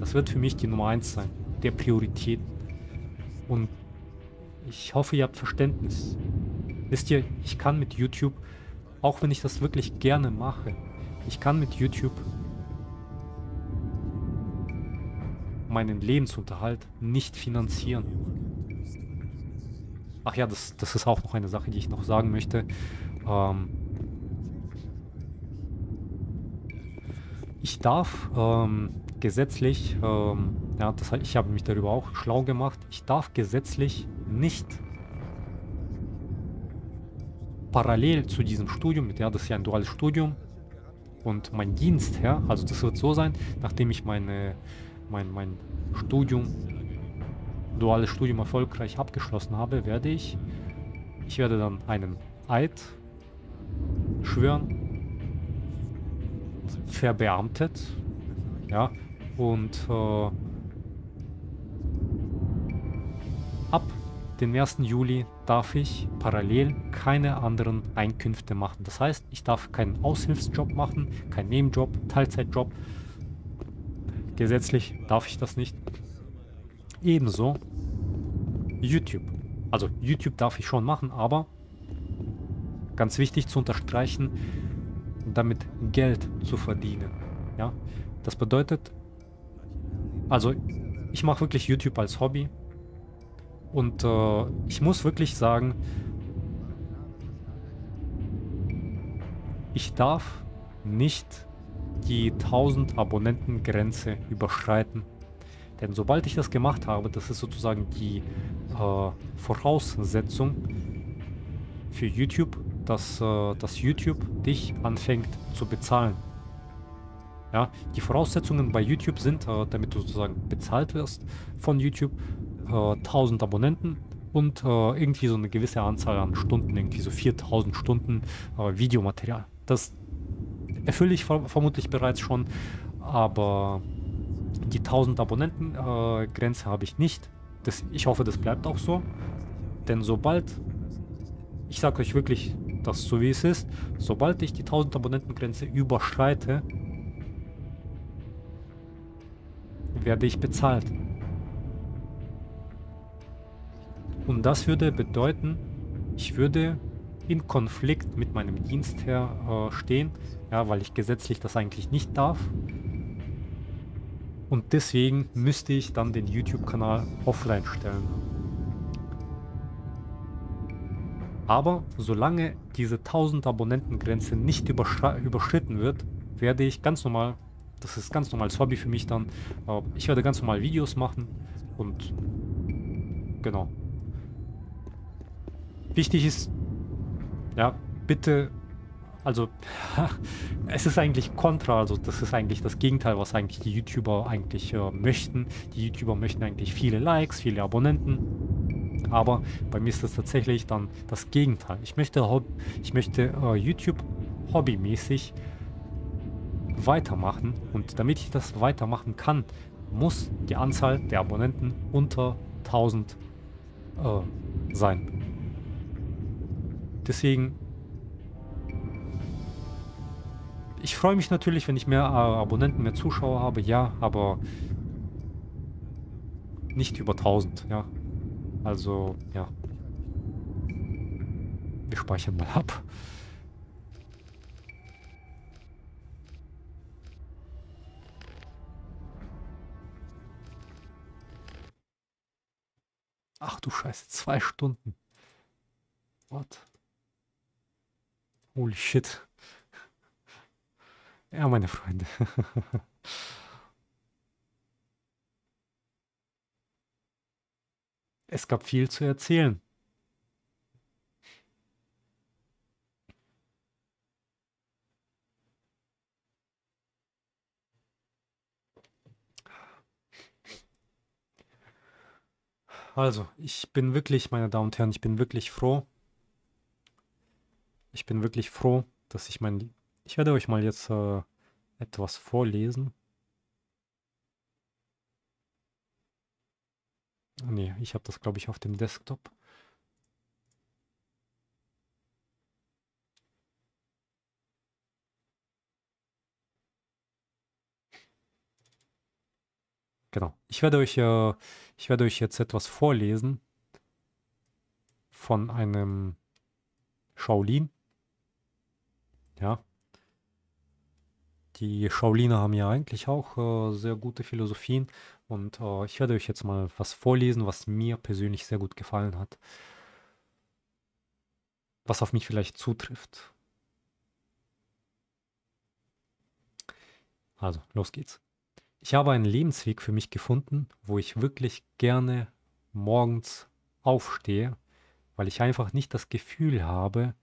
Das wird für mich die Nummer eins sein, der Prioritäten. Und ich hoffe, ihr habt Verständnis. Wisst ihr, ich kann mit YouTube, auch wenn ich das wirklich gerne mache, ich kann mit YouTube meinen Lebensunterhalt nicht finanzieren. Ach ja, das, das ist auch noch eine Sache, die ich noch sagen möchte. Ähm ich darf ähm, gesetzlich, ähm, ja, das, ich habe mich darüber auch schlau gemacht, ich darf gesetzlich nicht parallel zu diesem Studium, ja, das ist ja ein duales Studium, und mein Dienst, ja, also das wird so sein, nachdem ich meine, mein, mein Studium, duales Studium erfolgreich abgeschlossen habe, werde ich, ich werde dann einen Eid schwören, verbeamtet, ja, und äh, ab den 1. Juli darf ich parallel keine anderen Einkünfte machen. Das heißt, ich darf keinen Aushilfsjob machen, keinen Nebenjob, Teilzeitjob. Gesetzlich darf ich das nicht. Ebenso YouTube. Also YouTube darf ich schon machen, aber ganz wichtig zu unterstreichen, damit Geld zu verdienen. Ja, das bedeutet, also ich mache wirklich YouTube als Hobby und äh, ich muss wirklich sagen, ich darf nicht die 1000 Abonnenten Grenze überschreiten. Denn sobald ich das gemacht habe, das ist sozusagen die äh, Voraussetzung für YouTube, dass, äh, dass YouTube dich anfängt zu bezahlen. Ja, die Voraussetzungen bei YouTube sind, äh, damit du sozusagen bezahlt wirst von YouTube, 1000 äh, Abonnenten und äh, irgendwie so eine gewisse Anzahl an Stunden, irgendwie so 4000 Stunden äh, Videomaterial. Das erfülle ich vermutlich bereits schon, aber die 1000 Abonnenten äh, Grenze habe ich nicht. Das, ich hoffe, das bleibt auch so. Denn sobald, ich sage euch wirklich das so wie es ist, sobald ich die 1000 Abonnenten Grenze überschreite, werde ich bezahlt. Und das würde bedeuten, ich würde in Konflikt mit meinem Dienstherr äh, stehen, ja, weil ich gesetzlich das eigentlich nicht darf. Und deswegen müsste ich dann den YouTube-Kanal offline stellen. Aber solange diese 1000 Abonnenten-Grenze nicht überschritten wird, werde ich ganz normal, das ist ganz normales Hobby für mich dann, äh, ich werde ganz normal Videos machen und genau. Wichtig ist, ja, bitte also, es ist eigentlich kontra, also das ist eigentlich das Gegenteil, was eigentlich die YouTuber eigentlich äh, möchten. Die YouTuber möchten eigentlich viele Likes, viele Abonnenten. Aber bei mir ist das tatsächlich dann das Gegenteil. Ich möchte, ich möchte äh, YouTube hobbymäßig weitermachen. Und damit ich das weitermachen kann, muss die Anzahl der Abonnenten unter 1000 äh, sein. Deswegen ich freue mich natürlich, wenn ich mehr äh, Abonnenten, mehr Zuschauer habe, ja, aber nicht über 1000, ja. Also, ja. Wir speichern mal ab. Ach du Scheiße, zwei Stunden. What? Holy shit. Ja, meine Freunde. es gab viel zu erzählen. Also, ich bin wirklich, meine Damen und Herren, ich bin wirklich froh. Ich bin wirklich froh, dass ich mein ich werde euch mal jetzt äh, etwas vorlesen. Ne, ich habe das glaube ich auf dem Desktop. Genau. Ich werde euch, äh, ich werde euch jetzt etwas vorlesen von einem Shaolin. Ja. Die Shaoliner haben ja eigentlich auch äh, sehr gute Philosophien und äh, ich werde euch jetzt mal was vorlesen, was mir persönlich sehr gut gefallen hat. Was auf mich vielleicht zutrifft. Also, los geht's. Ich habe einen Lebensweg für mich gefunden, wo ich wirklich gerne morgens aufstehe, weil ich einfach nicht das Gefühl habe,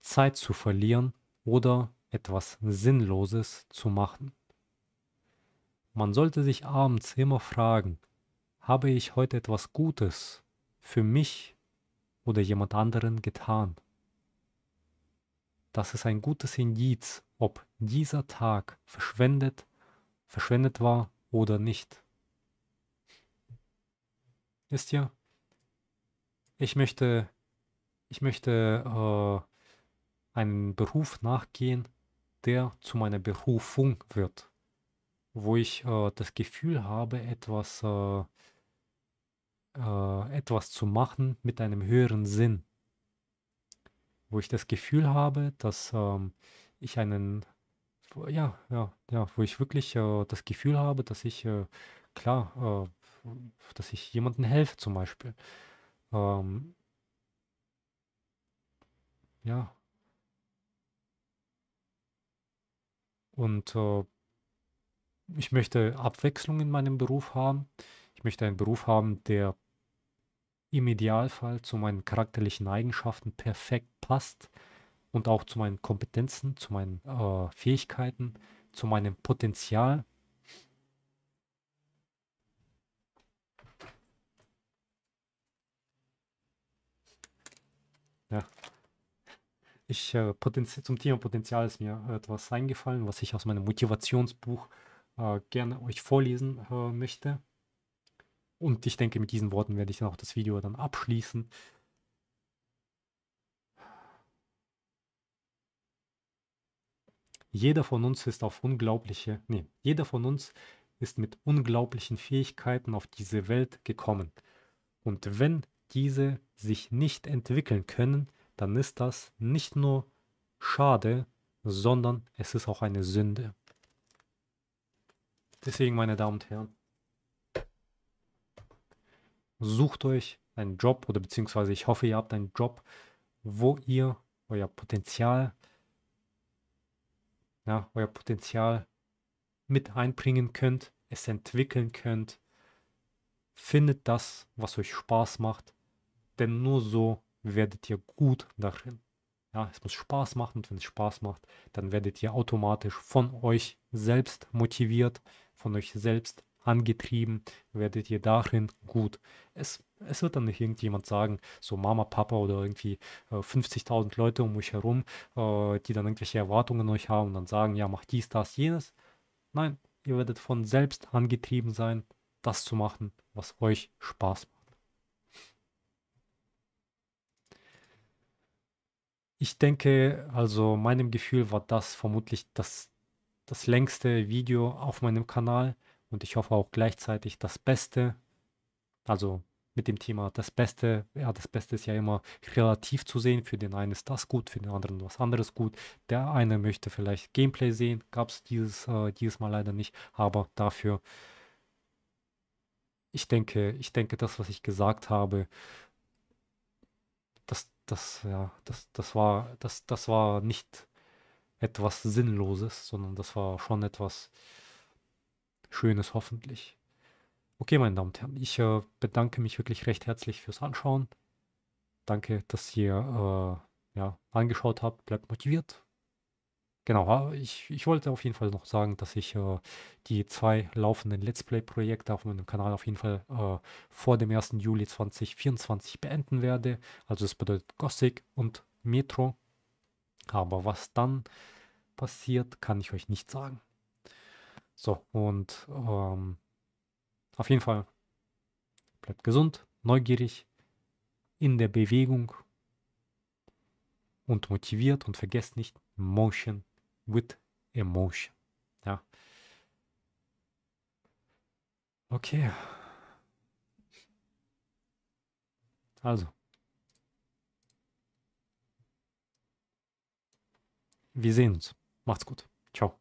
Zeit zu verlieren oder etwas Sinnloses zu machen. Man sollte sich abends immer fragen, habe ich heute etwas Gutes für mich oder jemand anderen getan? Das ist ein gutes Indiz, ob dieser Tag verschwendet, verschwendet war oder nicht. Wisst ihr, ich möchte, ich möchte äh, einen Beruf nachgehen, der zu meiner Berufung wird, wo ich äh, das Gefühl habe, etwas, äh, äh, etwas zu machen mit einem höheren Sinn. wo ich das Gefühl habe, dass ähm, ich einen, ja, ja, ja, wo ich wirklich äh, das Gefühl habe, dass ich, äh, klar, äh, dass ich jemandem helfe zum Beispiel. Ähm, ja. Und äh, ich möchte Abwechslung in meinem Beruf haben. Ich möchte einen Beruf haben, der im Idealfall zu meinen charakterlichen Eigenschaften perfekt passt und auch zu meinen Kompetenzen, zu meinen äh, Fähigkeiten, zu meinem Potenzial. Ja. Ich, äh, zum Thema Potenzial ist mir etwas eingefallen, was ich aus meinem Motivationsbuch äh, gerne euch vorlesen äh, möchte. Und ich denke, mit diesen Worten werde ich dann auch das Video dann abschließen. Jeder von uns ist auf unglaubliche, nee, jeder von uns ist mit unglaublichen Fähigkeiten auf diese Welt gekommen. Und wenn diese sich nicht entwickeln können, dann ist das nicht nur schade, sondern es ist auch eine Sünde. Deswegen, meine Damen und Herren, sucht euch einen Job oder beziehungsweise ich hoffe, ihr habt einen Job, wo ihr euer Potenzial, ja, euer Potenzial mit einbringen könnt, es entwickeln könnt. Findet das, was euch Spaß macht, denn nur so werdet ihr gut darin. Ja, es muss Spaß machen und wenn es Spaß macht, dann werdet ihr automatisch von euch selbst motiviert, von euch selbst angetrieben, werdet ihr darin gut. Es, es wird dann nicht irgendjemand sagen, so Mama, Papa oder irgendwie äh, 50.000 Leute um euch herum, äh, die dann irgendwelche Erwartungen an euch haben und dann sagen, ja, mach dies, das, jenes. Nein, ihr werdet von selbst angetrieben sein, das zu machen, was euch Spaß macht. Ich denke, also meinem Gefühl war das vermutlich das, das längste Video auf meinem Kanal und ich hoffe auch gleichzeitig das Beste. Also mit dem Thema das Beste, ja, das Beste ist ja immer relativ zu sehen. Für den einen ist das gut, für den anderen was anderes gut. Der eine möchte vielleicht Gameplay sehen, gab es dieses, äh, dieses Mal leider nicht, aber dafür, ich denke, ich denke, das, was ich gesagt habe, das, ja, das, das war, das, das war nicht etwas Sinnloses, sondern das war schon etwas Schönes, hoffentlich. Okay, meine Damen und Herren, ich äh, bedanke mich wirklich recht herzlich fürs Anschauen. Danke, dass ihr äh, ja, angeschaut habt. Bleibt motiviert. Genau, ich, ich wollte auf jeden Fall noch sagen, dass ich äh, die zwei laufenden Let's Play-Projekte auf meinem Kanal auf jeden Fall äh, vor dem 1. Juli 2024 beenden werde. Also es bedeutet Gothic und Metro. Aber was dann passiert, kann ich euch nicht sagen. So, und ähm, auf jeden Fall bleibt gesund, neugierig, in der Bewegung und motiviert und vergesst nicht, Motion with emotion. Ja. Okay. Also. Wir sehen uns. Macht's gut. Ciao.